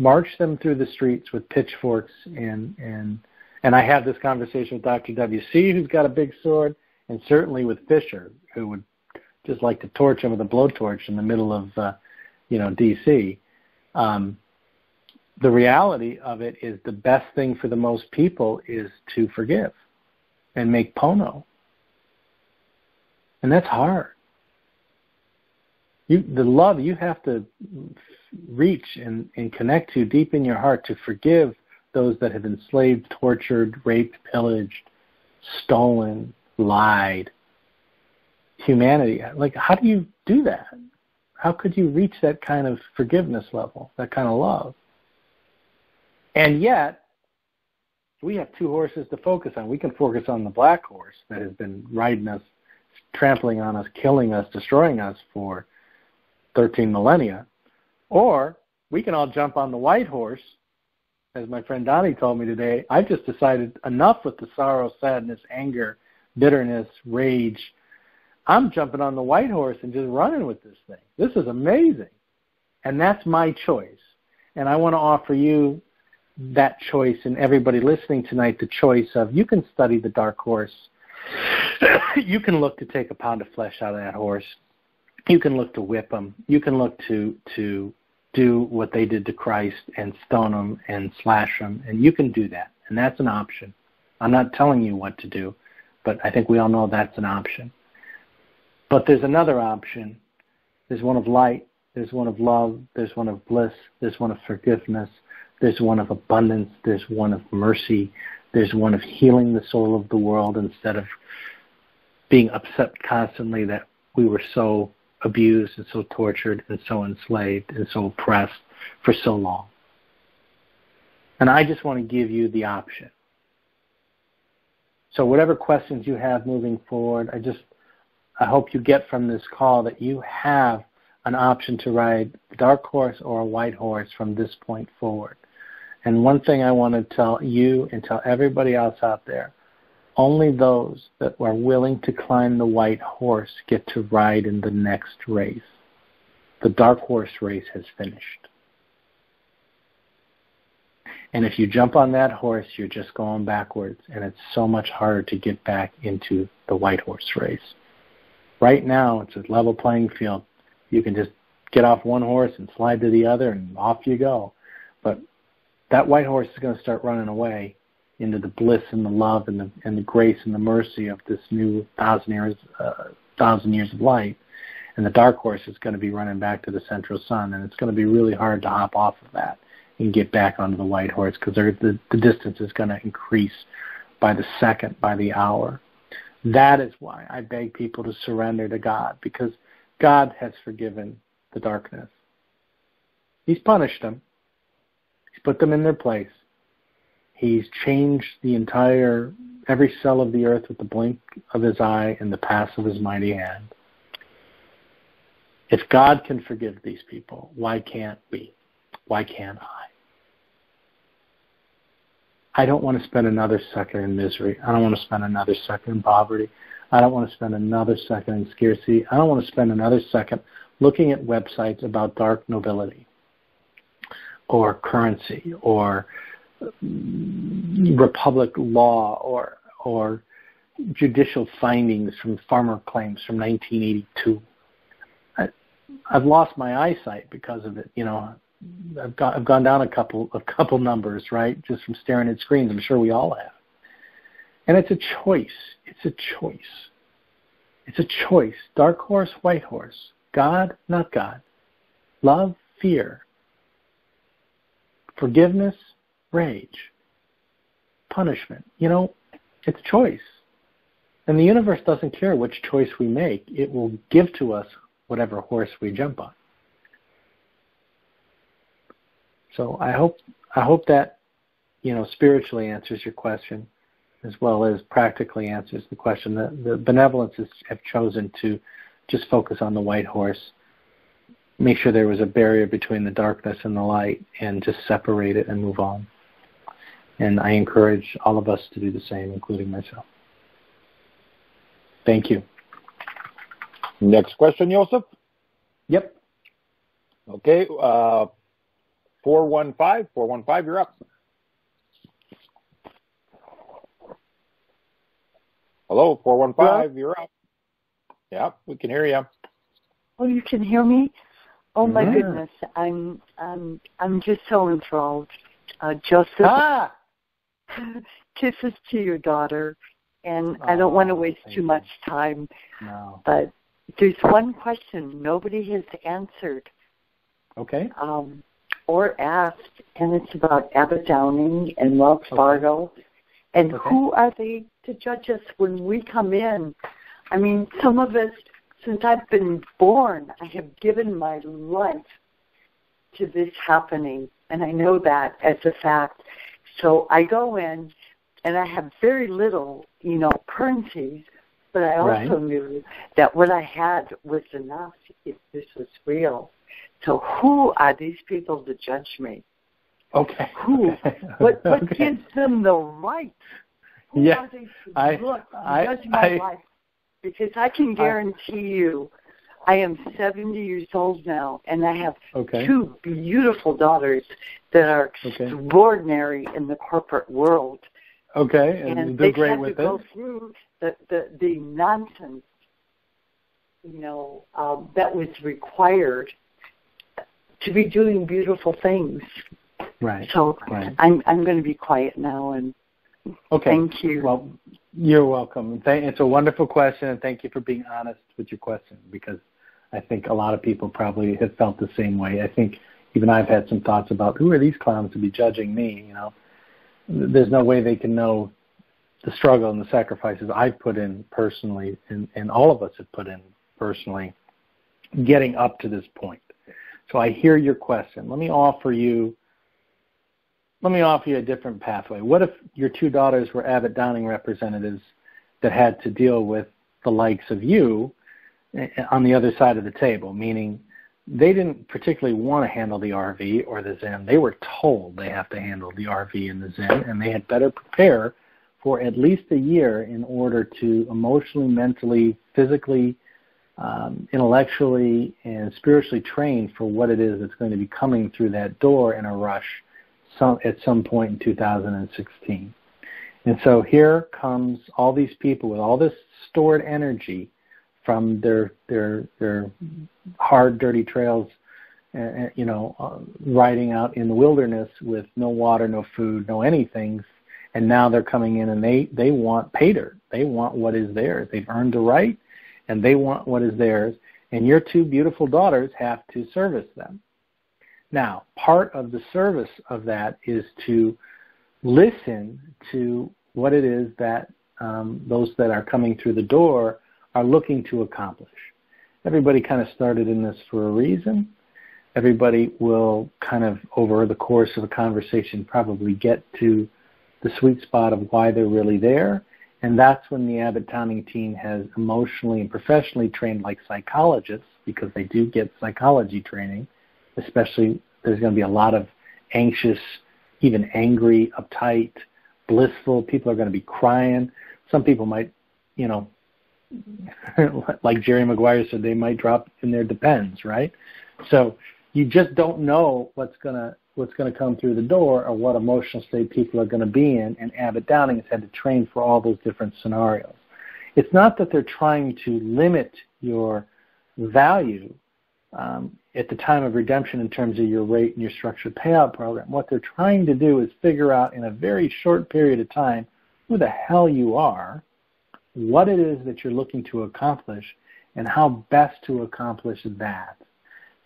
march them through the streets with pitchforks and and and I have this conversation with Dr. WC, who's got a big sword, and certainly with Fisher, who would just like to torch him with a blowtorch in the middle of, uh, you know, D.C. Um, the reality of it is the best thing for the most people is to forgive and make pono. And that's hard. You, the love you have to reach and, and connect to deep in your heart to forgive those that have enslaved, tortured, raped, pillaged, stolen, lied, humanity. Like, how do you do that? How could you reach that kind of forgiveness level, that kind of love? And yet, we have two horses to focus on. We can focus on the black horse that has been riding us, trampling on us, killing us, destroying us for 13 millennia. Or we can all jump on the white horse. As my friend Donnie told me today, I've just decided enough with the sorrow, sadness, anger, bitterness, rage. I'm jumping on the white horse and just running with this thing. This is amazing. And that's my choice. And I want to offer you that choice and everybody listening tonight the choice of you can study the dark horse. you can look to take a pound of flesh out of that horse. You can look to whip them. You can look to to do what they did to Christ and stone them and slash them, and you can do that, and that's an option. I'm not telling you what to do, but I think we all know that's an option. But there's another option. There's one of light. There's one of love. There's one of bliss. There's one of forgiveness. There's one of abundance. There's one of mercy. There's one of healing the soul of the world instead of being upset constantly that we were so abused and so tortured and so enslaved and so oppressed for so long. And I just want to give you the option. So whatever questions you have moving forward, I just I hope you get from this call that you have an option to ride a dark horse or a white horse from this point forward. And one thing I want to tell you and tell everybody else out there only those that are willing to climb the white horse get to ride in the next race. The dark horse race has finished. And if you jump on that horse, you're just going backwards, and it's so much harder to get back into the white horse race. Right now, it's a level playing field. You can just get off one horse and slide to the other, and off you go. But that white horse is going to start running away into the bliss and the love and the and the grace and the mercy of this new thousand years uh, thousand years of light. And the dark horse is going to be running back to the central sun, and it's going to be really hard to hop off of that and get back onto the white horse because the the distance is going to increase by the second, by the hour. That is why I beg people to surrender to God because God has forgiven the darkness. He's punished them. He's put them in their place. He's changed the entire, every cell of the earth with the blink of his eye and the pass of his mighty hand. If God can forgive these people, why can't we? Why can't I? I don't want to spend another second in misery. I don't want to spend another second in poverty. I don't want to spend another second in scarcity. I don't want to spend another second looking at websites about dark nobility or currency or republic law or or judicial findings from farmer claims from 1982. I, I've lost my eyesight because of it. You know, I've, got, I've gone down a couple a couple numbers, right, just from staring at screens. I'm sure we all have. And it's a choice. It's a choice. It's a choice. Dark horse, white horse. God, not God. Love, fear. Forgiveness, rage, punishment. You know, it's choice. And the universe doesn't care which choice we make, it will give to us whatever horse we jump on. So I hope I hope that you know spiritually answers your question as well as practically answers the question. The, the benevolences have chosen to just focus on the white horse make sure there was a barrier between the darkness and the light and just separate it and move on. And I encourage all of us to do the same, including myself. Thank you. Next question, Joseph? Yep. Okay. Uh, 415. 415, you're up. Hello, 415, you're up. Yeah, we can hear you. Oh, you can hear me? Oh my goodness, I'm I'm I'm just so enthralled. Uh, Joseph, Ah, kisses to your daughter, and I don't want to waste too you. much time, no. but there's one question nobody has answered Okay. um, or asked, and it's about Abbott Downing and Wells Okay. Fargo, and Okay. who are they to judge us when we come in? I mean, some of us, since I've been born, I have given my life to this happening, and I know that as a fact. So I go in, and I have very little, you know, currencies, but I also Right. knew that what I had was enough if this was real. So who are these people to judge me? Okay. Who? What what Okay. gives them the right? Who Yeah, are they to I- look I- judge my I- life? Because I can guarantee you, I am 70 years old now, and I have Okay. two beautiful daughters that are Okay. extraordinary in the corporate world, Okay, and, and do great with to it. go through the the, the nonsense, you know, um, that was required to be doing beautiful things. Right. So Right. I'm I'm going to be quiet now and Okay. thank you. Well, you're welcome. It's a wonderful question, and thank you for being honest with your question because I think a lot of people probably have felt the same way. I think even I've had some thoughts about who are these clowns to be judging me. You know, there's no way they can know the struggle and the sacrifices I've put in personally, and, and all of us have put in personally, getting up to this point. So I hear your question. Let me offer you let me offer you a different pathway. What if your two daughters were Abbott Downing representatives that had to deal with the likes of you on the other side of the table, meaning they didn't particularly want to handle the RV or the Zim. They were told they have to handle the RV and the Zim, and they had better prepare for at least a year in order to emotionally, mentally, physically, um, intellectually, and spiritually train for what it is that's going to be coming through that door in a rush some, at some point in 2016. And so here comes all these people with all this stored energy from their their their hard, dirty trails, uh, you know, uh, riding out in the wilderness with no water, no food, no anything, and now they're coming in and they they want pay dirt. They want what is theirs. They've earned the right, and they want what is theirs. And your two beautiful daughters have to service them. Now, part of the service of that is to listen to what it is that um, those that are coming through the door are looking to accomplish. Everybody kind of started in this for a reason. Everybody will kind of, over the course of a conversation, probably get to the sweet spot of why they're really there. And that's when the Abbott Downing team has emotionally and professionally trained like psychologists, because they do get psychology training, especially there's going to be a lot of anxious, even angry, uptight, blissful. People are going to be crying. Some people might, you know, like Jerry Maguire said, they might drop in their depends, right? So you just don't know what's gonna what's gonna come through the door or what emotional state people are to be in. And Abbott Downing has had to train for all those different scenarios. It's not that they're trying to limit your value um, at the time of redemption in terms of your rate and your structured payout program. What they're trying to do is figure out in a very short period of time who the hell you are, what it is that you're looking to accomplish, and how best to accomplish that.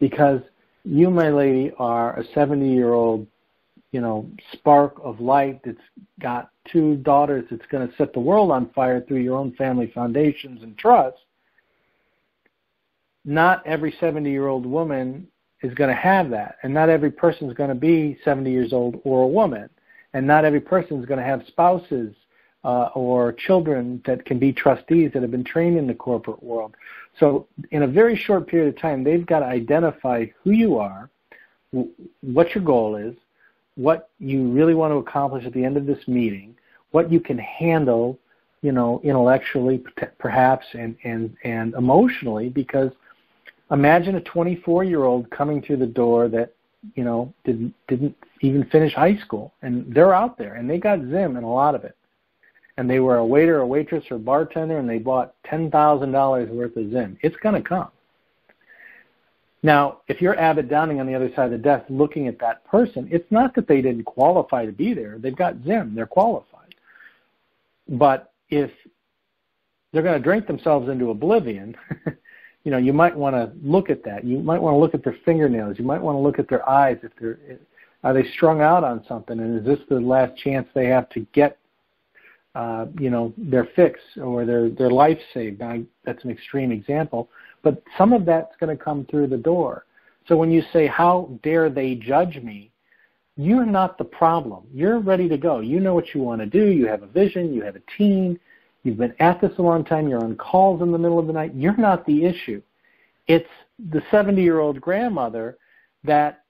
Because you, my lady, are a 70 year old, you know, spark of light that's got two daughters that's going to set the world on fire through your own family foundations and trust. Not every 70 year old woman is going to have that. And not every person is going to be 70 years old or a woman. And not every person is going to have spouses uh, or children that can be trustees that have been trained in the corporate world. So, in a very short period of time, they've got to identify who you are, what your goal is, what you really want to accomplish at the end of this meeting, what you can handle, you know, intellectually perhaps and and and emotionally. Because imagine a 24 year old coming through the door that you know, didn't didn't even finish high school, and they're out there, and they got Zim and a lot of it. And they were a waiter, a waitress, or bartender, and they bought ten thousand dollars worth of Zim. It's going to come. Now, if you're Abbott Downing on the other side of the desk looking at that person, it's not that they didn't qualify to be there. They've got Zim. They're qualified. But if they're going to drink themselves into oblivion, you know, you might want to look at that. You might want to look at their fingernails. You might want to look at their eyes. If they're are they strung out on something, and is this the last chance they have to get, uh, you know, their fix or their their life saved? Now, that's an extreme example, but some of that's going to come through the door. So when you say, "How dare they judge me?" You're not the problem. You're ready to go. You know what you want to do. You have a vision. You have a team You've been at this a long time. You're on calls in the middle of the night. You're not the issue. It's the 70 year old grandmother that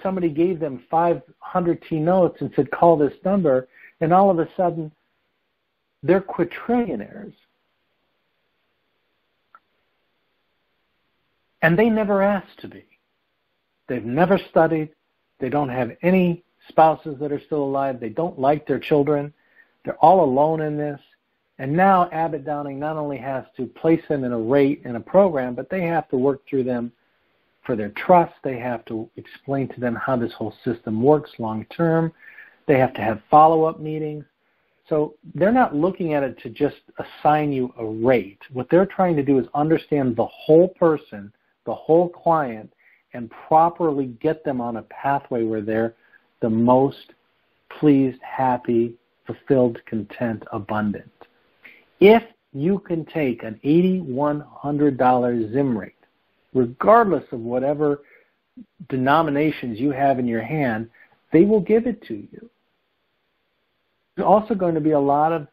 somebody gave them 500 T notes and said, call this number, and all of a sudden they're quadrillionaires. And they never asked to be. They've never studied. They don't have any spouses that are still alive. They don't like their children. They're all alone in this. And now Abbott Downing not only has to place them in a rate in a program, but they have to work through them for their trust. They have to explain to them how this whole system works long term. They have to have follow up meetings. So they're not looking at it to just assign you a rate. What they're trying to do is understand the whole person, the whole client, and properly get them on a pathway where they're the most pleased, happy, fulfilled, content, abundant. If you can take an $8,100 ZIM rate, regardless of whatever denominations you have in your hand, they will give it to you. There's also going to be a lot of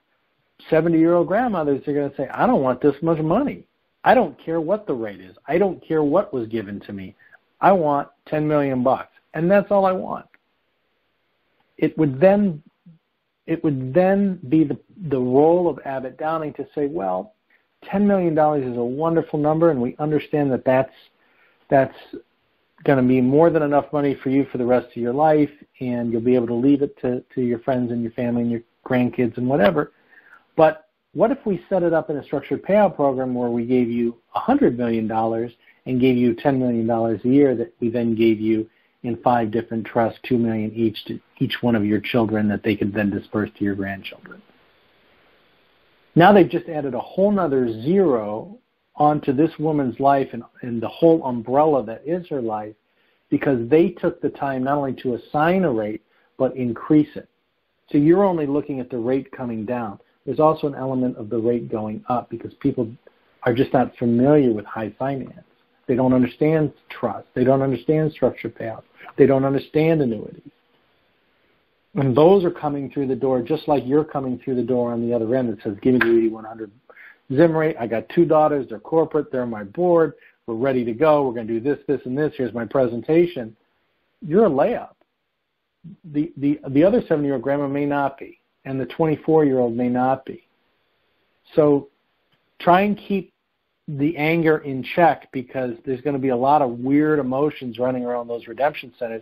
70 year old grandmothers are going to say, I don't want this much money. I don't care what the rate is. I don't care what was given to me. I want 10 million bucks. And that's all I want. It would then it would then be the, the role of Abbott Downing to say, well, $10 million is a wonderful number, and we understand that that's, that's going to be more than enough money for you for the rest of your life, and you'll be able to leave it to, to your friends and your family and your grandkids and whatever. But what if we set it up in a structured payout program where we gave you $100 million and gave you $10 million a year that we then gave you in five different trusts, two million each to each one of your children that they could then disperse to your grandchildren. Now they've just added a whole nother zero onto this woman's life and, and the whole umbrella that is her life because they took the time not only to assign a rate but increase it. So you're only looking at the rate coming down. There's also an element of the rate going up because people are just not familiar with high finance. They don't understand trust. They don't understand structured payouts. They don't understand annuities. And those are coming through the door just like you're coming through the door on the other end that says, give me the 8100 Zim rate. I got two daughters. They're corporate. They're on my board. We're ready to go. We're going to do this, this, and this. Here's my presentation. You're a layup. The, the, the other seven year old grandma may not be, and the 24 year old may not be. So try and keep the anger in check because there's going to be a lot of weird emotions running around those redemption centers.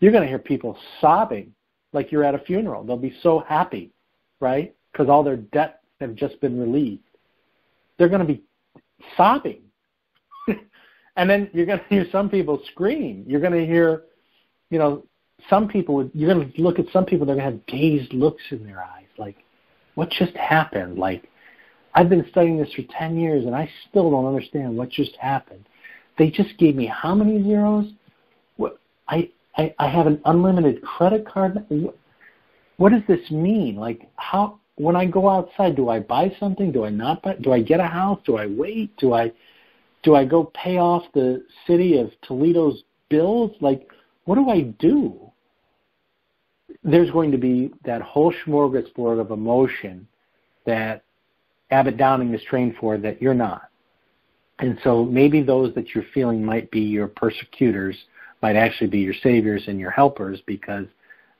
You're going to hear people sobbing like you're at a funeral. They'll be so happy, right? Because all their debts have just been relieved. They're going to be sobbing. and then you're going to hear some people scream. You're going to hear, you know, some people, you're going to look at some people, they're going to have dazed looks in their eyes. Like, what just happened? Like, I've been studying this for 10 years and I still don't understand what just happened. They just gave me how many zeros? What, I, I, I have an unlimited credit card. What does this mean? Like, how, when I go outside, do I buy something? Do I not buy? Do I get a house? Do I wait? Do I, do I go pay off the city of Toledo's bills? Like, what do I do? There's going to be that whole smorgasbord of emotion that Abbott Downing is trained for that you're not. And so maybe those that you're feeling might be your persecutors might actually be your saviors and your helpers because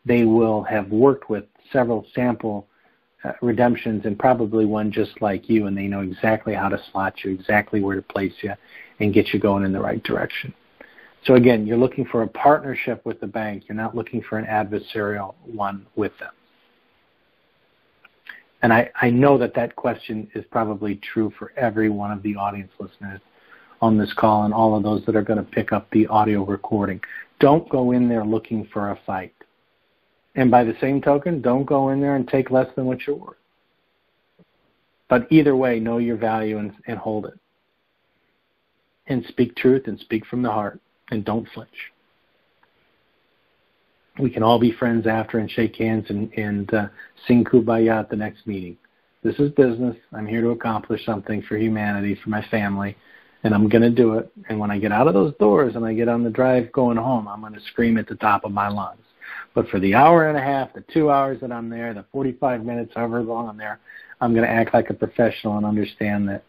they will have worked with several sample uh, redemptions and probably one just like you, and they know exactly how to slot you, exactly where to place you, and get you going in the right direction. So again, you're looking for a partnership with the bank. You're not looking for an adversarial one with them. And I, I know that that question is probably true for every one of the audience listeners on this call and all of those that are going to pick up the audio recording. Don't go in there looking for a fight. And by the same token, don't go in there and take less than what you're worth. But either way, know your value and, and hold it. And speak truth and speak from the heart and don't flinch. We can all be friends after and shake hands and, and uh, sing kumbaya at the next meeting. This is business. I'm here to accomplish something for humanity, for my family, and I'm going to do it. And when I get out of those doors and I get on the drive going home, I'm going to scream at the top of my lungs. But for the hour and a half, the two hours that I'm there, the 45 minutes, however long I'm there, I'm going to act like a professional and understand that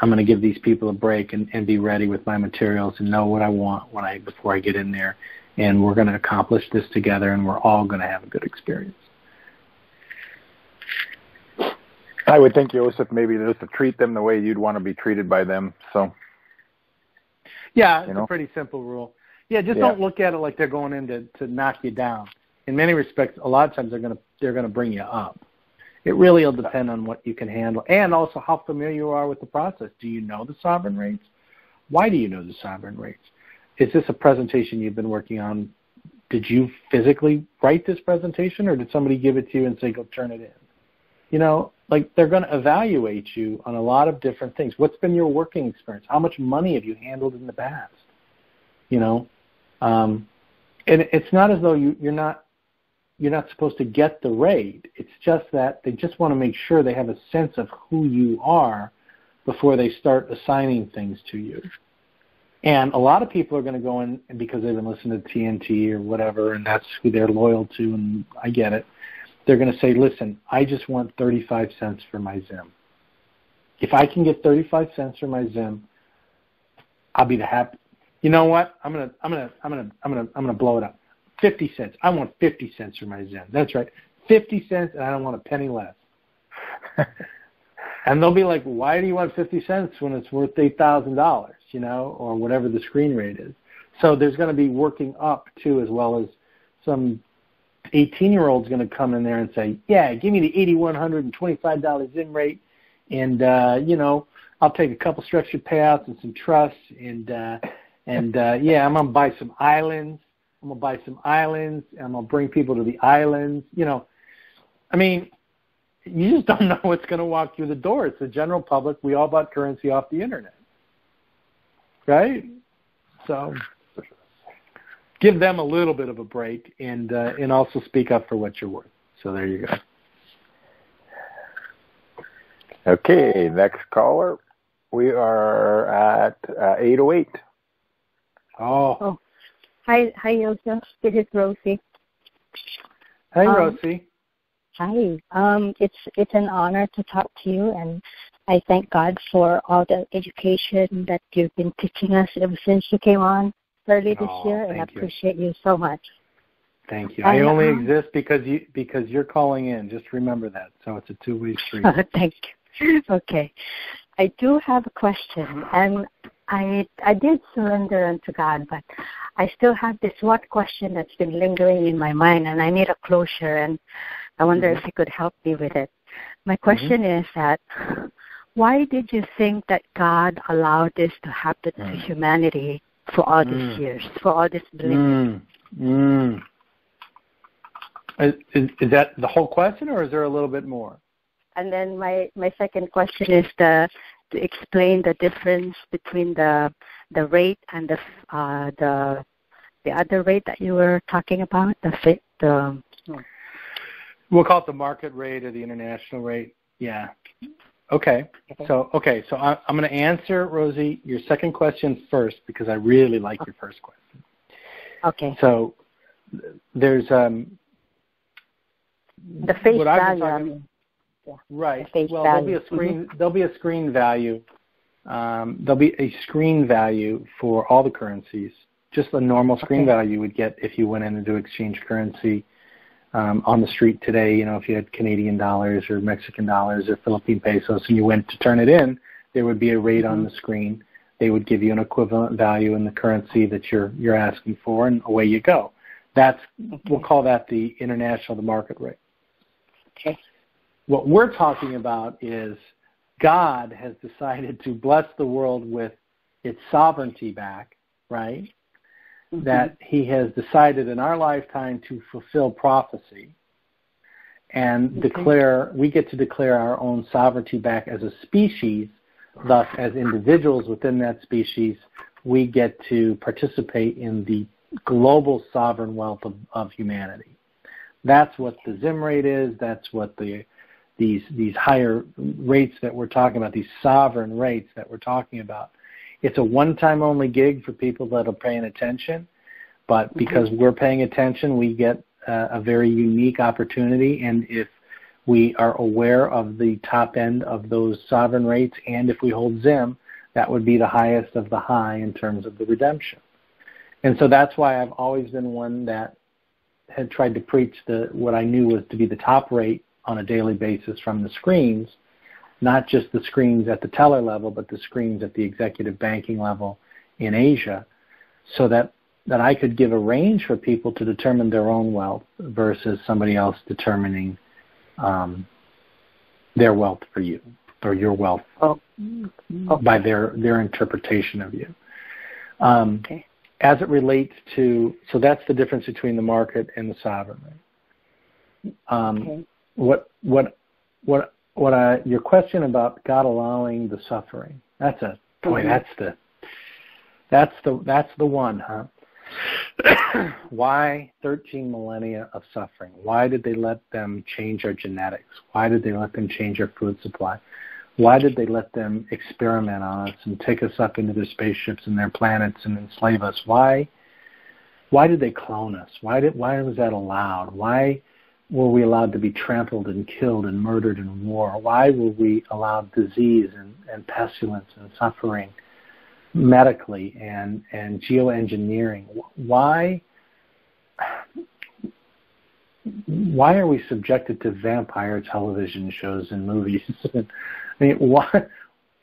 I'm going to give these people a break and, and be ready with my materials and know what I want when I before I get in there. And we're going to accomplish this together, and we're all going to have a good experience. I would think, Joseph, maybe just to treat them the way you'd want to be treated by them. So, yeah, it's you know? a pretty simple rule. Yeah, just yeah. don't look at it like they're going in to, to knock you down. In many respects, a lot of times they're going to they're going to bring you up. It really will depend on what you can handle, and also how familiar you are with the process. Do you know the sovereign rates? Why do you know the sovereign rates? Is this a presentation you've been working on? Did you physically write this presentation, or did somebody give it to you and say go turn it in? You know, like they're going to evaluate you on a lot of different things. What's been your working experience? How much money have you handled in the past? You know, um, and it's not as though you, you're not you're not supposed to get the rate. It's just that they just want to make sure they have a sense of who you are before they start assigning things to you. And a lot of people are going to go in because they've been listening to TNT or whatever, and that's who they're loyal to, and I get it. They're going to say, listen, I just want 35 cents for my Zim. If I can get 35 cents for my Zim, I'll be the happy, you know what? I'm gonna I'm gonna I'm gonna I'm gonna I'm gonna blow it up. Fifty cents. I want fifty cents for my Zim. That's right. Fifty cents, and I don't want a penny less. and they'll be like, "Why do you want fifty cents when it's worth eight thousand dollars?" You know, or whatever the screen rate is. So there's going to be working up too, as well as some 18 year old's going to come in there and say, "Yeah, give me the $8,125 Zim rate, and uh, you know, I'll take a couple structured payouts and some trusts, and uh, and uh, yeah, I'm gonna buy some islands. I'm gonna buy some islands. And I'm gonna bring people to the islands. You know, I mean, you just don't know what's gonna walk through the door. It's the general public. We all bought currency off the internet, right? So give them a little bit of a break and uh, and also speak up for what you're worth. So there you go. Okay, next caller. We are at uh, 808. Oh. oh. Hi, hi, Joseph. This is Rosie. Hi, um, Rosie. Hi. Um, it's it's an honor to talk to you, and I thank God for all the education that you've been teaching us ever since you came on early this oh, year, and I appreciate you. you so much. Thank you. I only um, exist because you because you're calling in. Just remember that. So it's a two way street. thank you. Okay. I do have a question, and I I did surrender unto God, but I still have this one question that's been lingering in my mind, and I need a closure. And I wonder mm-hmm. if you could help me with it. My question mm-hmm. is that why did you think that God allowed this to happen mm. to humanity for all these mm. years, for all this belief? Mm. Is, is, is that the whole question, or is there a little bit more? And then my my second question is the to explain the difference between the the rate and the uh, the the other rate that you were talking about, the fit the We'll call it the market rate or the international rate. Yeah. Okay. So okay. So I, I'm going to answer Rosie your second question first because I really like okay. your first question. Okay. So there's um the face value. Yeah. Right. Well, there'll be a screen. Mm-hmm. There'll be a screen value. Um, there'll be a screen value for all the currencies. Just the normal screen okay. value you would get if you went in and do exchange currency um, on the street today. You know, if you had Canadian dollars or Mexican dollars or Philippine pesos, and you went to turn it in, there would be a rate mm-hmm. on the screen. they would give you an equivalent value in the currency that you're you're asking for, and away you go. That's we'll call that the international the market rate. Okay. What we're talking about is God has decided to bless the world with its sovereignty back, right? Mm-hmm. That He has decided in our lifetime to fulfill prophecy and okay. declare, we get to declare our own sovereignty back as a species. Thus, as individuals within that species, we get to participate in the global sovereign wealth of, of humanity. That's what the Zim rate is. That's what the these these higher rates that we're talking about, these sovereign rates that we're talking about. It's a one-time only gig for people that are paying attention, but mm-hmm. because mm-hmm. we're paying attention, we get uh, a very unique opportunity. And if we are aware of the top end of those sovereign rates, and if we hold Zim, that would be the highest of the high in terms of the redemption. And so that's why I've always been one that had tried to preach the what I knew was to be the top rate on a daily basis from the screens, not just the screens at the teller level, but the screens at the executive banking level in Asia, so that that I could give a range for people to determine their own wealth versus somebody else determining um, their wealth for you or your wealth oh. by their their interpretation of you. Um, okay. As it relates to, so that's the difference between the market and the sovereign. Um, okay what what what what I your question about God allowing the suffering. That's a boy. Mm-hmm. That's the that's the that's the one, huh? Why 13 millennia of suffering? Why did they let them change our genetics? Why did they let them change our food supply? Why did they let them experiment on us and take us up into their spaceships and their planets and enslave us? Why? Why did they clone us? Why did? Why was that allowed? Why? Were we allowed to be trampled and killed and murdered in war? Why were we allowed disease and, and pestilence and suffering medically and, and geoengineering? Why, why are we subjected to vampire television shows and movies? I mean, why,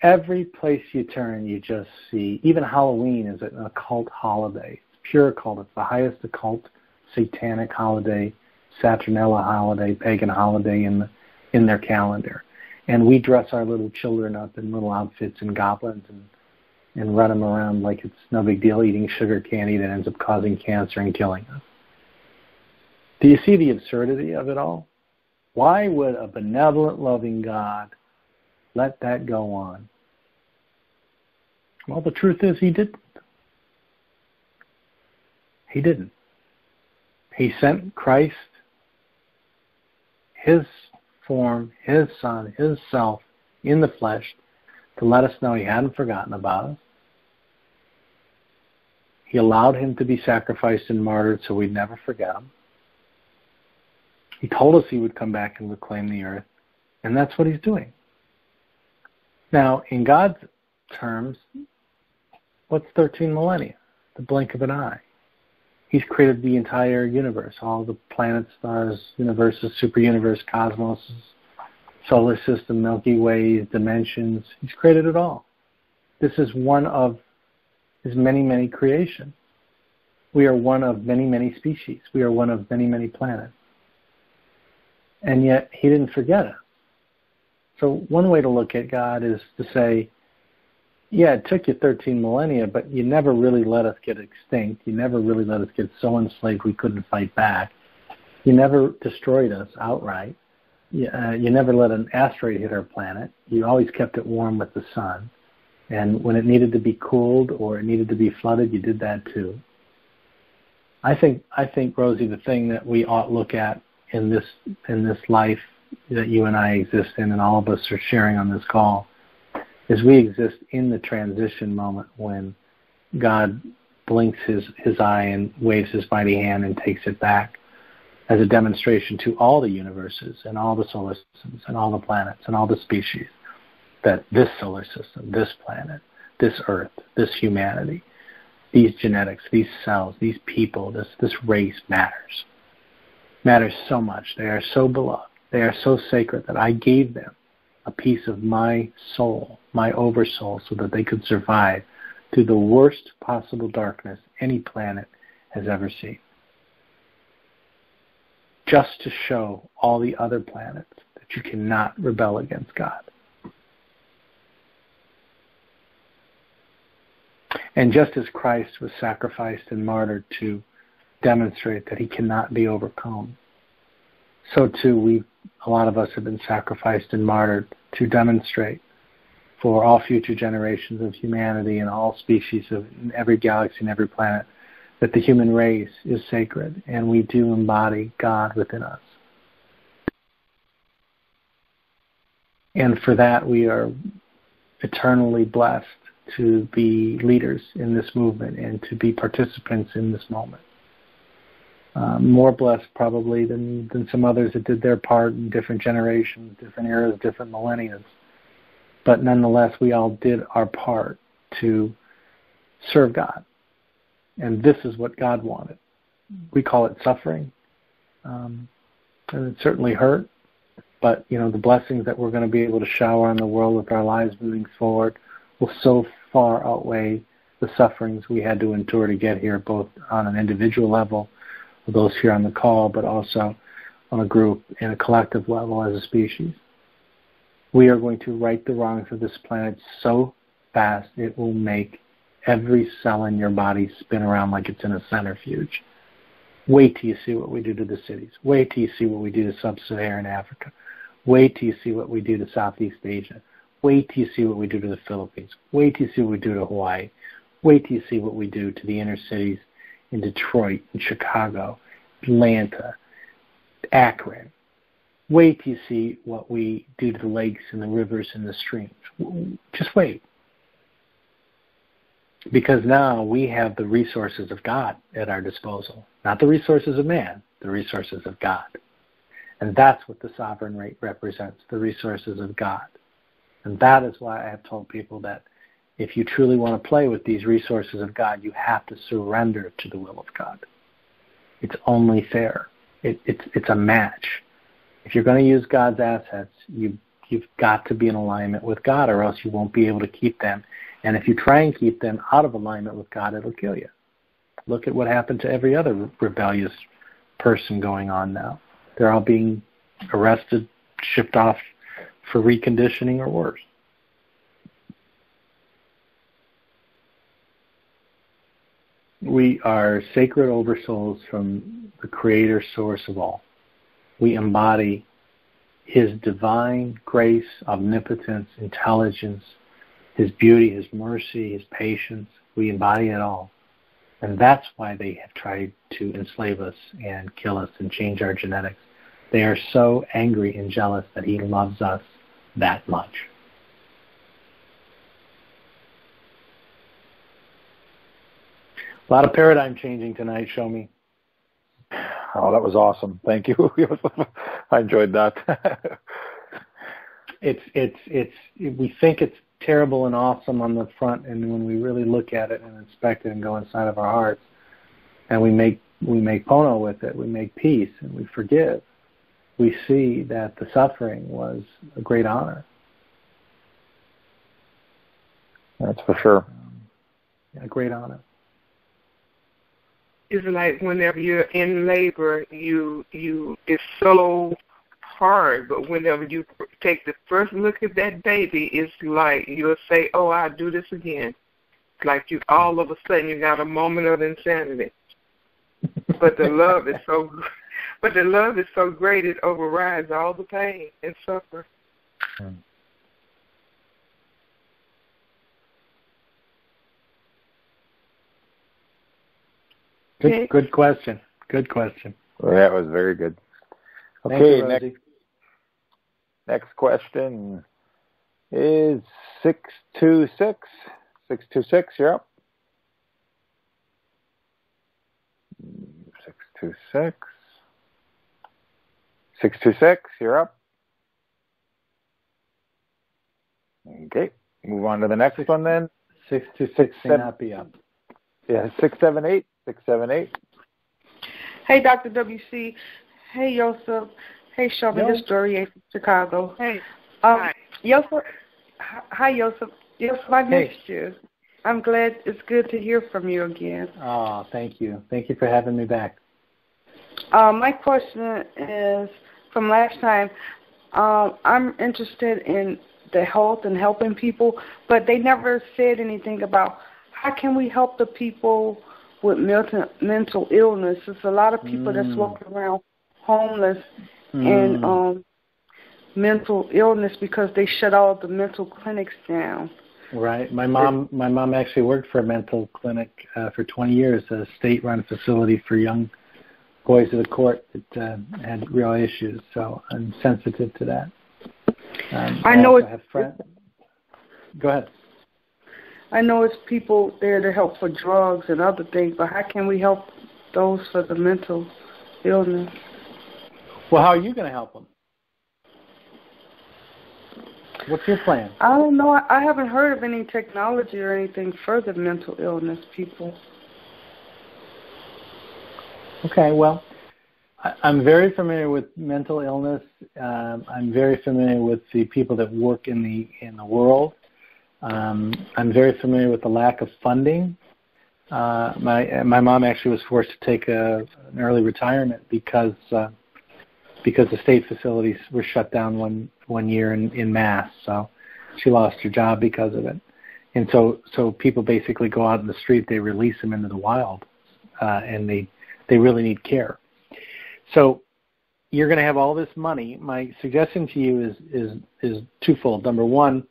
every place you turn, you just see, even Halloween is an occult holiday. It's pure occult. It's the highest occult satanic holiday Saturnalia holiday, pagan holiday in the, in their calendar, and we dress our little children up in little outfits and goblins and and run them around like it's no big deal eating sugar candy that ends up causing cancer and killing us. Do you see the absurdity of it all? Why would a benevolent, loving God let that go on? Well, the truth is, He didn't. He didn't. He sent Christ his form, his son, his self in the flesh to let us know he hadn't forgotten about us. He allowed him to be sacrificed and martyred so we'd never forget him. He told us he would come back and reclaim the earth, and that's what he's doing. Now, in God's terms, what's 13 millennia? The blink of an eye. He's created the entire universe, all the planets, stars, universes, super universe, cosmos, solar system, Milky Ways, dimensions. He's created it all. This is one of his many, many creations. We are one of many, many species. We are one of many, many planets. And yet, he didn't forget us. So, one way to look at God is to say, yeah, it took you 13 millennia, but you never really let us get extinct. You never really let us get so enslaved we couldn't fight back. You never destroyed us outright. You, uh, you never let an asteroid hit our planet. You always kept it warm with the sun. And when it needed to be cooled or it needed to be flooded, you did that too. I think, I think, Rosie, the thing that we ought look at in this in this life that you and I exist in, and all of us are sharing on this call, is we exist in the transition moment when God blinks his, his eye and waves his mighty hand and takes it back as a demonstration to all the universes and all the solar systems and all the planets and all the species that this solar system, this planet, this earth, this humanity, these genetics, these cells, these people, this, this race matters. Matters so much. They are so beloved. They are so sacred that I gave them a piece of my soul, my oversoul, so that they could survive through the worst possible darkness any planet has ever seen. Just to show all the other planets that you cannot rebel against God. And just as Christ was sacrificed and martyred to demonstrate that he cannot be overcome, so too we, a lot of us have been sacrificed and martyred to demonstrate for all future generations of humanity and all species of every galaxy and every planet that the human race is sacred and we do embody God within us. And for that we are eternally blessed to be leaders in this movement and to be participants in this moment. Um, more blessed probably than, than some others that did their part in different generations, different eras, different millennia. But nonetheless, we all did our part to serve God. And this is what God wanted. We call it suffering. Um, and it certainly hurt. But, you know, the blessings that we're going to be able to shower on the world with our lives moving forward will so far outweigh the sufferings we had to endure to get here, both on an individual level, those here on the call, but also on a group and a collective level as a species. We are going to right the wrongs of this planet so fast it will make every cell in your body spin around like it's in a centrifuge. Wait till you see what we do to the cities. Wait till you see what we do to sub-Saharan Africa. Wait till you see what we do to Southeast Asia. Wait till you see what we do to the Philippines. Wait till you see what we do to Hawaii. Wait till you see what we do to the inner cities in Detroit, in Chicago, Atlanta, Akron. Wait till you see what we do to the lakes and the rivers and the streams. Just wait. Because now we have the resources of God at our disposal. Not the resources of man, the resources of God. And that's what the sovereign rate represents, the resources of God. And that is why I have told people that if you truly want to play with these resources of God, you have to surrender to the will of God. It's only fair. It, it's it's a match. If you're going to use God's assets, you you've got to be in alignment with God, or else you won't be able to keep them. And if you try and keep them out of alignment with God, it'll kill you. Look at what happened to every other rebellious person going on now. They're all being arrested, shipped off for reconditioning or worse. We are sacred oversouls from the creator source of all. We embody his divine grace, omnipotence, intelligence, his beauty, his mercy, his patience. We embody it all. And that's why they have tried to enslave us and kill us and change our genetics. They are so angry and jealous that he loves us that much. A lot of paradigm changing tonight, show me. Oh, that was awesome. Thank you. I enjoyed that. it's it's it's we think it's terrible and awesome on the front and when we really look at it and inspect it and go inside of our hearts and we make we make pono with it, we make peace and we forgive we see that the suffering was a great honor. That's for sure. Um, a great honor. It's like whenever you're in labor, you you it's so hard, but whenever you take the first look at that baby, it's like you'll say, "Oh, I'll do this again." Like you all of a sudden you got a moment of insanity. but the love is so but the love is so great it overrides all the pain and suffering. Mm. Hmm. Good, good question. Good question. Well, that was very good. Okay, you, next, next question is six two six. Six two six, you're up. Six two six. 626, you're up. Okay, move on to the next one then. 626 may not be up. Yeah, 678, 678. Hey, Dr. WC. Hey, Yosef. Hey, Shelby. This is Dory from Chicago. Hey. Um, hi. Yosef. Hi, Yosef. Yosef, I missed hey. you. I'm glad it's good to hear from you again. Oh, thank you. Thank you for having me back. Uh, my question is from last time. Um, I'm interested in the health and helping people, but they never said anything about how can we help the people with mental mental illness. There's a lot of people mm. that's walking around homeless mm. and um mental illness because they shut all the mental clinics down. Right. My mom, my mom actually worked for a mental clinic uh, for 20 years, a state-run facility for young boys of the court that uh, had real issues. So I'm sensitive to that. Um, I, I know it's. Have friends. Go ahead. I know it's people there to help for drugs and other things, but how can we help those for the mental illness? Well, how are you going to help them? What's your plan? I don't know. I haven't heard of any technology or anything for the mental illness people. Okay, well, I'm very familiar with mental illness. Um, I'm very familiar with the people that work in the in the world. Um, I'm very familiar with the lack of funding. Uh, my my mom actually was forced to take a, an early retirement because uh, because the state facilities were shut down one one year in, in mass. So she lost her job because of it. And so so people basically go out in the street, they release them into the wild, uh, and they they really need care. So you're going to have all this money. My suggestion to you is is is twofold. Number one,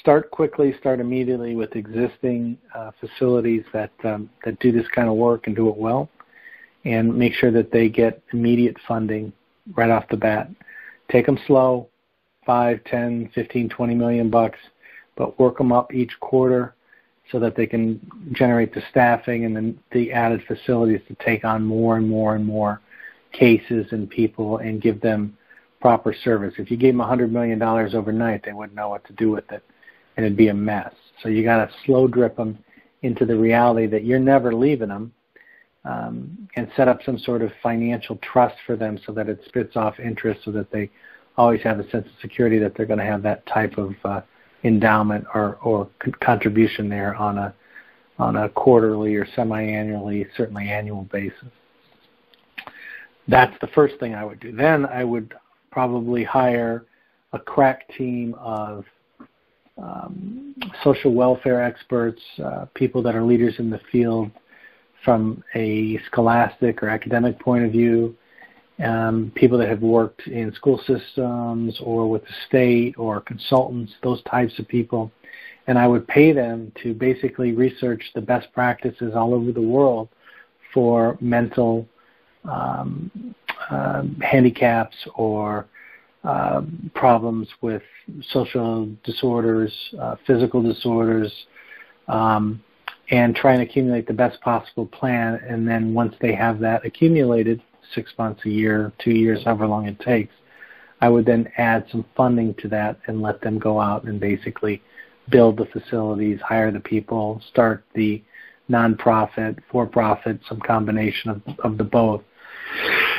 start quickly, start immediately with existing uh, facilities that um, that do this kind of work and do it well, and make sure that they get immediate funding right off the bat. Take them slow, five, ten, fifteen, twenty million bucks, but work them up each quarter so that they can generate the staffing and then the added facilities to take on more and more and more cases and people and give them proper service. If you gave them a $100 million overnight, they wouldn't know what to do with it, and it'd be a mess. So you got to slow drip them into the reality that you're never leaving them um, and set up some sort of financial trust for them so that it spits off interest so that they always have a sense of security that they're going to have that type of uh, endowment or, or contribution there on a on a quarterly or semi-annually, certainly annual basis. That's the first thing I would do. Then I would probably hire a crack team of um, social welfare experts, uh, people that are leaders in the field from a scholastic or academic point of view, um, people that have worked in school systems or with the state or consultants, those types of people. And I would pay them to basically research the best practices all over the world for mental um, uh, handicaps or uh, problems with social disorders, uh, physical disorders, um, and try and accumulate the best possible plan. And then once they have that accumulated, six months, a year, two years, however long it takes, I would then add some funding to that and let them go out and basically build the facilities, hire the people, start the nonprofit, for-profit, some combination of, of the both,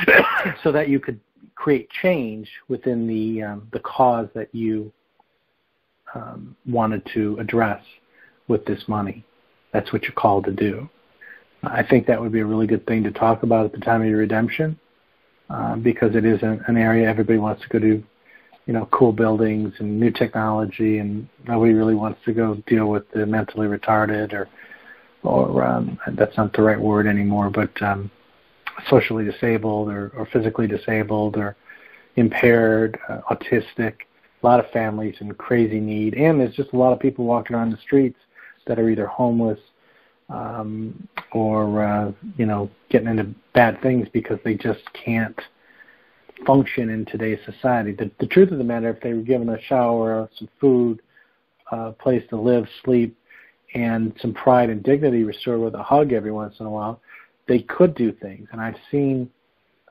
so that you could create change within the um, the cause that you um, wanted to address with this money. That's what you're called to do. I think that would be a really good thing to talk about at the time of your redemption, uh, because it is an, an area everybody wants to go to, you know, cool buildings and new technology, and nobody really wants to go deal with the mentally retarded or, or um, that's not the right word anymore, but um, socially disabled or, or physically disabled or impaired, uh, autistic. A lot of families in crazy need, and there's just a lot of people walking around the streets that are either homeless um, or uh, you know getting into bad things because they just can't function in today's society. The, the truth of the matter, if they were given a shower, some food, a uh, place to live, sleep, and some pride and dignity restored with a hug every once in a while, they could do things. And I've seen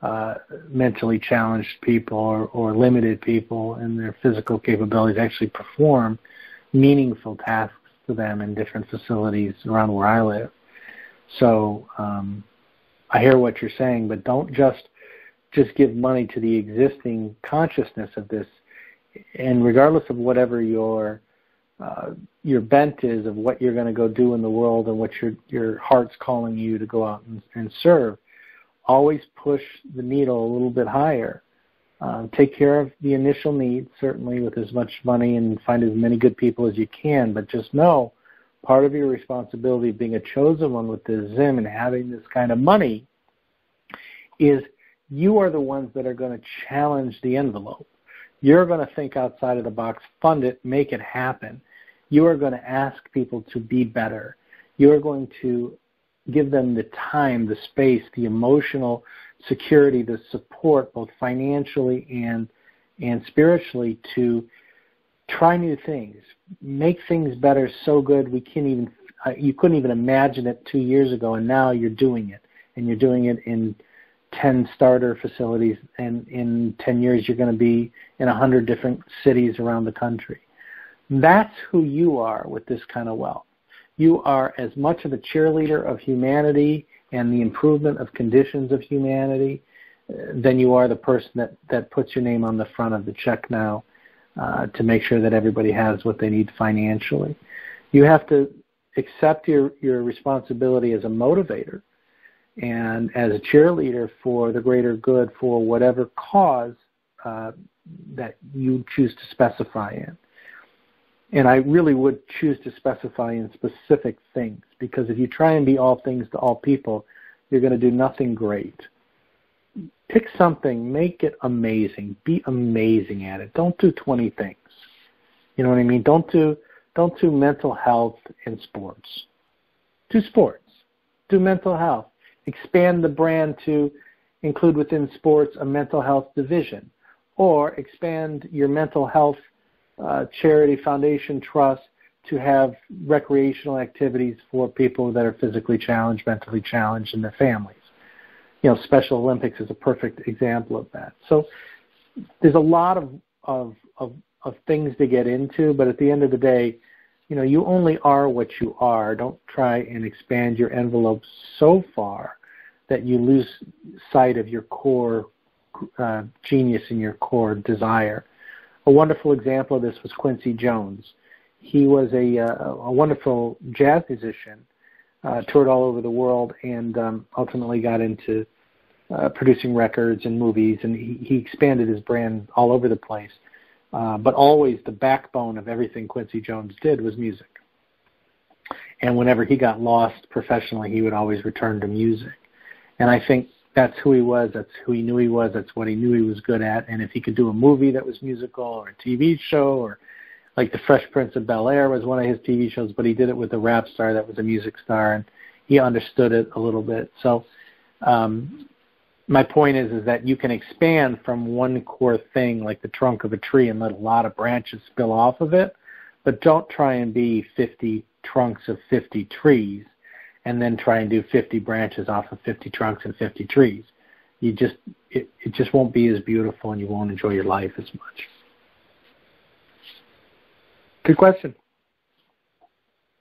uh, mentally challenged people or, or limited people in their physical capabilities actually perform meaningful tasks to them in different facilities around where I live. So um, I hear what you're saying, but don't just just give money to the existing consciousness of this. And regardless of whatever your uh, your bent is of what you're going to go do in the world and what your your heart's calling you to go out and, and serve. Always push the needle a little bit higher. Uh, take care of the initial needs, certainly with as much money and find as many good people as you can. But just know, part of your responsibility of being a chosen one with this Zim and having this kind of money is you are the ones that are going to challenge the envelope. You're going to think outside of the box, fund it, make it happen. You are going to ask people to be better. You are going to give them the time, the space, the emotional security, the support, both financially and and spiritually, to try new things, make things better so good we can't even uh, you couldn't even imagine it two years ago, and now you're doing it, and you're doing it in 10 starter facilities, and in 10 years you're going to be in 100 different cities around the country. That's who you are with this kind of wealth. You are as much of a cheerleader of humanity and the improvement of conditions of humanity uh, than you are the person that, that puts your name on the front of the check now uh, to make sure that everybody has what they need financially. You have to accept your, your responsibility as a motivator and as a cheerleader for the greater good for whatever cause uh, that you choose to specify in. And I really would choose to specify in specific things because if you try and be all things to all people, you're going to do nothing great. Pick something, make it amazing. Be amazing at it. Don't do 20 things. You know what I mean? Don't do don't do mental health and sports. Do sports. Do mental health expand the brand to include within sports a mental health division, or expand your mental health uh, charity foundation trust to have recreational activities for people that are physically challenged, mentally challenged, and their families. You know, Special Olympics is a perfect example of that. So there's a lot of, of, of, of things to get into, but at the end of the day, you know, you only are what you are. Don't try and expand your envelope so far that you lose sight of your core uh, genius and your core desire. A wonderful example of this was Quincy Jones. He was a, uh, a wonderful jazz musician, uh, toured all over the world, and um, ultimately got into uh, producing records and movies, and he, he expanded his brand all over the place. Uh, but always the backbone of everything Quincy Jones did was music. And whenever he got lost professionally, he would always return to music. And I think that's who he was. That's who he knew he was. That's what he knew he was good at. And if he could do a movie that was musical or a TV show or like The Fresh Prince of Bel Air was one of his TV shows, but he did it with a rap star that was a music star, and he understood it a little bit. So um, my point is is that you can expand from one core thing like the trunk of a tree and let a lot of branches spill off of it, but don't try and be 50 trunks of 50 trees and then try and do 50 branches off of 50 trunks and 50 trees. You just it, it just won't be as beautiful and you won't enjoy your life as much. Good question.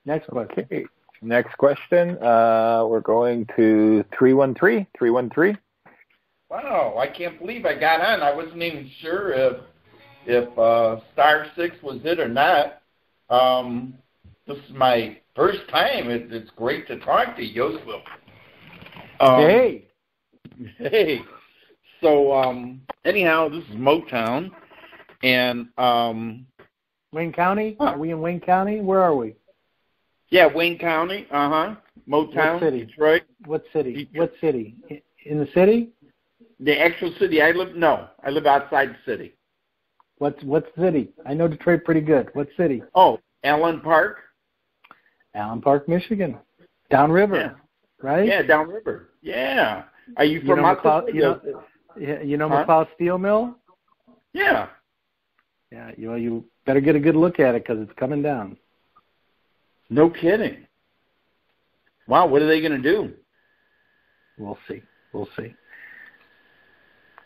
Next question. Okay. Next question. Uh, we're going to 313. 313. Wow, I can't believe I got on. I wasn't even sure if if uh, Star Six was it or not. Um, this is my first time. It, it's great to talk to you, Joseph. Um, hey. Hey. So um, anyhow, this is Motown, and um, Wayne County. Huh. Are we in Wayne County? Where are we? Yeah, Wayne County. Uh huh. Motown. What city? Detroit. What city? What city? In the city? The actual city. I live no. I live outside the city. What's what city? I know Detroit pretty good. What city? Oh, Allen Park. Allen Park, Michigan, downriver, yeah. right? Yeah, downriver. Yeah. Are you from you know McLouth, you know, you know huh? McLouth Steel Mill? Yeah. Yeah. You know, you better get a good look at it because it's coming down. No kidding. Wow. What are they going to do? We'll see. We'll see.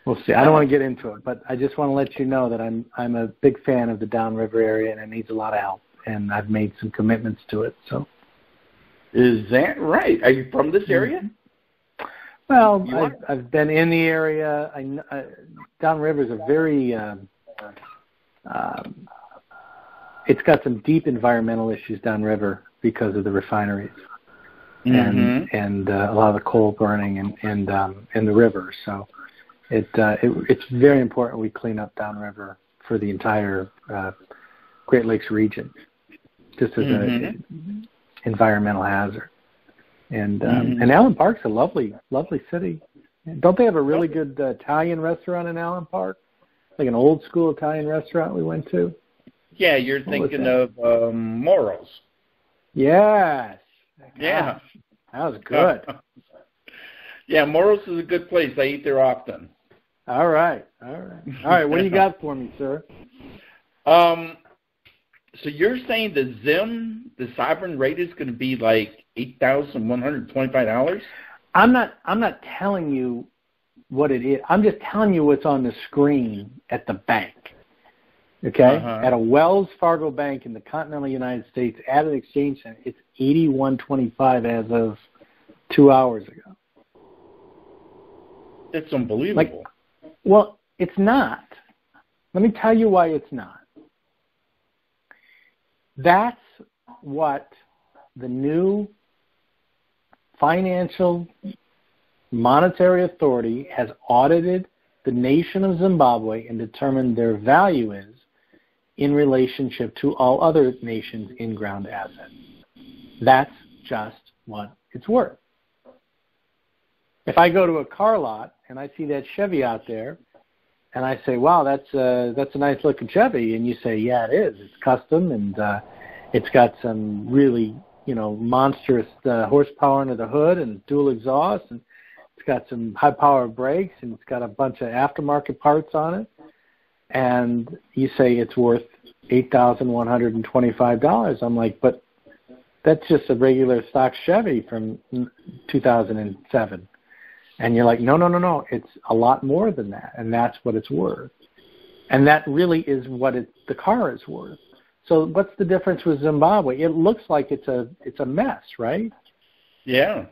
We'll see. I don't want to get into it, but I just want to let you know that I'm I'm a big fan of the downriver area and it needs a lot of help and I've made some commitments to it. So, is that right? Are you from this area? Well, I've, I've been in the area. I, I, downriver is a very uh, um, it's got some deep environmental issues downriver because of the refineries mm-hmm. and and uh, a lot of the coal burning and and um, in the river. So it, uh, it it's very important we clean up downriver for the entire uh, Great Lakes region, just as mm-hmm. an environmental hazard. And um, mm-hmm. and Allen Park's a lovely lovely city. Don't they have a really good uh, Italian restaurant in Allen Park? Like an old school Italian restaurant we went to. Yeah, you're what thinking of um, Moro's. Yes. Yeah. That was good. yeah, Moro's is a good place. I eat there often. All right. All right. All right. What do you got for me, sir? Um, so you're saying the Zim, the sovereign rate is going to be like eight thousand one hundred twenty-five dollars? I'm not. I'm not telling you what it is. I'm just telling you what's on the screen at the bank. Okay, uh-huh. at a Wells Fargo bank in the continental United States, at an exchange center, it's eighty-one twenty-five as of two hours ago. It's unbelievable. Like, well, it's not. Let me tell you why it's not. That's what the new financial monetary authority has audited the nation of Zimbabwe and determined their value is in relationship to all other nations' in ground assets. That's just what it's worth. If I go to a car lot and I see that Chevy out there, and I say, "Wow, that's a, that's a nice looking Chevy," and you say, "Yeah, it is. It's custom and uh, it's got some really you know monstrous uh, horsepower under the hood and dual exhaust, and it's got some high power brakes, and it's got a bunch of aftermarket parts on it." and you say it's worth eight thousand one hundred and twenty five dollars i'm like but that's just a regular stock chevy from two thousand and you're like no no no no it's a lot more than that and that's what it's worth. And that really is what it the car is worth. So what's the difference with zimbabwe? It looks like it's a it's a mess right? Yeah.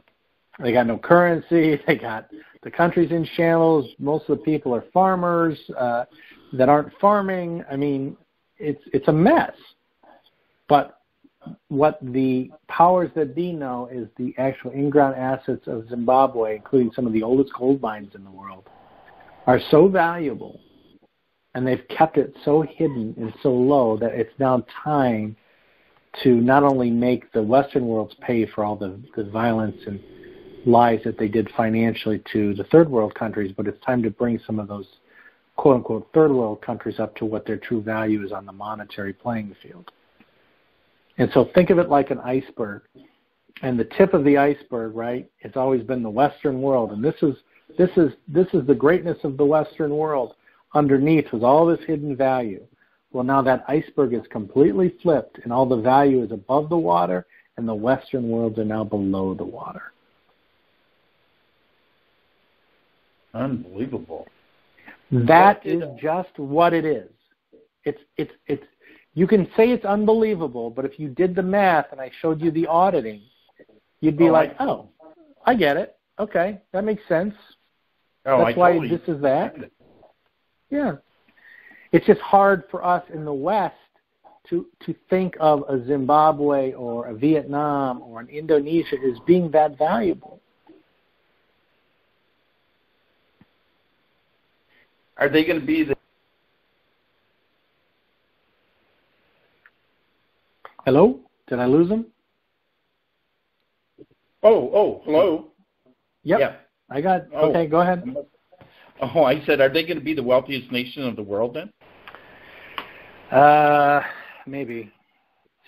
They got no currency they got the country's in shambles most of the people are farmers uh that aren't farming. I mean, it's it's a mess. But what the powers that be know is the actual in-ground assets of Zimbabwe, including some of the oldest gold mines in the world, are so valuable, and they've kept it so hidden and so low that it's now time to not only make the Western world pay for all the, the violence and lies that they did financially to the third world countries, but it's time to bring some of those quote unquote third world countries up to what their true value is on the monetary playing field. And so think of it like an iceberg. And the tip of the iceberg, right, it's always been the Western world. And this is this is this is the greatness of the Western world. Underneath was all this hidden value. Well now that iceberg is completely flipped and all the value is above the water and the Western worlds are now below the water. Unbelievable. That is just what it is. It's it's it's you can say it's unbelievable, but if you did the math and I showed you the auditing, you'd be oh, like, I, "Oh, I get it. Okay, that makes sense. Oh, That's I why totally this is that." Yeah, it's just hard for us in the West to to think of a Zimbabwe or a Vietnam or an Indonesia as being that valuable. Are they going to be the Hello? Did I lose them? Oh, oh, hello. Yep. Yeah. I got. Oh. Okay, go ahead. Oh, I said, are they going to be the wealthiest nation of the world then? Uh, maybe.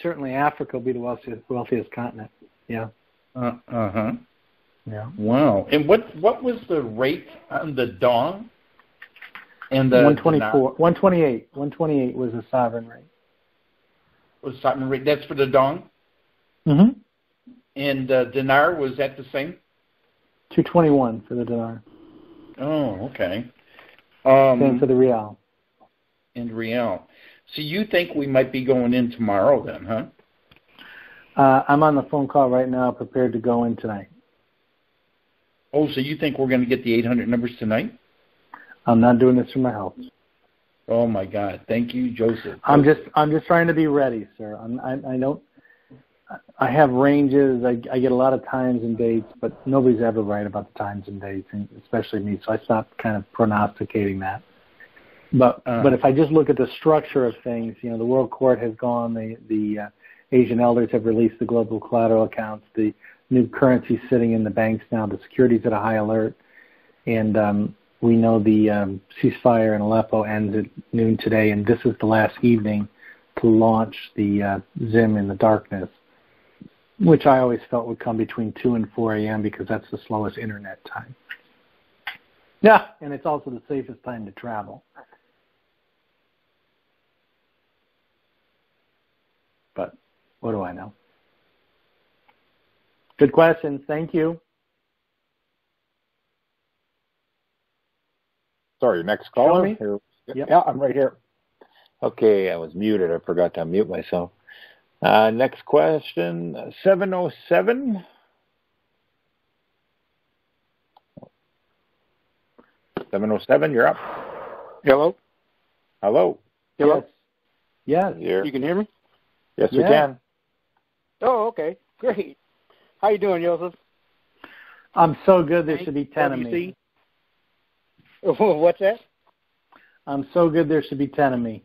Certainly, Africa will be the wealthiest, wealthiest continent. Yeah. Uh huh. Yeah. Wow. And what what was the rate on the dong? And the 124, 128, 128 was the sovereign rate. Was sovereign rate? That's for the dong. Mm-hmm. And uh, dinar was that the same? 221 for the dinar. Oh, okay. Um, Same for the rial. And rial. So you think we might be going in tomorrow then, huh? Uh, I'm on the phone call right now, prepared to go in tonight. Oh, so you think we're going to get the 800 numbers tonight? I'm not doing this for my health. Oh my God! Thank you, Joseph. I'm just I'm just trying to be ready, sir. I'm, I I don't. I have ranges. I, I get a lot of times and dates, but nobody's ever right about the times and dates, and especially me. So I stopped kind of prognosticating that. But uh, but if I just look at the structure of things, you know, the World Court has gone. The the uh, Asian elders have released the global collateral accounts. The new currency sitting in the banks now. The securities at a high alert, and um, we know the um, ceasefire in Aleppo ends at noon today, and this is the last evening to launch the uh, Zim in the darkness, which I always felt would come between 2 and 4 a.m. because that's the slowest internet time. Yeah, and it's also the safest time to travel. But what do I know? Good question. Thank you. Sorry, next caller. Here. Yep. Yeah, I'm right here. Okay, I was muted. I forgot to unmute myself. Uh, next question, 707. Seven oh seven, you're up. Hello. Hello. Hello. Yes. Yes. You can hear me. Yes, we can. Oh, okay, great. How you doing, Joseph? I'm so good there should be 10 of me. What's that? I'm so good there should be 10 of me.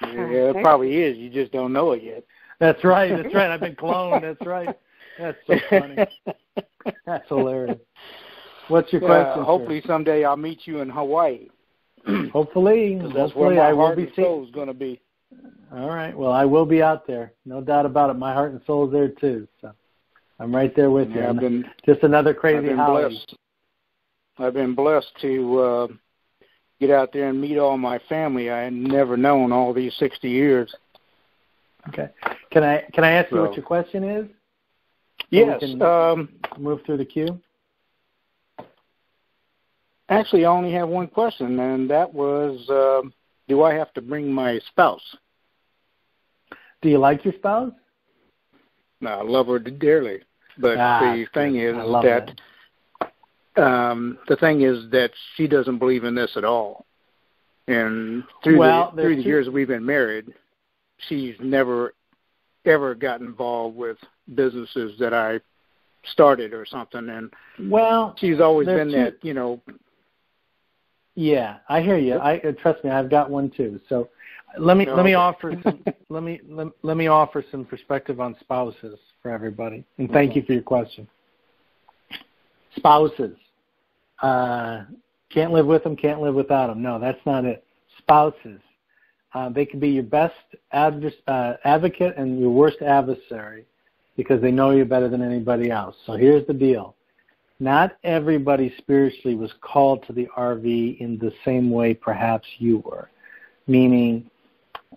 Yeah, it probably is. You just don't know it yet. That's right. That's right. I've been cloned. That's right. That's so funny. That's hilarious. What's your Yeah, question? sir? hopefully someday I'll meet you in Hawaii. hopefully, that's hopefully where my I will heart be and seeing. soul is going to be. All right. Well, I will be out there. No doubt about it. My heart and soul is there too. So I'm right there with you. Yeah, I've been Just another crazy been holiday. blessed. I've been blessed to uh, get out there and meet all my family I had never known all these 60 years. Okay. Can I can I ask you what your question is? Yes. Um, move through the queue. actually, I only have one question, and that was, um, do I have to bring my spouse? Do you like your spouse? No, I love her dearly, but Ah, the thing is love that, um, the thing is that she doesn't believe in this at all. And through Well, the through the two- years we've been married, she's never ever got involved with businesses that I started or something, and Well, she's always been two- that you know Yeah, I hear you. I uh, trust me, I've got one too. So let me No, let me offer some let me let, let me offer some perspective on spouses for everybody. And thank you for your question. Spouses. Uh can't live with them, can't live without them. No, that's not it. Spouses. Uh, they can be your best adver- uh, advocate and your worst adversary because they know you better than anybody else. So here's the deal not everybody spiritually was called to the RV in the same way perhaps you were. Meaning,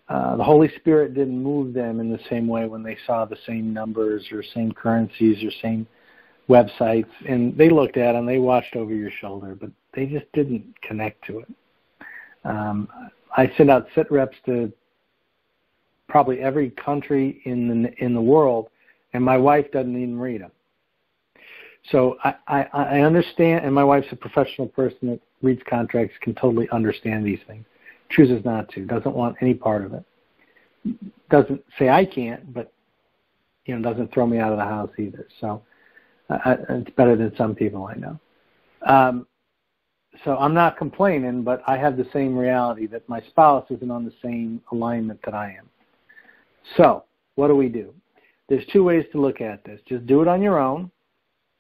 uh, the Holy Spirit didn't move them in the same way when they saw the same numbers or same currencies or same websites. And they looked at them, they watched over your shoulder, but they just didn't connect to it. Um, I send out sit reps to probably every country in the in the world, and my wife doesn't even read them. So I, I, I understand, and my wife's a professional person that reads contracts, can totally understand these things. Chooses not to, doesn't want any part of it. Doesn't say I can't, but you know doesn't throw me out of the house either. So I, it's better than some people I know. Um, so I'm not complaining, but I have the same reality that my spouse isn't on the same alignment that I am. So what do we do? There's two ways to look at this. Just do it on your own.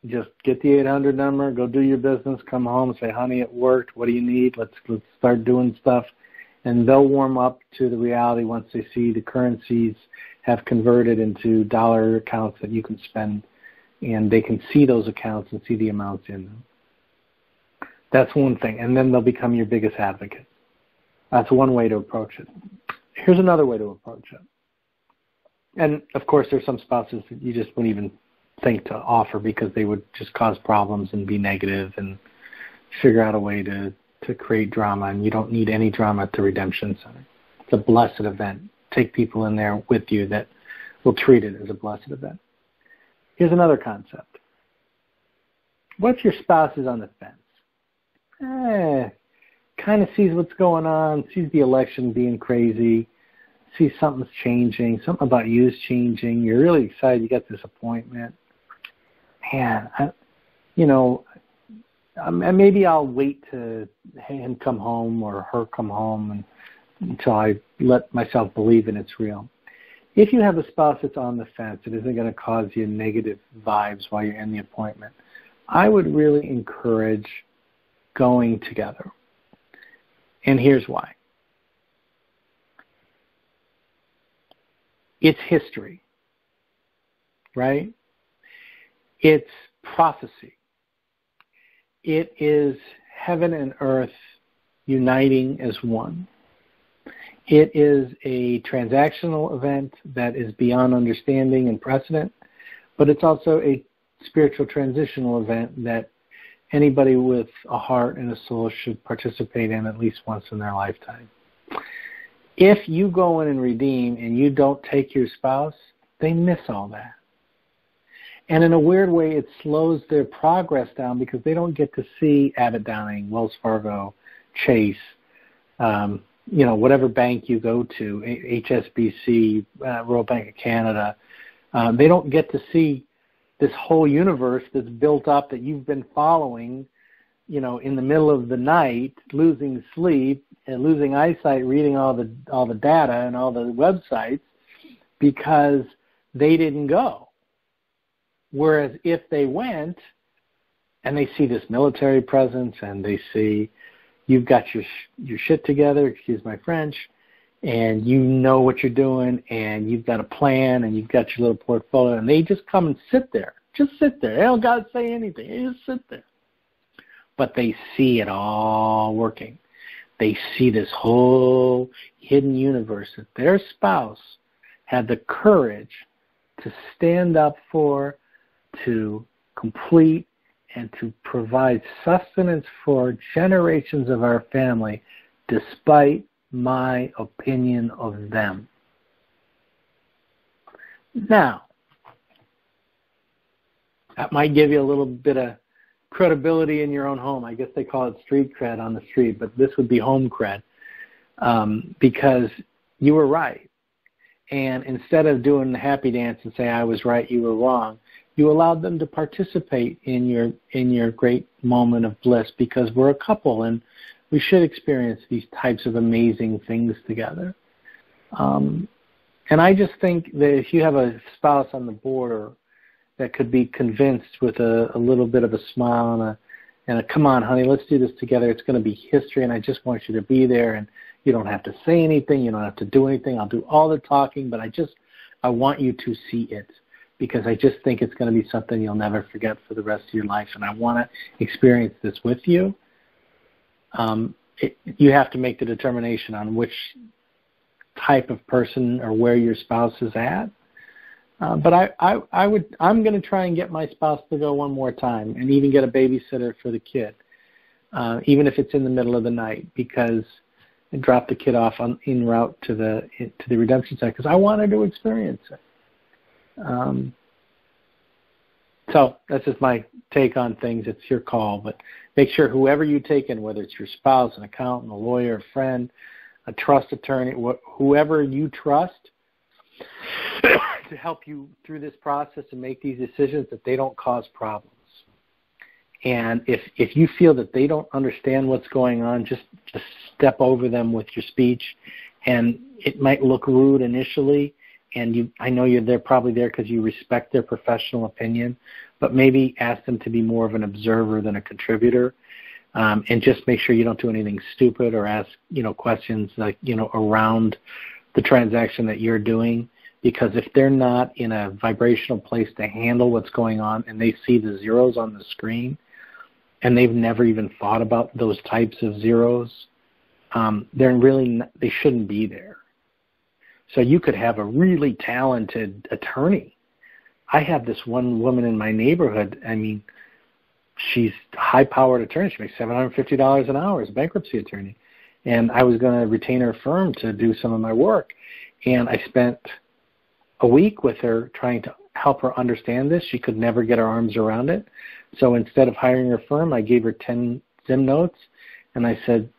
Just get the 800 number, go do your business, come home, say, "Honey, it worked. What do you need? Let's let's start doing stuff." And they'll warm up to the reality once they see the currencies have converted into dollar accounts that you can spend, and they can see those accounts and see the amounts in them. That's one thing, and then they'll become your biggest advocate. That's one way to approach it. Here's another way to approach it. And of course, there's some spouses that you just wouldn't even think to offer because they would just cause problems and be negative and figure out a way to to create drama. And you don't need any drama at the Redemption Center. It's a blessed event. Take people in there with you that will treat it as a blessed event. Here's another concept. What if your spouse is on the fence? Eh, kind of sees what's going on, sees the election being crazy, sees something's changing, something about you is changing. You're really excited you got this appointment. Man, I, you know, um, maybe I'll wait to him come home or her come home and, until I let myself believe in it's real. If you have a spouse that's on the fence, it isn't going to cause you negative vibes while you're in the appointment. I would really encourage going together. And here's why. It's history, right? It's prophecy. It is heaven and earth uniting as one. It is a transactional event that is beyond understanding and precedent, but it's also a spiritual transitional event that anybody with a heart and a soul should participate in at least once in their lifetime. If you go in and redeem and you don't take your spouse, they miss all that. And in a weird way, it slows their progress down because they don't get to see Abbott Downing, Wells Fargo, Chase, um, you know, whatever bank you go to, HSBC, uh, Royal Bank of Canada. Um, they don't get to see this whole universe that's built up that you've been following, you know, in the middle of the night, losing sleep and losing eyesight, reading all the all the data and all the websites because they didn't go. Whereas if they went and they see this military presence and they see you've got your your shit together, excuse my French, and you know what you're doing and you've got a plan and you've got your little portfolio and they just come and sit there. Just sit there. They don't gotta say anything. They just sit there. But they see it all working. They see this whole hidden universe that their spouse had the courage to stand up for, to complete, and to provide sustenance for generations of our family despite my opinion of them. Now, that might give you a little bit of credibility in your own home. I guess they call it street cred on the street, but this would be home cred um, because you were right. And instead of doing the happy dance and say I was right, you were wrong, you allowed them to participate in your in your great moment of bliss because we're a couple and we should experience these types of amazing things together. Um, and I just think that if you have a spouse on the border that could be convinced with a, a little bit of a smile and a and a come on, honey, let's do this together. It's going to be history, and I just want you to be there. And you don't have to say anything. You don't have to do anything. I'll do all the talking, but I just I want you to see it because I just think it's going to be something you'll never forget for the rest of your life, and I want to experience this with you. Um, it, you have to make the determination on which type of person or where your spouse is at. Uh, but I, I, I would, I'm going to try and get my spouse to go one more time, and even get a babysitter for the kid, uh, even if it's in the middle of the night, because and drop the kid off on en route to the to the redemption site because I wanted to experience it. Um, so that's just my take on things. It's your call, but make sure whoever you take in, whether it's your spouse, an accountant, a lawyer, a friend, a trust attorney, wh- whoever you trust, to help you through this process and make these decisions, that they don't cause problems. And if if you feel that they don't understand what's going on, just just step over them with your speech. And it might look rude initially, and you I know you're there probably there because you respect their professional opinion, but maybe ask them to be more of an observer than a contributor. Um, and just make sure you don't do anything stupid or ask you know questions like you know around the transaction that you're doing because if they're not in a vibrational place to handle what's going on and they see the zeros on the screen and they've never even thought about those types of zeros um, they're really they shouldn't be there so you could have a really talented attorney. I have this one woman in my neighborhood. I mean, she's a high-powered attorney. She makes seven hundred fifty dollars an hour as a bankruptcy attorney, and I was going to retain her firm to do some of my work. And I spent a week with her trying to help her understand this. She could never get her arms around it. So instead of hiring her firm, I gave her ten Zim notes, and I said,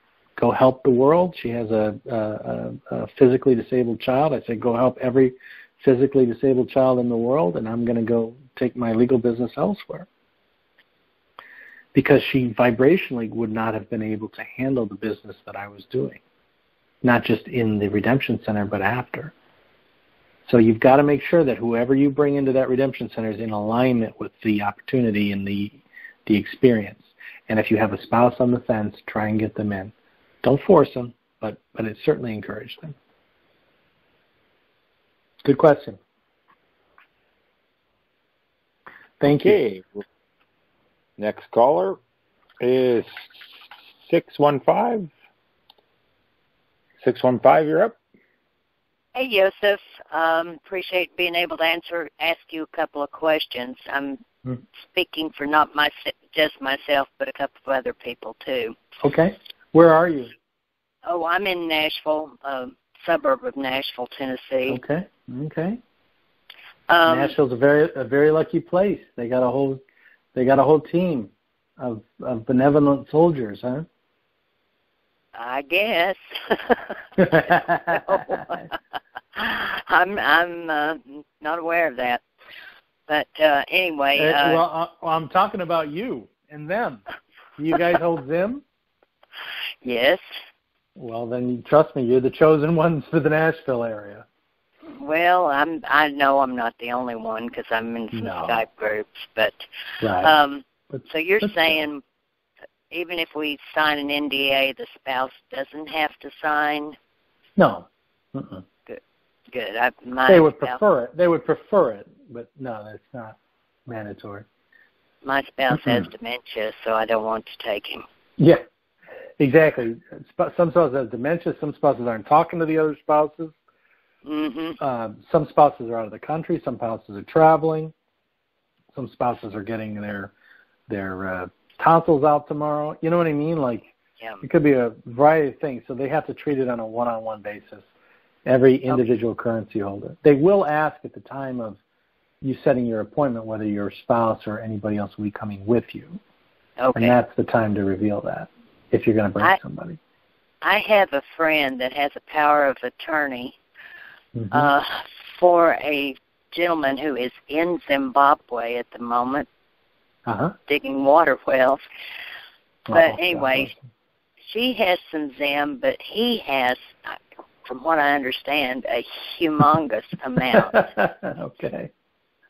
go help the world. She has a, a, a physically disabled child. I say go help every physically disabled child in the world, and I'm going to go take my legal business elsewhere. Because she vibrationally would not have been able to handle the business that I was doing, not just in the redemption center, but after. So you've got to make sure that whoever you bring into that redemption center is in alignment with the opportunity and the the experience. And if you have a spouse on the fence, try and get them in. Don't force them, but but it certainly encourage them. Good question. Thank okay. you. Next caller is 615. 615, you're up. Hey, Joseph. Um, appreciate being able to answer, ask you a couple of questions. I'm hmm. speaking for not my, just myself, but a couple of other people too. Okay. Where are you? Oh, I'm in Nashville, a suburb of Nashville, Tennessee. Okay. Okay. Um, Nashville's a very a very lucky place. They got a whole they got a whole team of of benevolent soldiers, huh? I guess. I'm I'm uh, not aware of that. But uh anyway, uh, uh, well, uh, I'm talking about you and them. You guys hold them? Yes. Well, then you trust me, you're the chosen ones for the Nashville area. Well, I'm. I know I'm not the only one because I'm in some no. Skype groups. But right. um, so you're saying even if we sign an NDA, the spouse doesn't have to sign. No. Uh-uh. Good. Good. I, my they would spouse, prefer it. They would prefer it, but no, that's not mandatory. My spouse has dementia, so I don't want to take him. Yeah, exactly. Some spouses have dementia. Some spouses aren't talking to the other spouses. Mm-hmm. Uh, some spouses are out of the country. Some spouses are traveling. Some spouses are getting their their uh, tonsils out tomorrow. You know what I mean? Like yeah. it could be a variety of things. So they have to treat it on a one-on-one basis. Every individual okay. currency holder. They will ask at the time of you setting your appointment whether your spouse or anybody else will be coming with you. Okay. And that's the time to reveal that if you're going to bring I, somebody. I have a friend that has a power of attorney mm-hmm. uh, for a gentleman who is in Zimbabwe at the moment, uh-huh. digging water wells. Oh, But anyway, she has some Zim, but he has, from what I understand, a humongous amount. okay.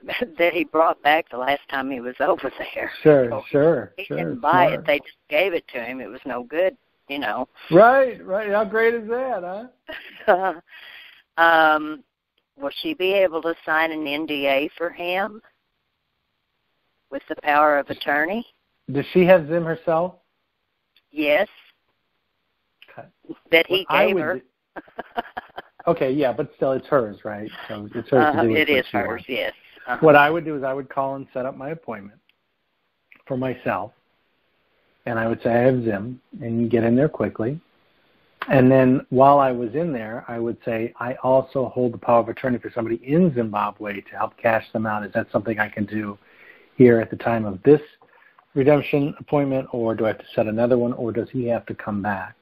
that he brought back the last time he was over there. Sure, so sure, he sure. didn't buy it; they just gave it to him. It was no good, you know. Right, right. How great is that, huh? um, will she be able to sign an NDA for him with the power of attorney? Does she have Zim herself? Yes. Okay. That he Well, gave would her. Okay, yeah, but still, it's hers, right? So it's hers Uh, to do with it is hers, wants. yes. Uh-huh. What I would do is I would call and set up my appointment for myself, and I would say I have Zim, and get in there quickly. And then while I was in there, I would say I also hold the power of attorney for somebody in Zimbabwe to help cash them out. Is that something I can do here at the time of this redemption appointment, or do I have to set another one, or does he have to come back?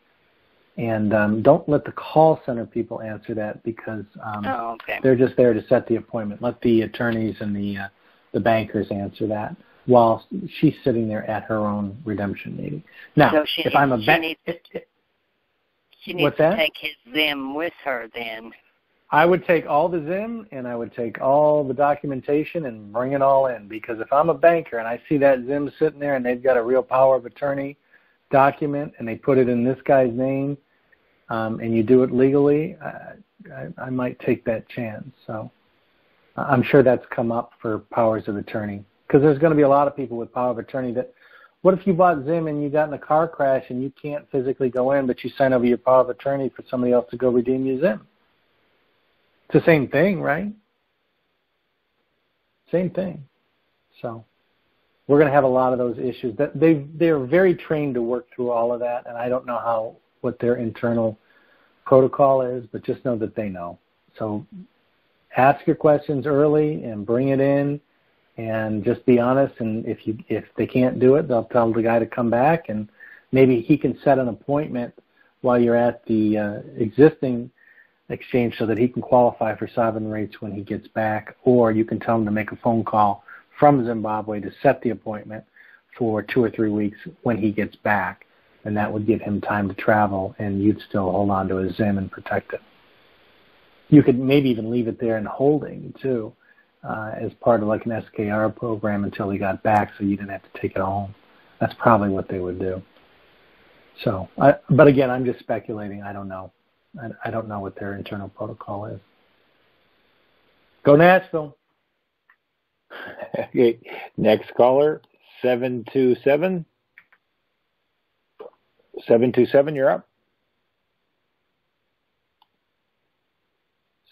And um, don't let the call center people answer that because um, Oh, okay. they're just there to set the appointment. Let the attorneys and the uh, the bankers answer that while she's sitting there at her own redemption meeting. Now, so if needs, I'm a she bank, she needs what's to that? take his Zim with her then. I would take all the Zim and I would take all the documentation and bring it all in because if I'm a banker and I see that Zim sitting there and they've got a real power of attorney document and they put it in this guy's name um, and you do it legally, I, I, I might take that chance. So I'm sure that's come up for powers of attorney because there's going to be a lot of people with power of attorney that. What if you bought Zim and you got in a car crash and you can't physically go in, but you sign over your power of attorney for somebody else to go redeem your Zim? It's the same thing, right? Same thing. So we're going to have a lot of those issues. That they they're very trained to work through all of that, and I don't know how what their internal protocol is, but just know that they know. So ask your questions early and bring it in, and just be honest. And if you if they can't do it, they'll tell the guy to come back, and maybe he can set an appointment while you're at the uh, existing exchange so that he can qualify for sovereign rates when he gets back, or you can tell him to make a phone call from Zimbabwe to set the appointment for two or three weeks when he gets back, and that would give him time to travel, and you'd still hold on to his Zim and protect it. You could maybe even leave it there in holding too, uh, as part of like an SKR program until he got back, so you didn't have to take it home. That's probably what they would do. So, I, but again, I'm just speculating. I don't know. I, I don't know what their internal protocol is. Go Nashville. okay, next caller, seven two seven. Seven two seven, you're up.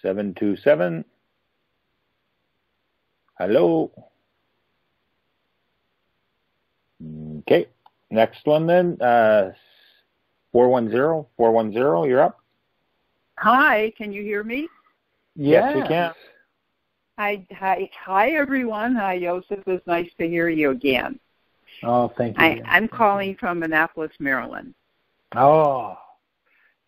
Seven two seven. Hello. Okay, next one then. Uh, 410, 410, you're up. Hi, can you hear me? Yes, yes we can. Hi, hi, hi, everyone. Hi, Joseph. It's nice to hear you again. Oh, thank you. I, I'm calling from Annapolis, Maryland. Oh,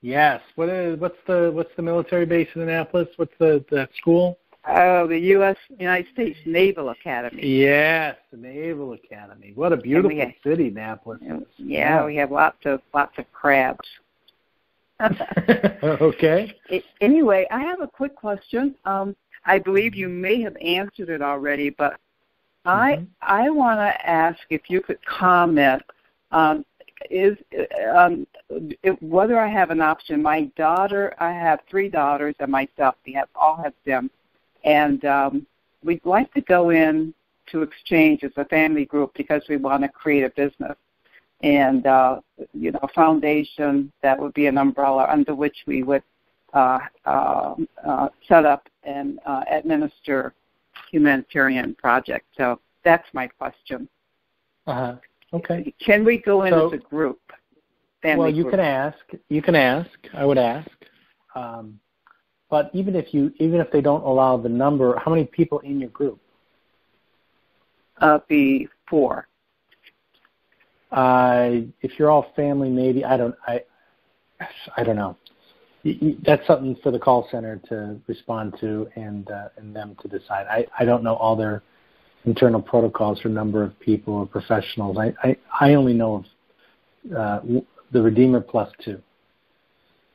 yes. What is what's the what's the military base in Annapolis? What's the the school? Oh, the U.S. United States Naval Academy. Yes, the Naval Academy. What a beautiful have, city, Annapolis. Yeah, yeah, we have lots of lots of crabs. okay. Anyway, I have a quick question. Um, I believe you may have answered it already, but mm-hmm. I I want to ask if you could comment um, is um, if, whether I have an option. My daughter, I have three daughters, and myself. We have all have them and um, we'd like to go in to exchange as a family group because we want to create a business and uh, you know a foundation that would be an umbrella under which we would set up and uh, administer humanitarian projects. So that's my question. Uh-huh. Okay. Can we go in so, as a group? well, you group? can ask. You can ask. I would ask. Um, but even if you even if they don't allow the number, how many people in your group? Uh, be four. Uh, if you're all family, maybe I don't. I I don't know. That's something for the call center to respond to and uh, and them to decide. I I don't know all their internal protocols for number of people or professionals. I I, I only know of uh, the Redeemer plus two.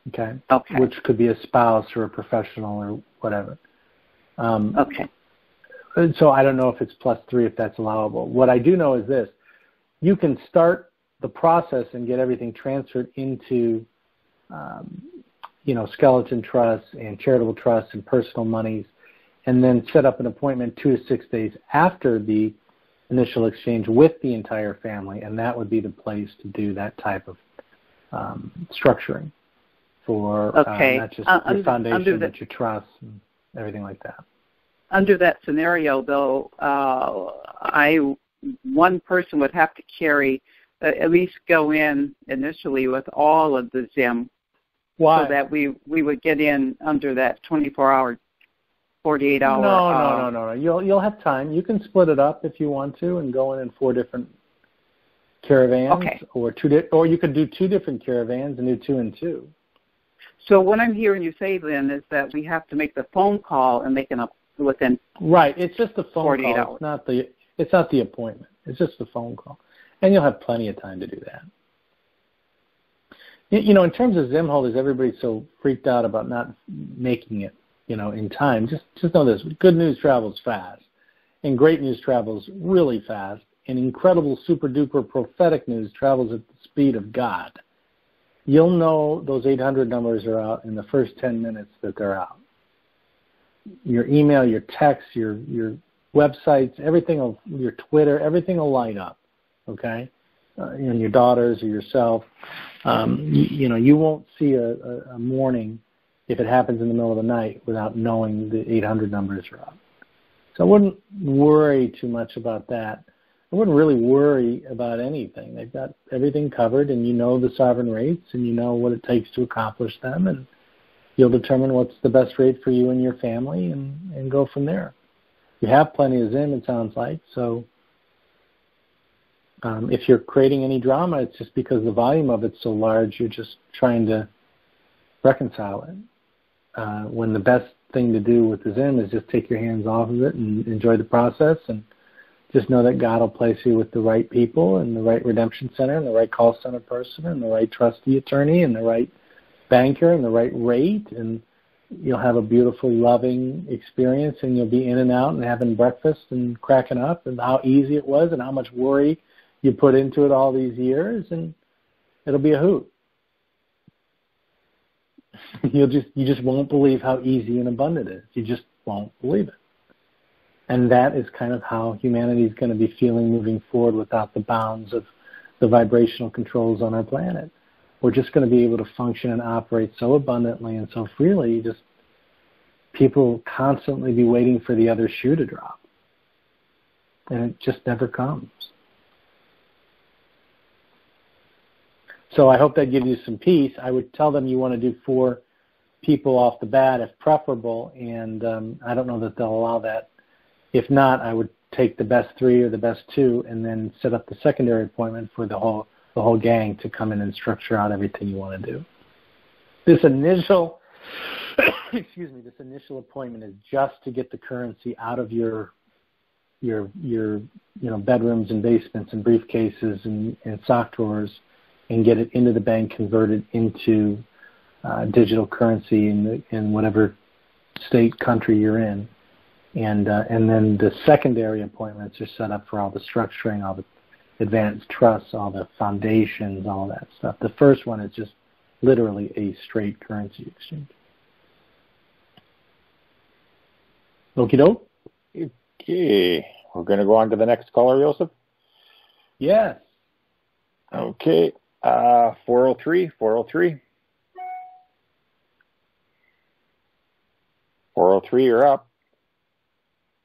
Okay. Okay. Which could be a spouse or a professional or whatever. Um, okay. So I don't know if it's plus three if that's allowable. What I do know is this: you can start the process and get everything transferred into, um, you know, skeleton trusts and charitable trusts and personal monies, and then set up an appointment two to six days after the initial exchange with the entire family, and that would be the place to do that type of um, structuring for uh, okay. uh, not just uh, your foundation, but your trust and everything like that. Under that scenario, though, uh, I one person would have to carry uh, at least go in initially with all of the Zim, Why? so that we we would get in under that 24 hour, 48 hour. No, uh, no, no, no, no. You'll you'll have time. You can split it up if you want to, and go in in four different caravans, okay. or two, di- or you could do two different caravans and do two and two. So what I'm hearing you say then is that we have to make the phone call and make an up within right. It's just the phone 48 call. Hours. It's not the it's not the appointment. It's just the phone call, and you'll have plenty of time to do that. You know, in terms of Zim holders, everybody's so freaked out about not making it, you know, in time. Just just know this: good news travels fast, and great news travels really fast, and incredible, super duper prophetic news travels at the speed of God you'll know those 800 numbers are out in the first 10 minutes that they're out. Your email, your text, your your websites, everything will, your Twitter, everything will light up. Okay, uh, and your daughters or yourself, um, you, you know, you won't see a, a, a morning if it happens in the middle of the night without knowing the 800 numbers are out. So I wouldn't worry too much about that. I wouldn't really worry about anything. They've got everything covered, and you know the sovereign rates, and you know what it takes to accomplish them, and you'll determine what's the best rate for you and your family, and and go from there. You have plenty of Zim, it sounds like. So, Um, if you're creating any drama, it's just because the volume of it's so large. You're just trying to reconcile it. Uh, when the best thing to do with the Zim is just take your hands off of it and enjoy the process and just know that God will place you with the right people and the right redemption center and the right call center person and the right trustee attorney and the right banker and the right rate and you'll have a beautiful loving experience and you'll be in and out and having breakfast and cracking up and how easy it was and how much worry you put into it all these years and it'll be a hoot you'll just you just won't believe how easy and abundant it is you just won't believe it and that is kind of how humanity is going to be feeling moving forward without the bounds of the vibrational controls on our planet. We're just going to be able to function and operate so abundantly and so freely, just people constantly be waiting for the other shoe to drop. And it just never comes. So I hope that gives you some peace. I would tell them you want to do four people off the bat if preferable, and um, I don't know that they'll allow that if not, I would take the best three or the best two, and then set up the secondary appointment for the whole the whole gang to come in and structure out everything you want to do. This initial, excuse me, this initial appointment is just to get the currency out of your your your you know bedrooms and basements and briefcases and, and sock drawers and get it into the bank converted into uh, digital currency in the, in whatever state country you're in and uh, and then the secondary appointments are set up for all the structuring, all the advanced trusts, all the foundations, all that stuff. The first one is just literally a straight currency exchange. Okie doke. Okay, we're going to go on to the next caller, Joseph. Yes. Okay, uh, 403, 403. 403, you're up.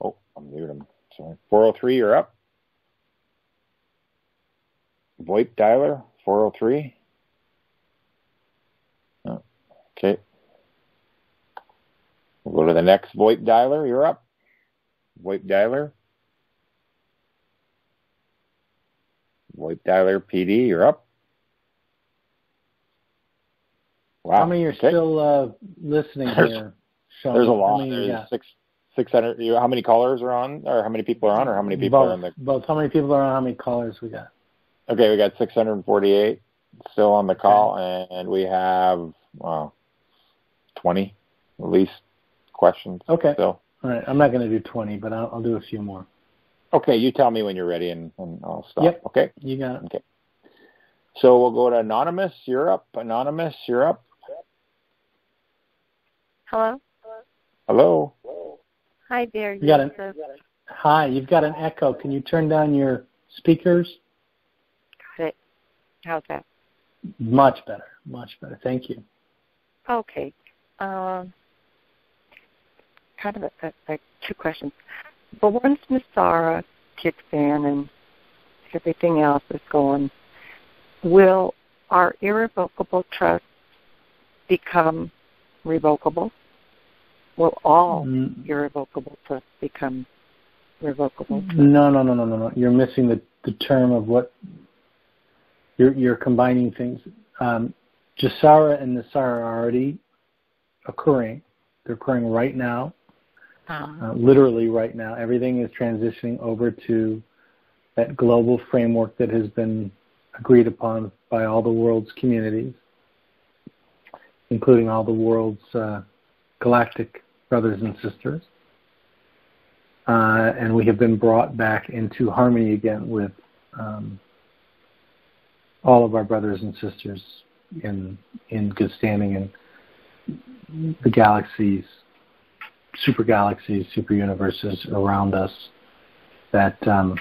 Oh, I'll mute him. Sorry. 403, you're up. VoIP dialer, 403. Oh, okay. We'll go to the next VoIP dialer. You're up. VoIP dialer. VoIP dialer PD, you're up. Wow. How many are okay. still uh, listening there's, here? Sean? There's a lot. There's six, 600 how many callers are on or how many people are on or how many people both, are on the both how many people are on how many callers we got okay we got 648 still on the call okay. and we have well 20 at least questions okay so all right i'm not going to do 20 but I'll, I'll, do a few more okay you tell me when you're ready and, and i'll stop yep. okay you got it okay so we'll go to anonymous you're up anonymous you're up hello hello Hi there. You got an, hi, you've got an echo. Can you turn down your speakers? Got it. How's that? Much better. Much better. Thank you. Okay. Um, kind of a, a, a, two questions. But once NESARA kicks in and everything else is going, will our irrevocable trust become revocable? Will all mm. irrevocable trusts become revocable? Trusts? No, no, no, no, no, no. You're missing the, the term of what you're, you're combining things. Um, GESARA and NESARA are already occurring. They're occurring right now, uh-huh. uh, literally right now. Everything is transitioning over to that global framework that has been agreed upon by all the world's communities, including all the world's uh, galactic brothers and sisters. Uh, and we have been brought back into harmony again with um, all of our brothers and sisters in in good standing in the galaxies, super galaxies, super universes around us that um,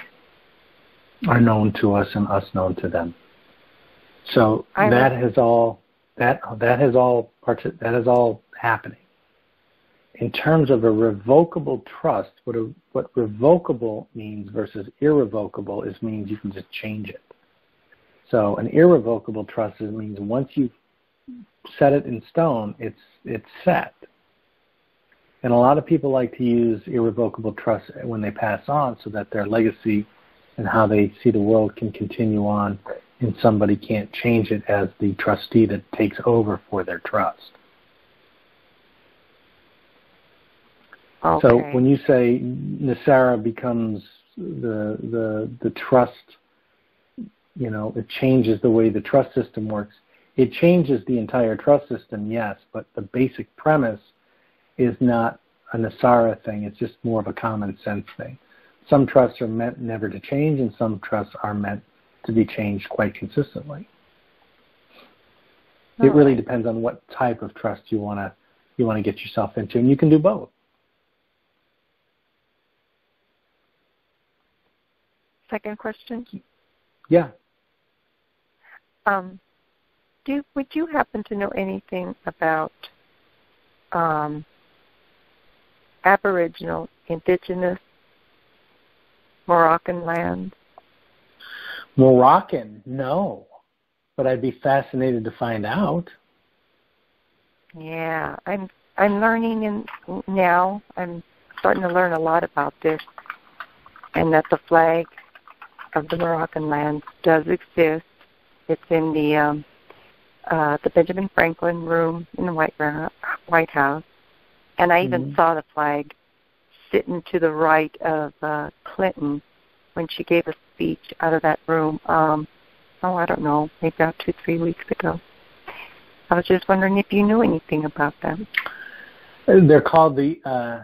are known to us and us known to them. So I that has all that that has all part that is all happening in terms of a revocable trust, what a, what revocable means versus irrevocable is means you can just change it. So an irrevocable trust means once you've set it in stone, it's it's set. And a lot of people like to use irrevocable trust when they pass on, so that their legacy and how they see the world can continue on and somebody can't change it as the trustee that takes over for their trust. Okay. So when you say NESARA becomes the the the trust, you know, it changes the way the trust system works. It changes the entire trust system, yes, but the basic premise is not a NESARA thing. It's just more of a common sense thing. Some trusts are meant never to change, and some trusts are meant to be changed quite consistently. All it really right. depends on what type of trust you want to you want to get yourself into, and you can do both. Second question. Yeah. Um, do would you happen to know anything about um, Aboriginal, Indigenous, Moroccan land? Moroccan, no, but I'd be fascinated to find out. Yeah, I'm I'm learning in now. I'm starting to learn a lot about this, and that the flag of the Moroccan land does exist. It's in the um, uh, the Benjamin Franklin room in the White White House, and I even Mhm. saw the flag sitting to the right of uh, Clinton when she gave a speech out of that room. Um, oh, I don't know, maybe about two three weeks ago. I was just wondering if you knew anything about them. They're called the uh,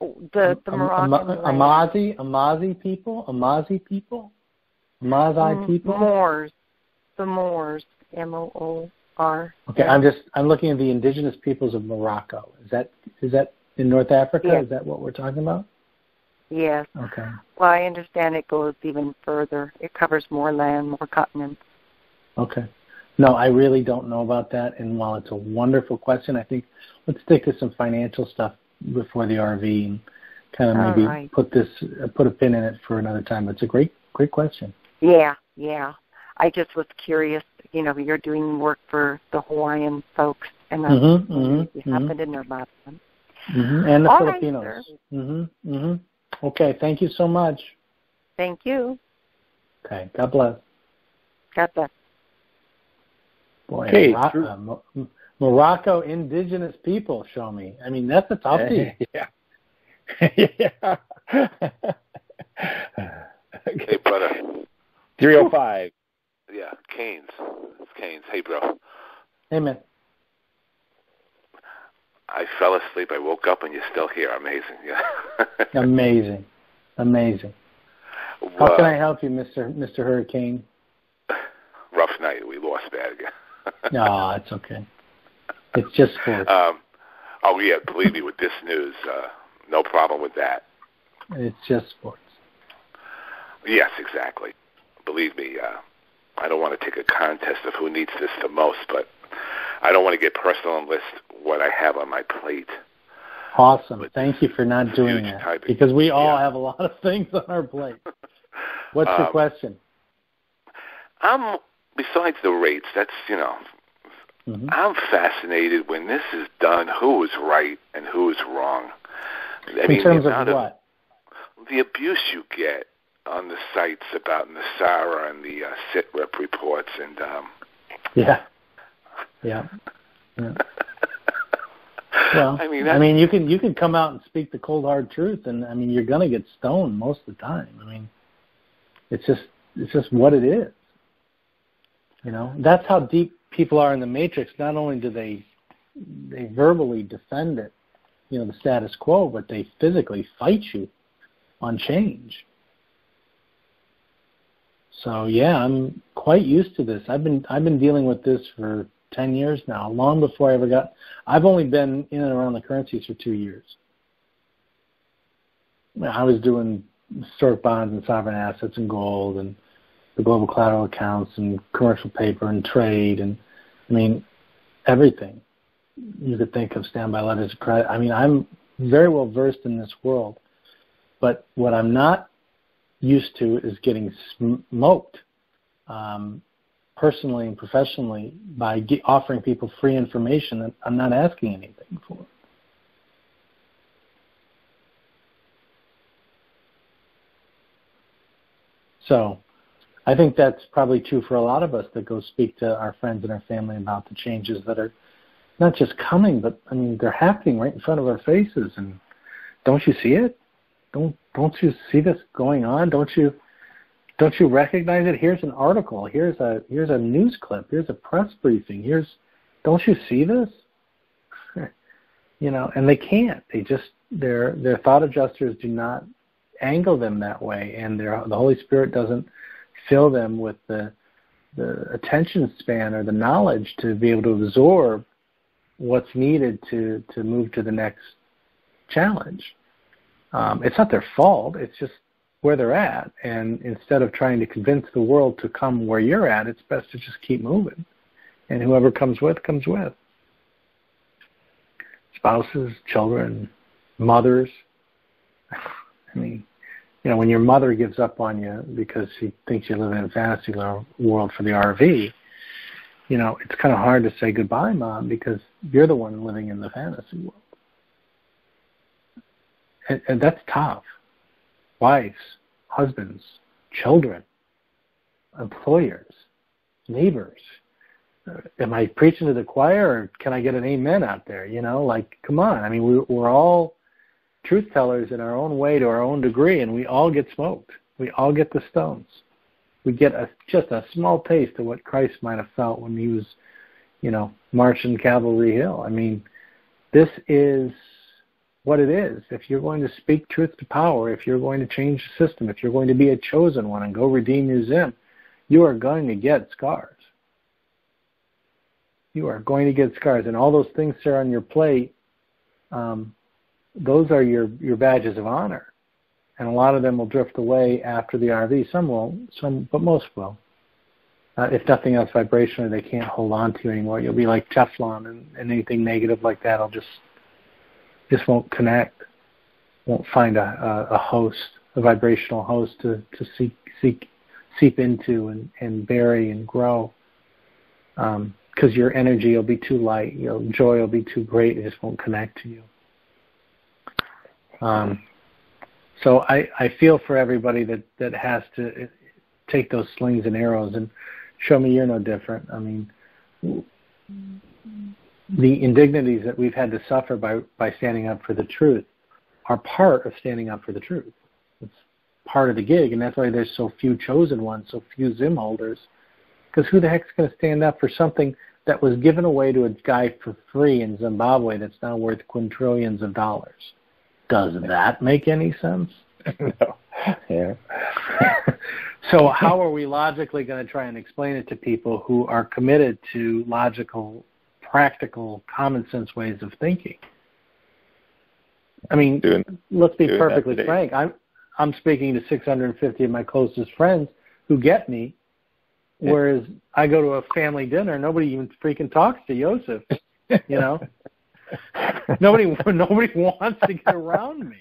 The the Am- Moroccan Am- land. Amazi, Amazi people, Amazi people, Amazigh Mm, people. Moors. The Moors. M O O R. Okay, I'm just I'm looking at the indigenous peoples of Morocco. Is that is that in North Africa? Yes. Is that what we're talking about? Yes. Okay. Well, I understand it goes even further. It covers more land, more continents. Okay. No, I really don't know about that. And while it's a wonderful question, I think let's stick to some financial stuff before the RV and kind of maybe right. put this uh, put a pin in it for another time. It's a great great question. Yeah, yeah. I just was curious. You know, you're doing work for the Hawaiian folks, and I wondered mhm, if you happen to know about them. hmm And the All right, Filipinos. sir. Mhm. Mhm. Okay. Thank you so much. Thank you. Okay. God bless. God bless. Boy, Okay, Moro- Drew- uh, Mo- Morocco indigenous people show me. I mean, that's a toughie. yeah. yeah. Hey, brother. 305. Yeah, Canes. It's Canes. Hey, bro. Hey, man. I fell asleep. I woke up and you're still here. Amazing. Yeah. Amazing. Amazing. How can I help you, Mr. Mr. Hurricane? rough night. We lost bad again. No, it's okay. It's just sports. Um, oh yeah, believe me, with this news, uh, no problem with that. It's just sports. Yes, exactly. Believe me, uh, I don't want to take a contest of who needs this the most, but I don't want to get personal and list what I have on my plate. Awesome. Thank you for not doing that typing. because we all have a lot of things on our plate. What's your Um, question? I'm besides the rates. That's you know, Mhm. I'm fascinated when this is done. Who is right and who is wrong? I In mean, terms the of what? the abuse you get on the sites about NESARA and the uh, SITREP reports, and um, Yeah. Yeah. yeah. Well, I mean, I mean, you can you can come out and speak the cold hard truth, and I mean, you're going to get stoned most of the time. I mean, it's just it's just what it is. You know, that's how deep people are in the matrix. Not only do they they verbally defend it, you know, the status quo, but they physically fight you on change. So yeah, I'm quite used to this. I've been I've been dealing with this for ten years now, long before I ever got. I've only been in and around the currencies for two years. I was doing historic bonds and sovereign assets and gold and the global collateral accounts and commercial paper and trade and I mean everything you could think of standby letters of credit. I mean I'm very well versed in this world, but what I'm not used to is getting smoked um, personally and professionally by ge- offering people free information that I'm not asking anything for. So I think that's probably true for a lot of us that go speak to our friends and our family about the changes that are not just coming, but I mean they're happening right in front of our faces. And don't you see it? Don't don't you see this going on? Don't you don't you recognize it? Here's an article. Here's a here's a news clip. Here's a press briefing. Here's don't you see this? you know, and they can't. They just their their thought adjusters do not angle them that way, and their the Holy Spirit doesn't fill them with the the attention span or the knowledge to be able to absorb what's needed to to move to the next challenge. Um, it's not their fault. It's just where they're at. And instead of trying to convince the world to come where you're at, it's best to just keep moving. And whoever comes with, comes with. Spouses, children, mothers. I mean, you know, when your mother gives up on you because she thinks you live in a fantasy world for the RV, you know, it's kind of hard to say goodbye, mom, because you're the one living in the fantasy world. And, and that's tough. Wives, husbands, children, employers, neighbors. Uh, am I preaching to the choir or can I get an amen out there? You know, like, come on. I mean, we, we're all truth tellers in our own way to our own degree, and we all get smoked. We all get the stones. We get a, just a small taste of what Christ might have felt when he was, you know, marching Calvary Hill. I mean, this is what it is. If you're going to speak truth to power, if you're going to change the system, if you're going to be a chosen one and go redeem your Zim, you are going to get scars. You are going to get scars, and all those things that are on your plate, um, those are your your badges of honor, and a lot of them will drift away after the RV. Some won't, some, but most will. Uh, if nothing else, vibrationally, they can't hold on to you anymore. You'll be like Teflon, and, and anything negative like that will just just won't connect, won't find a, a, a host, a vibrational host to, to seek, seek, seep into and, and bury and grow. Because um, your energy will be too light, your joy will be too great, it just won't connect to you. Um, so I, I feel for everybody that, that has to take those slings and arrows and show me you're no different. I mean, the indignities that we've had to suffer by, by standing up for the truth are part of standing up for the truth. It's part of the gig, and that's why there's so few chosen ones, so few Zim holders. Because who the heck's going to stand up for something that was given away to a guy for free in Zimbabwe that's now worth quintillions of dollars? Does that make any sense? no. Yeah. so how are we logically going to try and explain it to people who are committed to logical practical, common sense ways of thinking. I mean, doing, let's be perfectly frank. I'm I'm speaking to 650 of my closest friends who get me, whereas I go to a family dinner, nobody even freaking talks to Joseph. You know, nobody nobody wants to get around me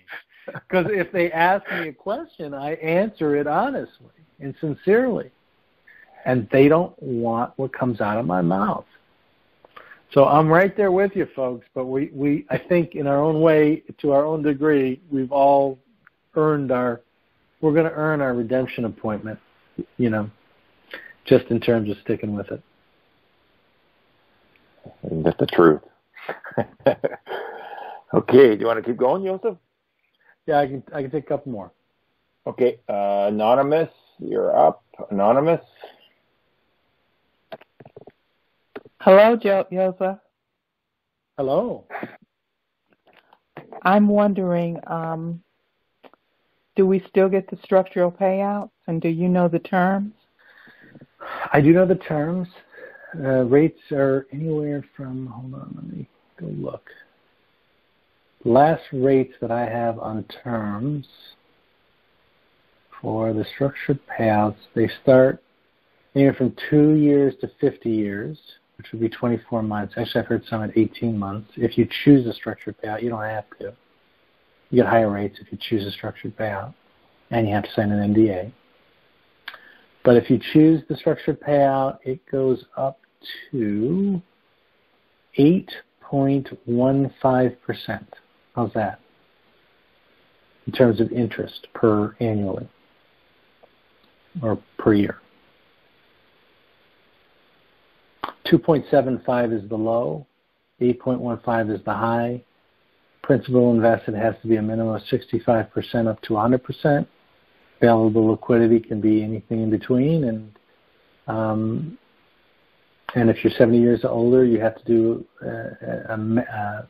because if they ask me a question, I answer it honestly and sincerely, and they don't want what comes out of my mouth. So I'm right there with you, folks. But we, we, I think, in our own way, to our own degree, we've all earned our. We're going to earn our redemption appointment. You know, just in terms of sticking with it. That's the truth. okay, do you want to keep going, Joseph? Yeah, I can. I can take a couple more. Okay, uh, anonymous, you're up. Anonymous. Hello, Joseph. Hello. I'm wondering, um, do we still get the structural payouts, and do you know the terms? I do know the terms. Uh, rates are anywhere from. Hold on, let me go look. Last rates that I have on terms for the structured payouts, they start anywhere from two years to 50 years which would be 24 months. Actually, I've heard some at 18 months. If you choose a structured payout, you don't have to. You get higher rates if you choose a structured payout, and you have to sign an NDA. But if you choose the structured payout, it goes up to 8.15%. How's that? In terms of interest per annually. or per year. 2.75 is the low, 8.15 is the high. Principal invested has to be a minimum of 65% up to 100%. Available liquidity can be anything in between, and um, and if you're 70 years older, you have to do uh, a, a, a,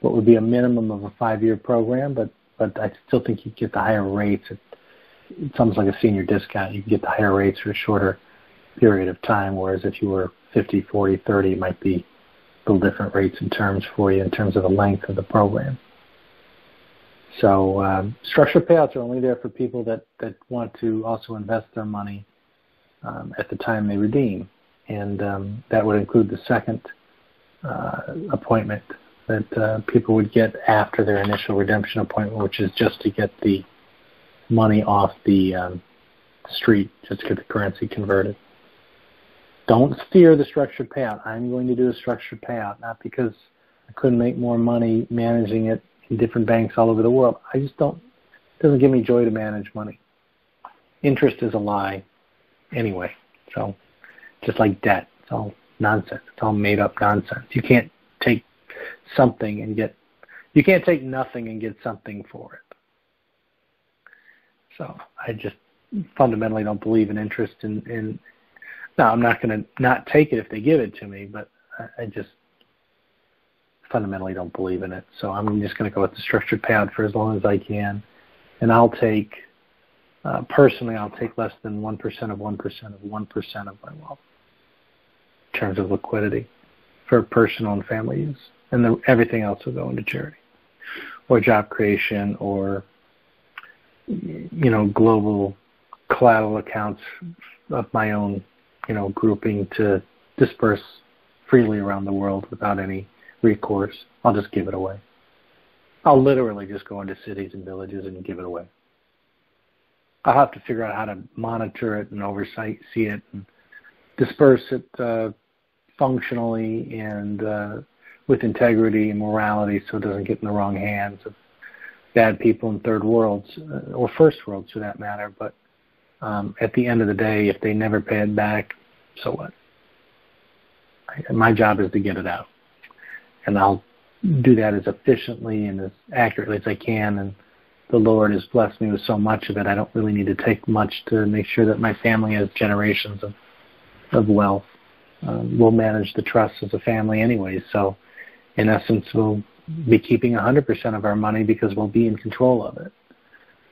what would be a minimum of a five-year program, but but I still think you get the higher rates. It, it's almost like a senior discount. You can get the higher rates for a shorter period of time, whereas if you were 50, 40, 30, it might be a little different rates and terms for you in terms of the length of the program. So um, structured payouts are only there for people that, that want to also invest their money um, at the time they redeem, and um, that would include the second uh, appointment that uh, people would get after their initial redemption appointment, which is just to get the money off the um, street, just to get the currency converted. Don't fear the structured payout. I'm going to do a structured payout, not because I couldn't make more money managing it in different banks all over the world. I just don't. It doesn't give me joy to manage money. Interest is a lie, anyway. So, just like debt, it's all nonsense. It's all made up nonsense. You can't take something and get. You can't take nothing and get something for it. So I just fundamentally don't believe in interest in, in now, I'm not going to not take it if they give it to me, but I, I just fundamentally don't believe in it. So I'm just going to go with the structured payout for as long as I can, and I'll take uh, personally, I'll take less than one percent of one percent of one percent of my wealth terms of liquidity for personal and family use, and everything else will go into charity or job creation or you know global collateral accounts of my own you know, grouping to disperse freely around the world without any recourse. I'll just give it away. I'll literally just go into cities and villages and give it away. I'll have to figure out how to monitor it and oversight, see it, and disperse it uh, functionally and uh, with integrity and morality, so it doesn't get in the wrong hands of bad people in third worlds uh, or first worlds, for that matter. But um, at the end of the day, if they never pay it back, so what? I, my job is to get it out, and I'll do that as efficiently and as accurately as I can. And the Lord has blessed me with so much of it. I don't really need to take much to make sure that my family has generations of of wealth. Um, we'll manage the trust as a family anyway. So, in essence, we'll be keeping 100% of our money because we'll be in control of it.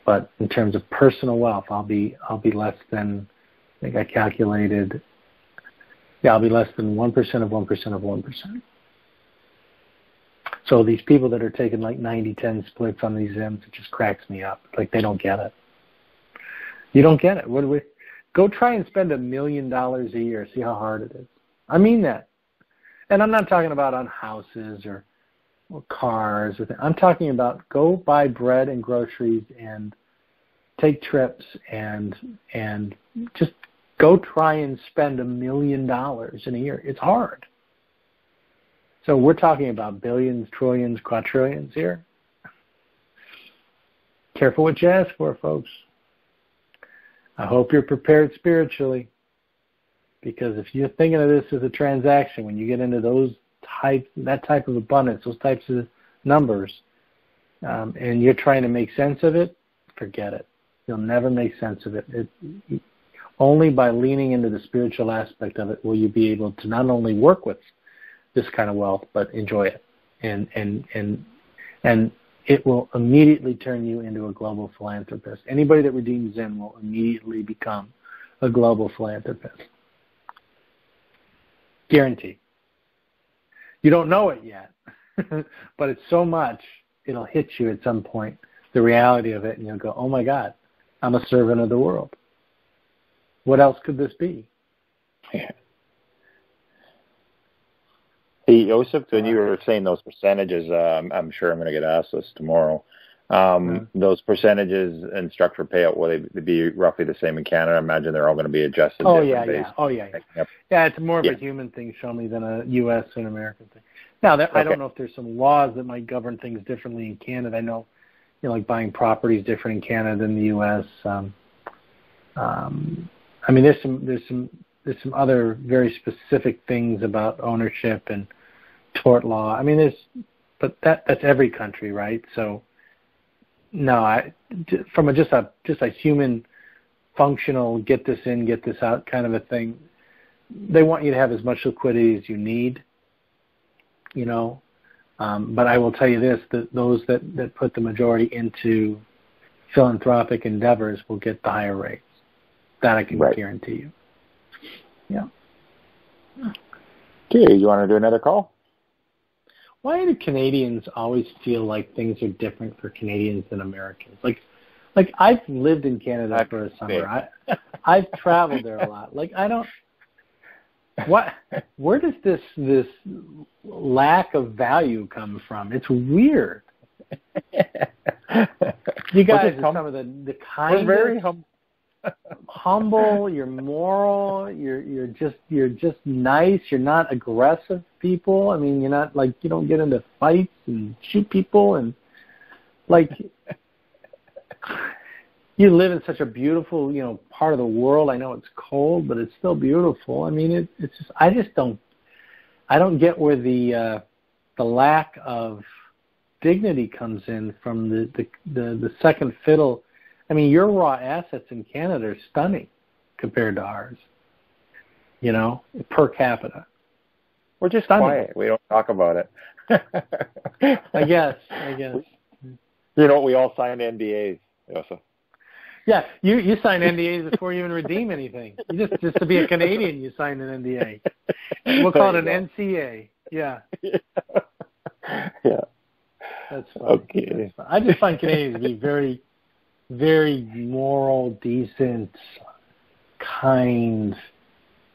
But in terms of personal wealth, I'll be I'll be less than I think I calculated. Yeah, I'll be less than one percent of one percent of one percent. So these people that are taking like 90-10 splits on these M's, it just cracks me up. Like they don't get it. You don't get it. What do we? Go try and spend a million dollars a year. See how hard it is. I mean that. And I'm not talking about on houses or or cars. Or I'm talking about go buy bread and groceries and take trips and and just go try and spend a million dollars in a year. It's hard. So we're talking about billions, trillions, quadrillions here. Careful what you ask for, folks. I hope you're prepared spiritually. Because if you're thinking of this as a transaction, when you get into those type that type of abundance, those types of numbers, um, and you're trying to make sense of it, forget it. You'll never make sense of it. it. Only by leaning into the spiritual aspect of it will you be able to not only work with this kind of wealth, but enjoy it, and and and and it will immediately turn you into a global philanthropist. Anybody that redeems Zim will immediately become a global philanthropist. Guaranteed. You don't know it yet, but it's so much, it'll hit you at some point, the reality of it, and you'll go, oh my God, I'm a servant of the world. What else could this be? Yeah. Hey, Joseph, when you were saying those percentages, I'm, I'm sure I'm going to get asked this tomorrow. Um, Those percentages and structure payout, will they be roughly the same in Canada? I imagine they're all going to be adjusted. Oh yeah, yeah. Oh yeah, yeah. Yep. Yeah, it's more of Yeah. a human thing, show me, than a U.S. and American thing. Now, there, I don't know if there's some laws that might govern things differently in Canada. I know, you know, like buying property is different in Canada than the U.S. Um, um, I mean, there's some there's some there's some other very specific things about ownership and tort law. I mean, there's but that that's every country, right? So no, I from a just a just a human functional get this in, get this out kind of a thing. They want you to have as much liquidity as you need. You know, um, but I will tell you this: that those that that put the majority into philanthropic endeavors will get the higher rates. That I can right. guarantee you. Yeah. Okay, you want to do another call? Why do Canadians always feel like things are different for Canadians than Americans? Like, like I've lived in Canada That's for a summer. I, I've traveled there a lot. Like I don't. What? Where does this this lack of value come from? It's weird. you guys are some of the the kindest, We're very hum- humble. You're moral. You're you're just you're just nice. You're not aggressive people. I mean, you're not like you don't get into fights and shoot people and like you live in such a beautiful you know part of the world. I know it's cold, but it's still beautiful. I mean, it, it's just I just don't I don't get where the uh, the lack of dignity comes in from the, the the the second fiddle I mean, your raw assets in Canada are stunning compared to ours. You know, per capita. We're just stunning. quiet. We don't talk about it. I guess. I guess. You know, we all signed NDAs, Joseph. Yeah, you you sign NDAs before you even redeem anything. You just just to be a Canadian, you sign an NDA. We'll call it an NCA. Yeah. Yeah. That's fine. Okay. That's fine. I just find Canadians to be very very moral, decent, kind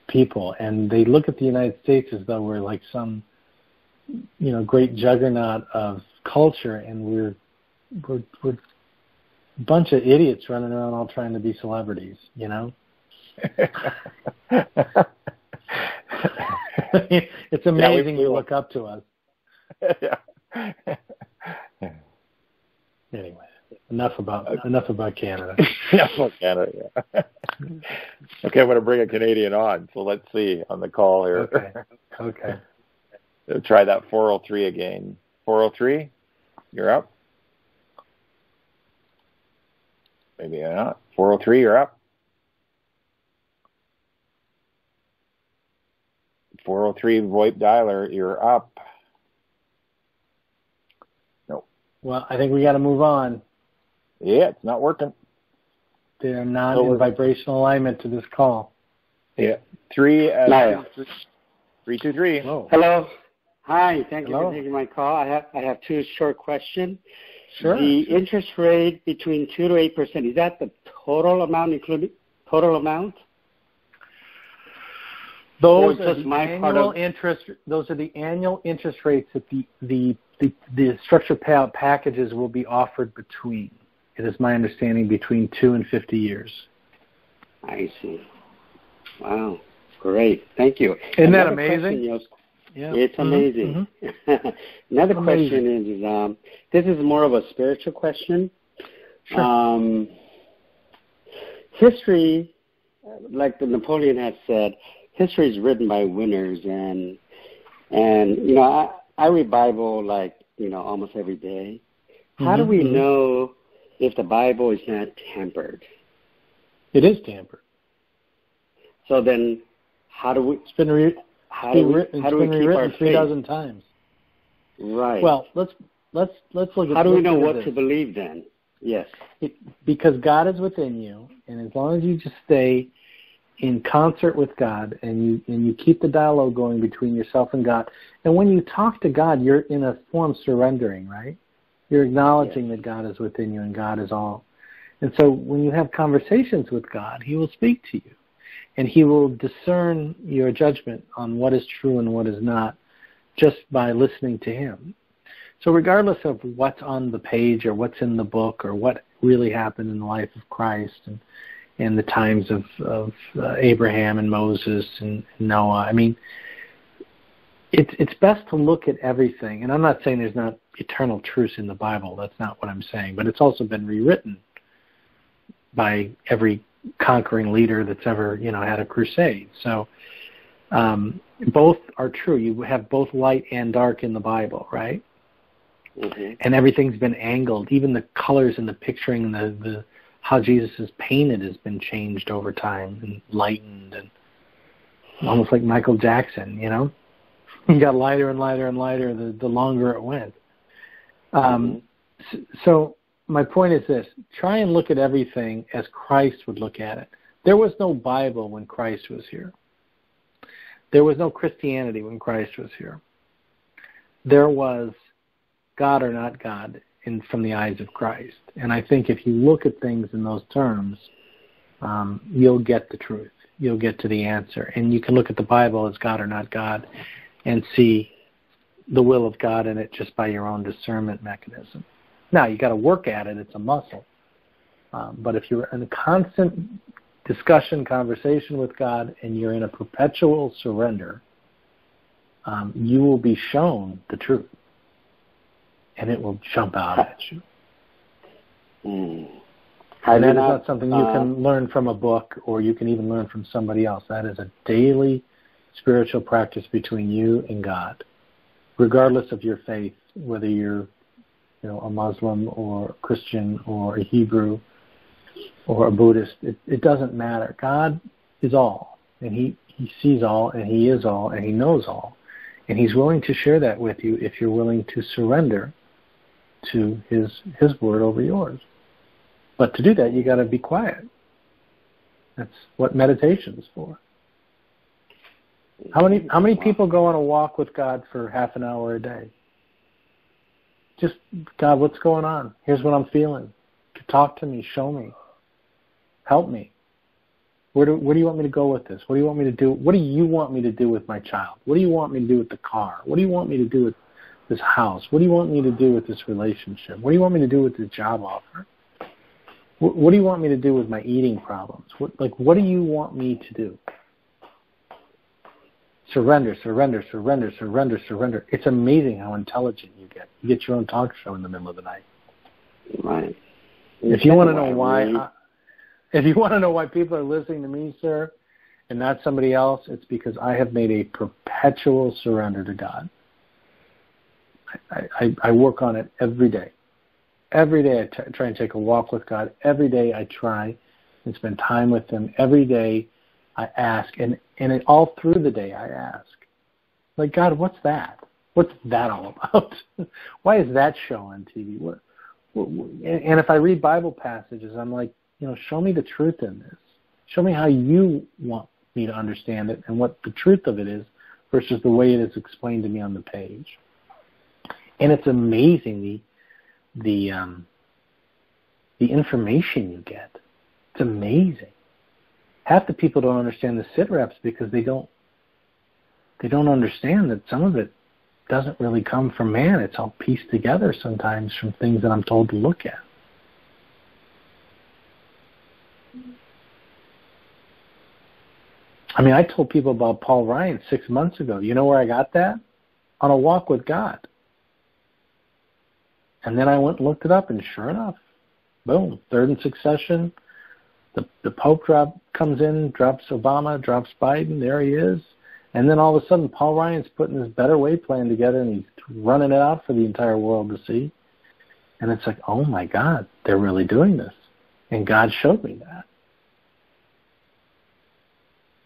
people, and they look at the United States as though we're like some, you know, great juggernaut of culture, and we're we're, we're a bunch of idiots running around all trying to be celebrities, you know. it's amazing yeah, you look up to us. yeah. anyway. Enough about okay. enough about Canada. enough about Canada. Yeah. okay, I'm going to bring a Canadian on. So let's see on the call here. Okay. Okay. try that 403 again. 403, you're up. Maybe not. 403, you're up. 403 VoIP dialer, you're up. No. Well, I think we got to move on. Yeah, it's not working. They're not in vibrational alignment to this call. Yeah. Three, uh, three, two, three. Hello. Hello. Hi. Thank Hello. you for taking my call. I have I have two short questions. Sure. The interest rate between two to eight percent is that the total amount, including total amount? Those are the annual of, interest. Those are the annual interest rates that the the the, the structured payout packages will be offered between. It is my understanding between two and 50 years. I see. Wow. Great. Thank you. Isn't Another that amazing? Question, yeah. It's mm-hmm. amazing. Mm-hmm. Another amazing. question is um, this is more of a spiritual question. Sure. Um, history, like the Napoleon has said, history is written by winners, and and you know I, I read Bible like you know almost every day. How mm-hmm. do we mm-hmm. know if the Bible is not tampered? It is tampered. So then, how do we? It's been re- how do we, how do we keep our three dozen times. Right. Well, let's let's let's look at. How do we know what this. to believe then? Yes. It, because God is within you, and as long as you just stay in concert with God and you and you keep the dialogue going between yourself and God, and when you talk to God, you're in a form surrendering, right? You're acknowledging yes. that God is within you and God is all. And so when you have conversations with God, He will speak to you and He will discern your judgment on what is true and what is not just by listening to Him. So regardless of what's on the page or what's in the book or what really happened in the life of Christ and and the times of, of uh, Abraham and Moses and Noah, I mean, it's it's best to look at everything. And I'm not saying there's not eternal truths in the Bible. That's not what I'm saying. But it's also been rewritten by every conquering leader that's ever you know had a crusade. So um, both are true. You have both light and dark in the Bible, right? Mm-hmm. And everything's been angled. Even the colors and the picturing, the the how Jesus is painted has been changed over time and lightened and almost like Michael Jackson, you know. He got lighter and lighter and lighter the the longer it went. Um, so my point is this: try and look at everything as Christ would look at it. There was no Bible when Christ was here. There was no Christianity when Christ was here. There was God or not God in, from the eyes of Christ. And I think if you look at things in those terms, um, you'll get the truth. You'll get to the answer. And you can look at the Bible as God or not God and see the will of God in it just by your own discernment mechanism. Now, you got to work at it, it's a muscle. Um, but if you're in a constant discussion, conversation with God, and you're in a perpetual surrender, um, you will be shown the truth. And it will jump out at you. Mm. And that is not, something you uh, can learn from a book or you can even learn from somebody else. That is a daily spiritual practice between you and God, regardless of your faith, whether you're you know, a Muslim or a Christian or a Hebrew or a Buddhist. It, it doesn't matter. God is all, and He He sees all, and He is all, and He knows all, and He's willing to share that with you if you're willing to surrender to His His word over yours. But to do that, you got to be quiet. That's what meditation is for. How many how many people go on a walk with God for half an hour a day? Just God, what's going on? Here's what I'm feeling. Talk to me, show me, help me. Where do where do you want me to go with this? What do you want me to do? What do you want me to do with my child? What do you want me to do with the car? What do you want me to do with this house? What do you want me to do with this relationship? What do you want me to do with this job offer? What, what do you want me to do with my eating problems? What like what do you want me to do? Surrender, surrender, surrender, surrender, surrender. It's amazing how intelligent you get. You get your own talk show in the middle of the night. Right. If you want to know why, I, uh, if you want to know why people are listening to me, sir, and not somebody else, it's because I have made a perpetual surrender to God. I, I, I work on it every day. Every day I t- try and take a walk with God. Every day I try and spend time with Him. Every day I ask, and and it, all through the day I ask, like God, what's that? What's that all about? Why is that show on TV? What, what, and if I read Bible passages, I'm like, you know, show me the truth in this. Show me how you want me to understand it and what the truth of it is versus the way it is explained to me on the page. And it's amazing the the um, the information you get. It's amazing half the people don't understand the sit reps because they don't they don't understand that some of it doesn't really come from man. It's all pieced together sometimes from things that I'm told to look at. I mean, I told people about Paul Ryan six months ago. You know where I got that? On a walk with God. And then I went and looked it up, and sure enough, boom, third in succession, the, the Pope drop comes in, drops Obama, drops Biden. There he is. And then all of a sudden, Paul Ryan's putting this better way plan together, and he's running it out for the entire world to see. And it's like, oh my God, they're really doing this. And God showed me that.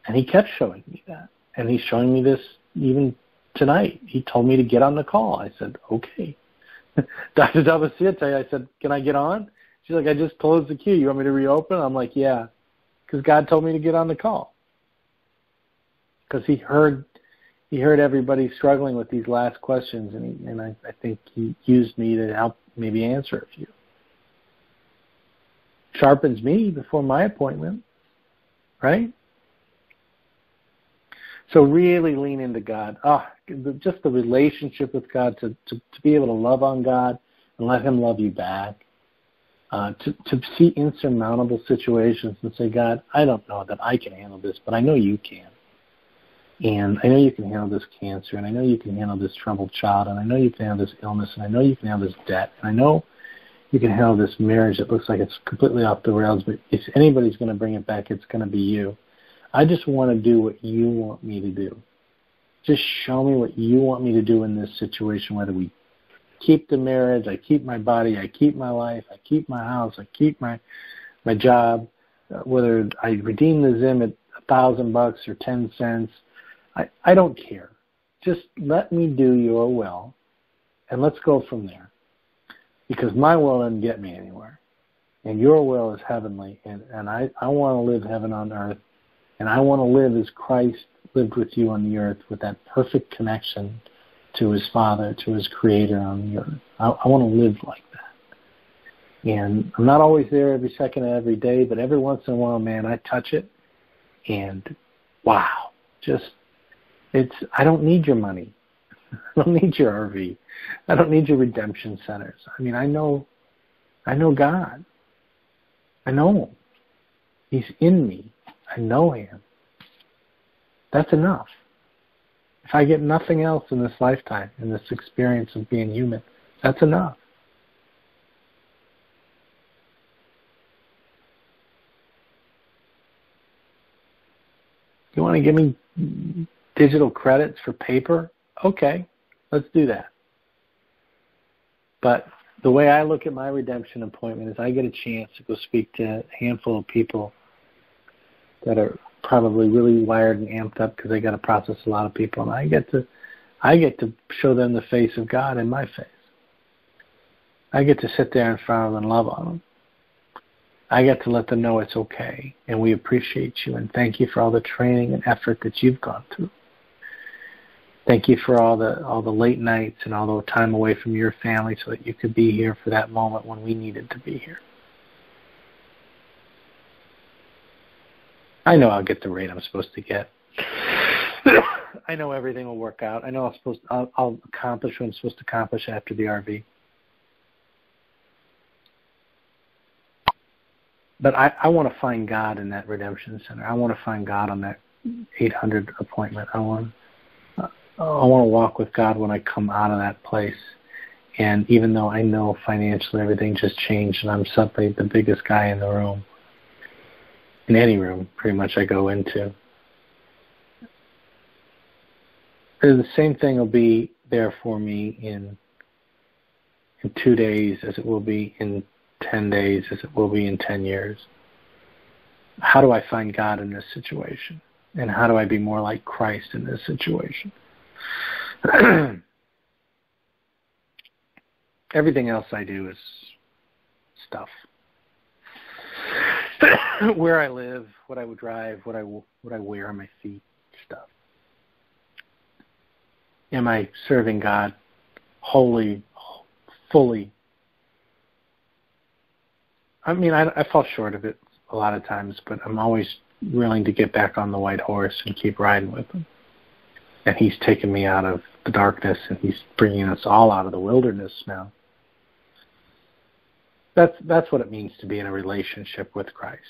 And he kept showing me that. And he's showing me this even tonight. He told me to get on the call. I said, okay. Dr. Davasiate, I said, can I get on? She's like, I just closed the queue. You want me to reopen? I'm like, yeah, because God told me to get on the call. Because he heard he heard everybody struggling with these last questions, and he, and I, I think he used me to help maybe answer a few. Sharpens me before my appointment, right? So really lean into God. Ah, oh, just the relationship with God to, to to be able to love on God and let Him love you back uh, to, to see insurmountable situations and say, God, I don't know that I can handle this, but I know you can. And I know you can handle this cancer, and I know you can handle this troubled child, and I know you can handle this illness, and I know you can handle this debt, and I know you can handle this marriage that looks like it's completely off the rails, but if anybody's going to bring it back, it's going to be you. I just want to do what you want me to do. Just show me what you want me to do in this situation, whether we keep the marriage, I keep my body, I keep my life, I keep my house, I keep my my job, uh, whether I redeem the Zim at a thousand bucks or ten cents, I, I don't care. Just let me do your will and let's go from there. Because my will doesn't get me anywhere. And your will is heavenly and, and I, I want to live heaven on earth and I want to live as Christ lived with you on the earth with that perfect connection to his Father, to his Creator on the earth. I, I want to live like that. And I'm not always there every second of every day, but every once in a while, man, I touch it, and wow, just it's. I don't need your money. I don't need your RV. I don't need your redemption centers. I mean, I know, I know God. I know Him. He's in me. I know Him. That's enough. If I get nothing else in this lifetime, in this experience of being human, that's enough. You want to give me digital credits for paper? Okay, let's do that. But the way I look at my redemption appointment is I get a chance to go speak to a handful of people that are probably really wired and amped up because they got to process a lot of people, and I get to, I get to show them the face of God in my face. I get to sit there in front of them and love on them. I get to let them know it's okay, and we appreciate you, and thank you for all the training and effort that you've gone through. Thank you for all the all the late nights and all the time away from your family so that you could be here for that moment when we needed to be here. I know I'll get the rate I'm supposed to get. I know everything will work out. I know I'm supposed to, I'll, I'll accomplish what I'm supposed to accomplish after the RV. But I, I want to find God in that redemption center. I want to find God on that 800 appointment. I want I want to walk with God when I come out of that place. And even though I know financially everything just changed and I'm suddenly the biggest guy in the room, in any room pretty much I go into. The same thing will be there for me in in two days as it will be in ten days as it will be in ten years. How do I find God in this situation? And how do I be more like Christ in this situation? Everything else I do is stuff. where I live, what I would drive, what I what I wear on my feet, stuff. Am I serving God wholly, fully? I mean, I, I fall short of it a lot of times, but I'm always willing to get back on the white horse and keep riding with him. And he's taken me out of the darkness, and he's bringing us all out of the wilderness now. That's that's what it means to be in a relationship with Christ.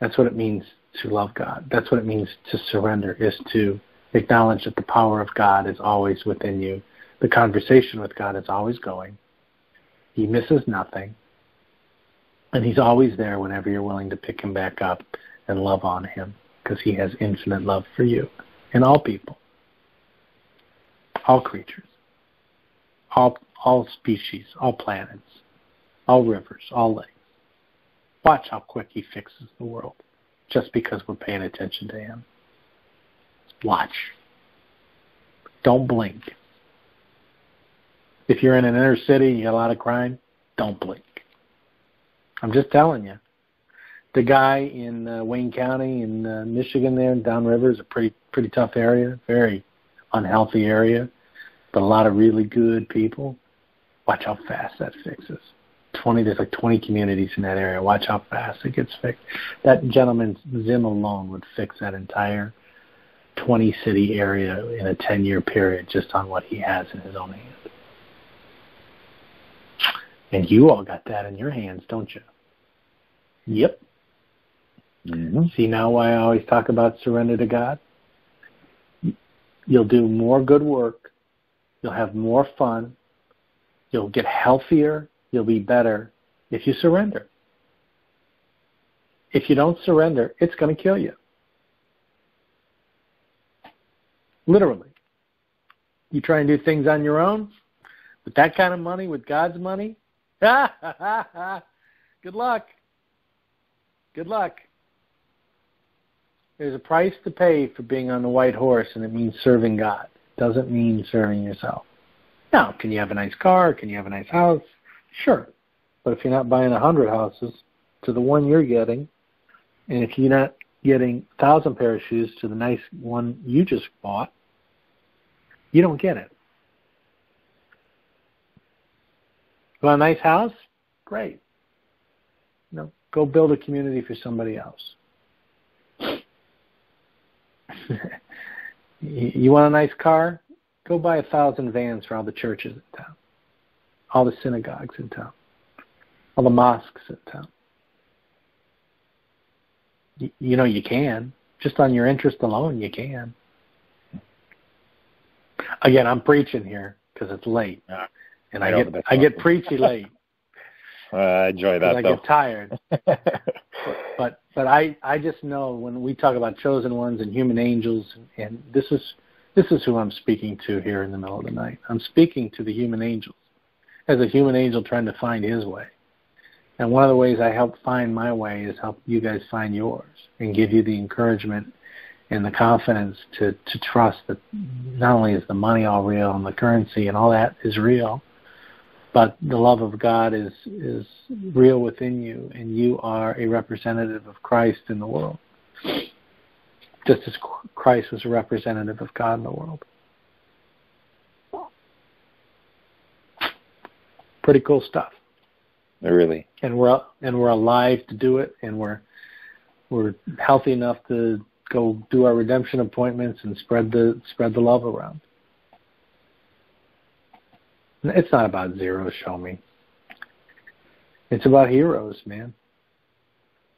That's what it means to love God. That's what it means to surrender is to acknowledge that the power of God is always within you. The conversation with God is always going. He misses nothing. And he's always there whenever you're willing to pick him back up and love on him because he has infinite love for you and all people, all creatures, all all species, all planets all rivers, all lakes. Watch how quick he fixes the world just because we're paying attention to him. Watch. Don't blink. If you're in an inner city and you got a lot of crime, don't blink. I'm just telling you. The guy in uh, Wayne County in uh, Michigan there, downriver, is a pretty pretty tough area, very unhealthy area, but a lot of really good people. Watch how fast that fixes. 20, there's like 20 communities in that area. Watch how fast it gets fixed. That gentleman's Zim alone would fix that entire 20 city area in a 10 year period just on what he has in his own hands. And you all got that in your hands, don't you? Yep. Mm-hmm. See now why I always talk about surrender to God? You'll do more good work. You'll have more fun. You'll get healthier you'll be better if you surrender. If you don't surrender, it's going to kill you. Literally. You try and do things on your own with that kind of money, with God's money, good luck. Good luck. There's a price to pay for being on the white horse, and it means serving God. It doesn't mean serving yourself. Now, can you have a nice car? Can you have a nice house? Sure. But if you're not buying a hundred houses to the one you're getting, and if you're not getting a thousand pair of shoes to the nice one you just bought, you don't get it. Want a nice house? Great. You know, go build a community for somebody else. you want a nice car? Go buy a thousand vans for all the churches in town, all the synagogues in town, all the mosques in town. You, you know you can. Just on your interest alone, you can. Again, I'm preaching here because it's late, and I, I get I get preachy late. Uh, I enjoy that. Though. I though. get tired. but but I I just know when we talk about chosen ones and human angels, and this is this is who I'm speaking to here in the middle of the night. I'm speaking to the human angels as a human angel trying to find his way. And one of the ways I help find my way is help you guys find yours and give you the encouragement and the confidence to, to trust that not only is the money all real and the currency and all that is real, but the love of God is is real within you, and you are a representative of Christ in the world, just as Christ was a representative of God in the world. Pretty cool stuff. Really. And we're and we're alive to do it, and we're we're healthy enough to go do our redemption appointments and spread the spread the love around. It's not about zeros, show me. It's about heroes, man.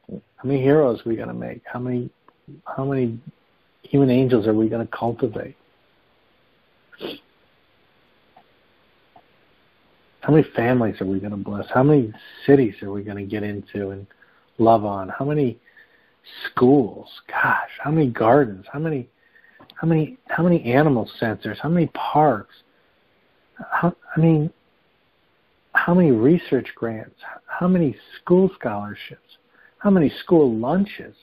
How many heroes are we gonna make? How many how many human angels are we gonna cultivate? How many families are we going to bless? How many cities are we going to get into and love on? How many schools? Gosh, how many gardens? How many how many how many animal centers? How many parks? How, I mean, how many research grants? How many school scholarships? How many school lunches?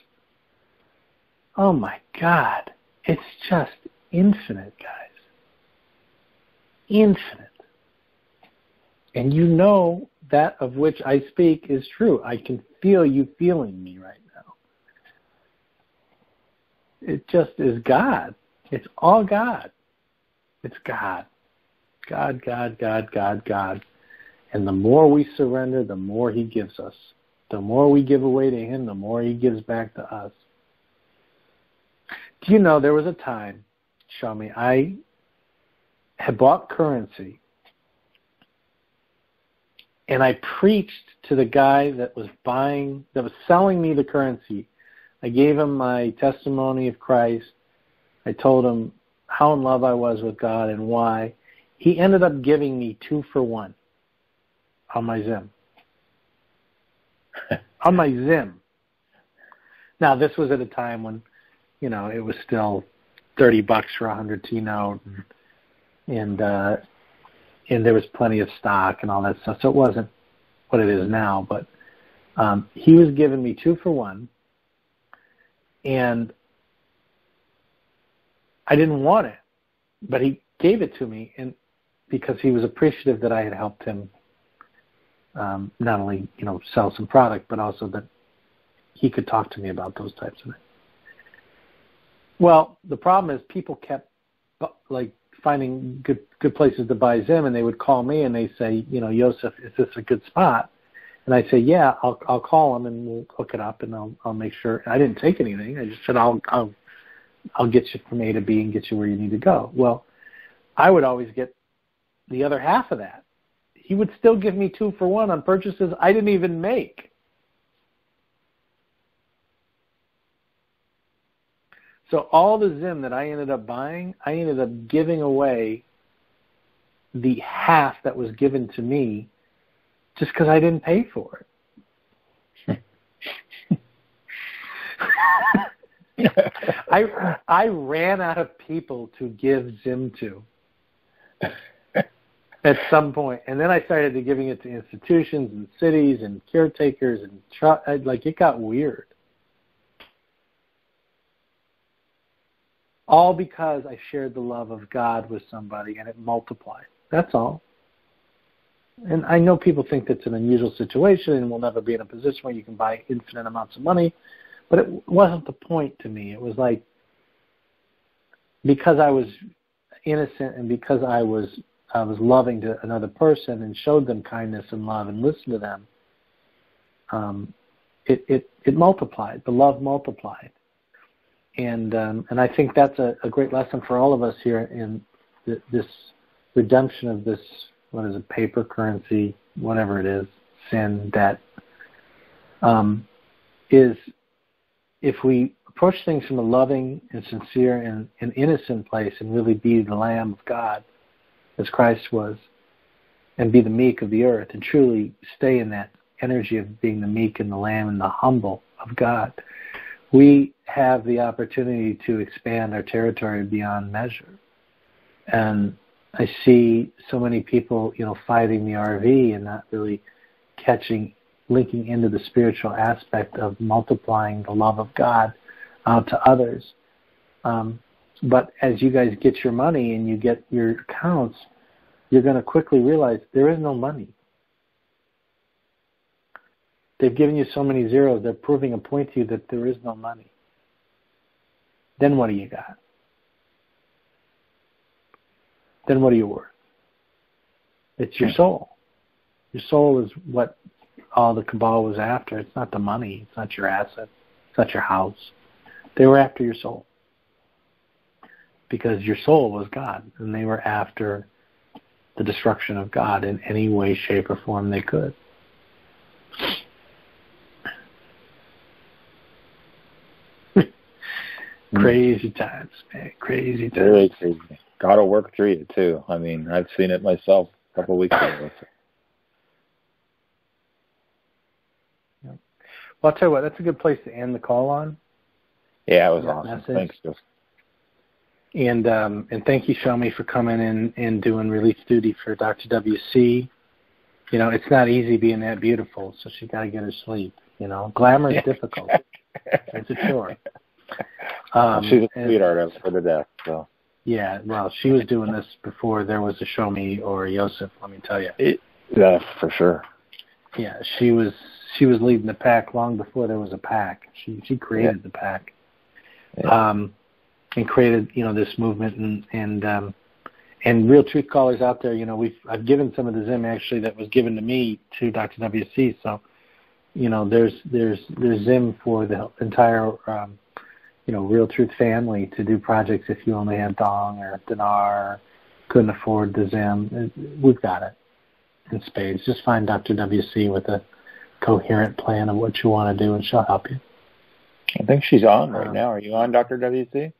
Oh my God. It's just infinite, guys. Infinite. And you know that of which I speak is true. I can feel you feeling me right now. It just is God. It's all God. It's God. God, God, God, God, God. And the more we surrender, the more He gives us. The more we give away to Him, the more He gives back to us. Do you know there was a time, show me, I had bought currency and I preached to the guy that was buying, that was selling me the currency. I gave him my testimony of Christ. I told him how in love I was with God and why he ended up giving me two for one on my Zim. on my Zim. Now this was at a time when, you know, it was still thirty bucks for a hundred T note, and and, uh, and there was plenty of stock and all that stuff. So it wasn't what it is now, but um, he was giving me two for one, and I didn't want it, but he gave it to me, and because he was appreciative that I had helped him um, not only you know sell some product, but also that he could talk to me about those types of things. Well, the problem is people kept like finding good good places to buy Zim, and they would call me and they say, you know, Joseph, is this a good spot? And I say, yeah, I'll I'll call them and we'll hook it up and I'll I'll make sure. I didn't take anything. I just said I'll I'll I'll get you from A to B and get you where you need to go. Well, I would always get the other half of that. He would still give me two for one on purchases I didn't even make. So all the Zim that I ended up buying, I ended up giving away the half that was given to me just because I didn't pay for it. I I ran out of people to give Zim to at some point, and then I started to giving it to institutions and cities and caretakers and tr- like it got weird. All because I shared the love of God with somebody and it multiplied. That's all. And I know people think that's an unusual situation and we'll never be in a position where you can buy infinite amounts of money, but it wasn't the point to me. It was like because I was innocent and because I was I was loving to another person and showed them kindness and love and listened to them, um, it, it it multiplied. The love multiplied and um, and I think that's a, a, great lesson for all of us here in th- this redemption of this what is it paper currency whatever it is sin debt um, is if we approach things from a loving and sincere and, and innocent place and really be the Lamb of God as Christ was and be the meek of the earth and truly stay in that energy of being the meek and the lamb and the humble of God we have the opportunity to expand our territory beyond measure. And I see so many people, you know, fighting the RV and not really catching, linking into the spiritual aspect of multiplying the love of God out to others. Um, but as you guys get your money and you get your accounts, you're going to quickly realize there is no money. They've given you so many zeros, they're proving a point to you that there is no money. Then what do you got? Then what are you worth? It's your soul. Your soul is what all the cabal was after. It's not the money. It's not your asset. It's not your house. They were after your soul. Because your soul was God, and they were after the destruction of God in any way, shape, or form they could. Crazy times, man. Crazy times. Really crazy. God will work through you too. I mean, I've seen it myself a couple of weeks ago. Well, I'll tell you what. That's a good place to end the call on. Yeah, it was awesome. Message. Thanks, Joseph. And um, and thank you, Shomi, for coming in and doing relief duty for Dr. WC. You know, it's not easy being that beautiful, so she's got to get her sleep. You know, glamour is difficult. it's a chore. Um, She's a sweetheart and, for the death. So. Yeah, well, she was doing this before there was a Show Me or a Yosef. Let me tell you. It, yeah, for sure. Yeah, she was she was leading the pack long before there was a pack. She she created yeah. the pack, yeah. um, and created you know this movement and and um, and real truth callers out there. You know, we've I've given some of the Zim actually that was given to me to Dr. WC. So, you know, there's there's there's Zim for the entire um, you know, Real Truth Family to do projects if you only had Dong or Dinar, couldn't afford the Zim. We've got it in spades. Just find Dr. WC with a coherent plan of what you want to do, and she'll help you. I think she's on right um, now. Are you on, Dr. WC?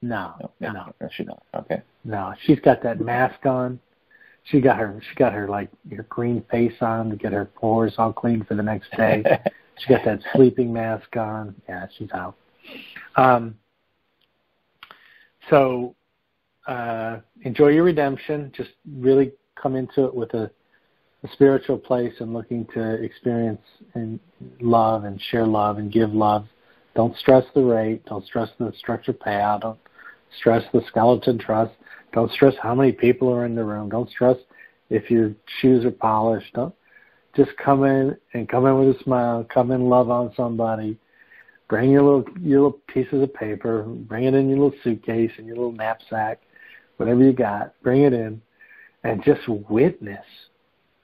No, no, no, no, she's not. Okay. No, she's got that mask on. She got her, she got her like her green face on to get her pores all clean for the next day. She got that sleeping mask on. Yeah, she's out. Um, so uh, enjoy your redemption. Just really come into it with a, a spiritual place and looking to experience and love and share love and give love. Don't stress the rate. Don't stress the structure payout. Don't stress the skeleton trust. Don't stress how many people are in the room. Don't stress if your shoes are polished. Don't just come in and come in with a smile, come in love on somebody. Bring your little your little pieces of paper, bring it in your little suitcase and your little knapsack, whatever you got, bring it in and just witness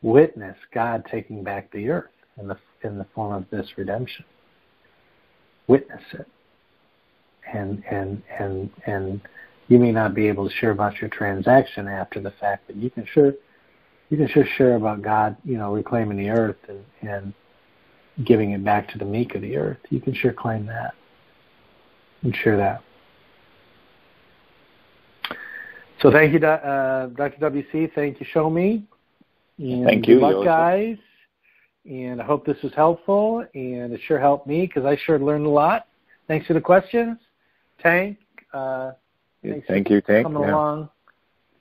witness God taking back the earth in the in the form of this redemption. Witness it. And and and and you may not be able to share about your transaction after the fact, but you can sure you can just share about God, you know, reclaiming the earth and, and giving it back to the meek of the earth. You can sure claim that and share that. So thank you, uh, Dr. WC. Thank you, Show Me. And thank you, good luck, guys. And I hope this was helpful, and it sure helped me because I sure learned a lot. Thanks for the questions, Tank. Uh, thanks Thank you, Tank. coming Yeah. along.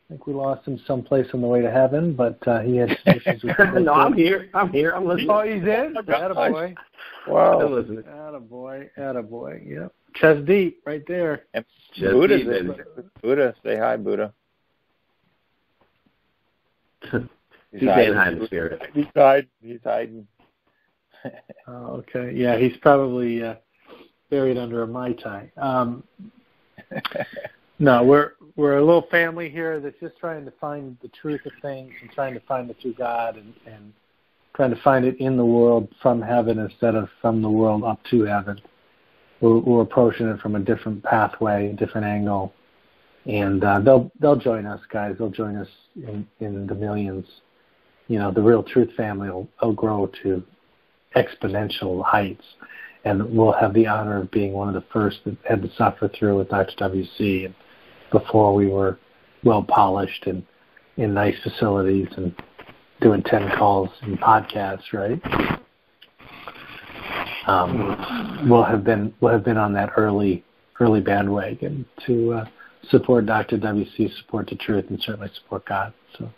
I think we lost him someplace on the way to heaven, but uh, he had some issues with no, I'm here. I'm here. I'm listening. Oh, he's in? Attaboy. Wow. I'm listening. Attaboy. Attaboy. Yep. Chest deep right there. And Just Buddha's deep, in. Buddha, say hi, Buddha. He's saying hi in the spirit. He's hiding. He's hiding. Oh, okay. Yeah, he's probably uh, buried under a mai tai. Um, no, we're we're a little family here that's just trying to find the truth of things and trying to find the true God and, and trying to find it in the world from heaven instead of from the world up to heaven. We're, we're approaching it from a different pathway, a different angle, and uh, they'll they'll join us, guys. They'll join us in in the millions. You know, the real truth family will, will grow to exponential heights. And we'll have the honor of being one of the first that had to suffer through with Dr. WC and before we were well polished and in nice facilities and doing 10 calls and podcasts, right? Um, we'll have been we'll have been on that early early bandwagon to uh, support Dr. WC, support the truth, and certainly support God. So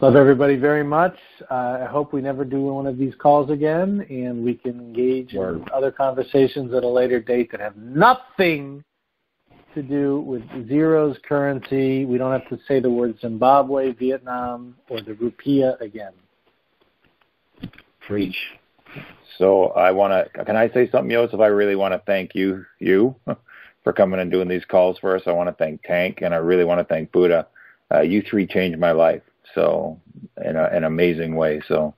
Love everybody very much. Uh, I hope we never do one of these calls again and we can engage in other conversations at a later date that have nothing to do with zero's currency. We don't have to say the word Zimbabwe, Vietnam, or the rupiah again. Preach. So I want to. Can I say something, Joseph? I really want to thank you, you, for coming and doing these calls for us. I want to thank Tank, and I really want to thank Buddha. Uh, you three changed my life, so in a, an amazing way. So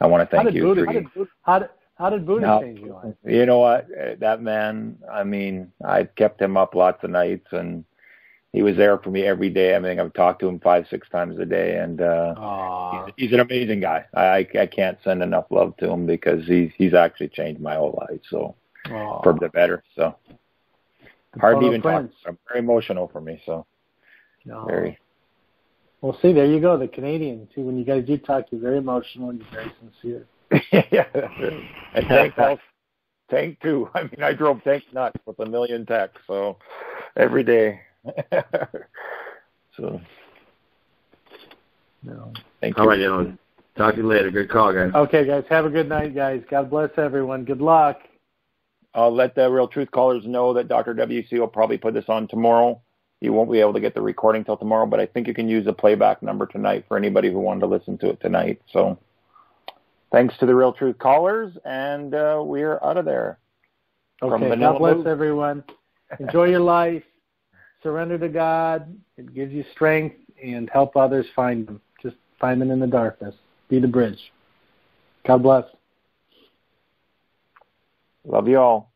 I want to How thank did, you. Buddha, how, did, how, did, how did Buddha No. change your life? You know what? Uh, That man, I mean, I kept him up lots of nights and he was there for me every day. I mean, I've talked to him five, six times a day and uh he's, he's an amazing guy. I I can't send enough love to him because he's he's actually changed my whole life. So Aw. for the better. So hard to even talk. I'm very emotional for me, so No. very Well, see, there you go. The Canadian, too. When you guys do talk, you're very emotional and you're very sincere. Yeah. And Tank also, Tank too. I mean, I drove Tank nuts with a million texts, so every day. so, No. thank All you. right, gentlemen. Talk to you later. Good call, guys. Okay, guys. Have a good night, guys. God bless everyone. Good luck. I'll let the real truth callers know that Dr. WC will probably put this on tomorrow. You won't be able to get the recording till tomorrow, but I think you can use the playback number tonight for anybody who wanted to listen to it tonight. So, thanks to the real truth callers, and uh, we're out of there. Okay. God bless Moose. everyone. Enjoy your life. Surrender to God. It gives you strength and help others find them. Just find them in the darkness. Be the bridge. God bless. Love you all.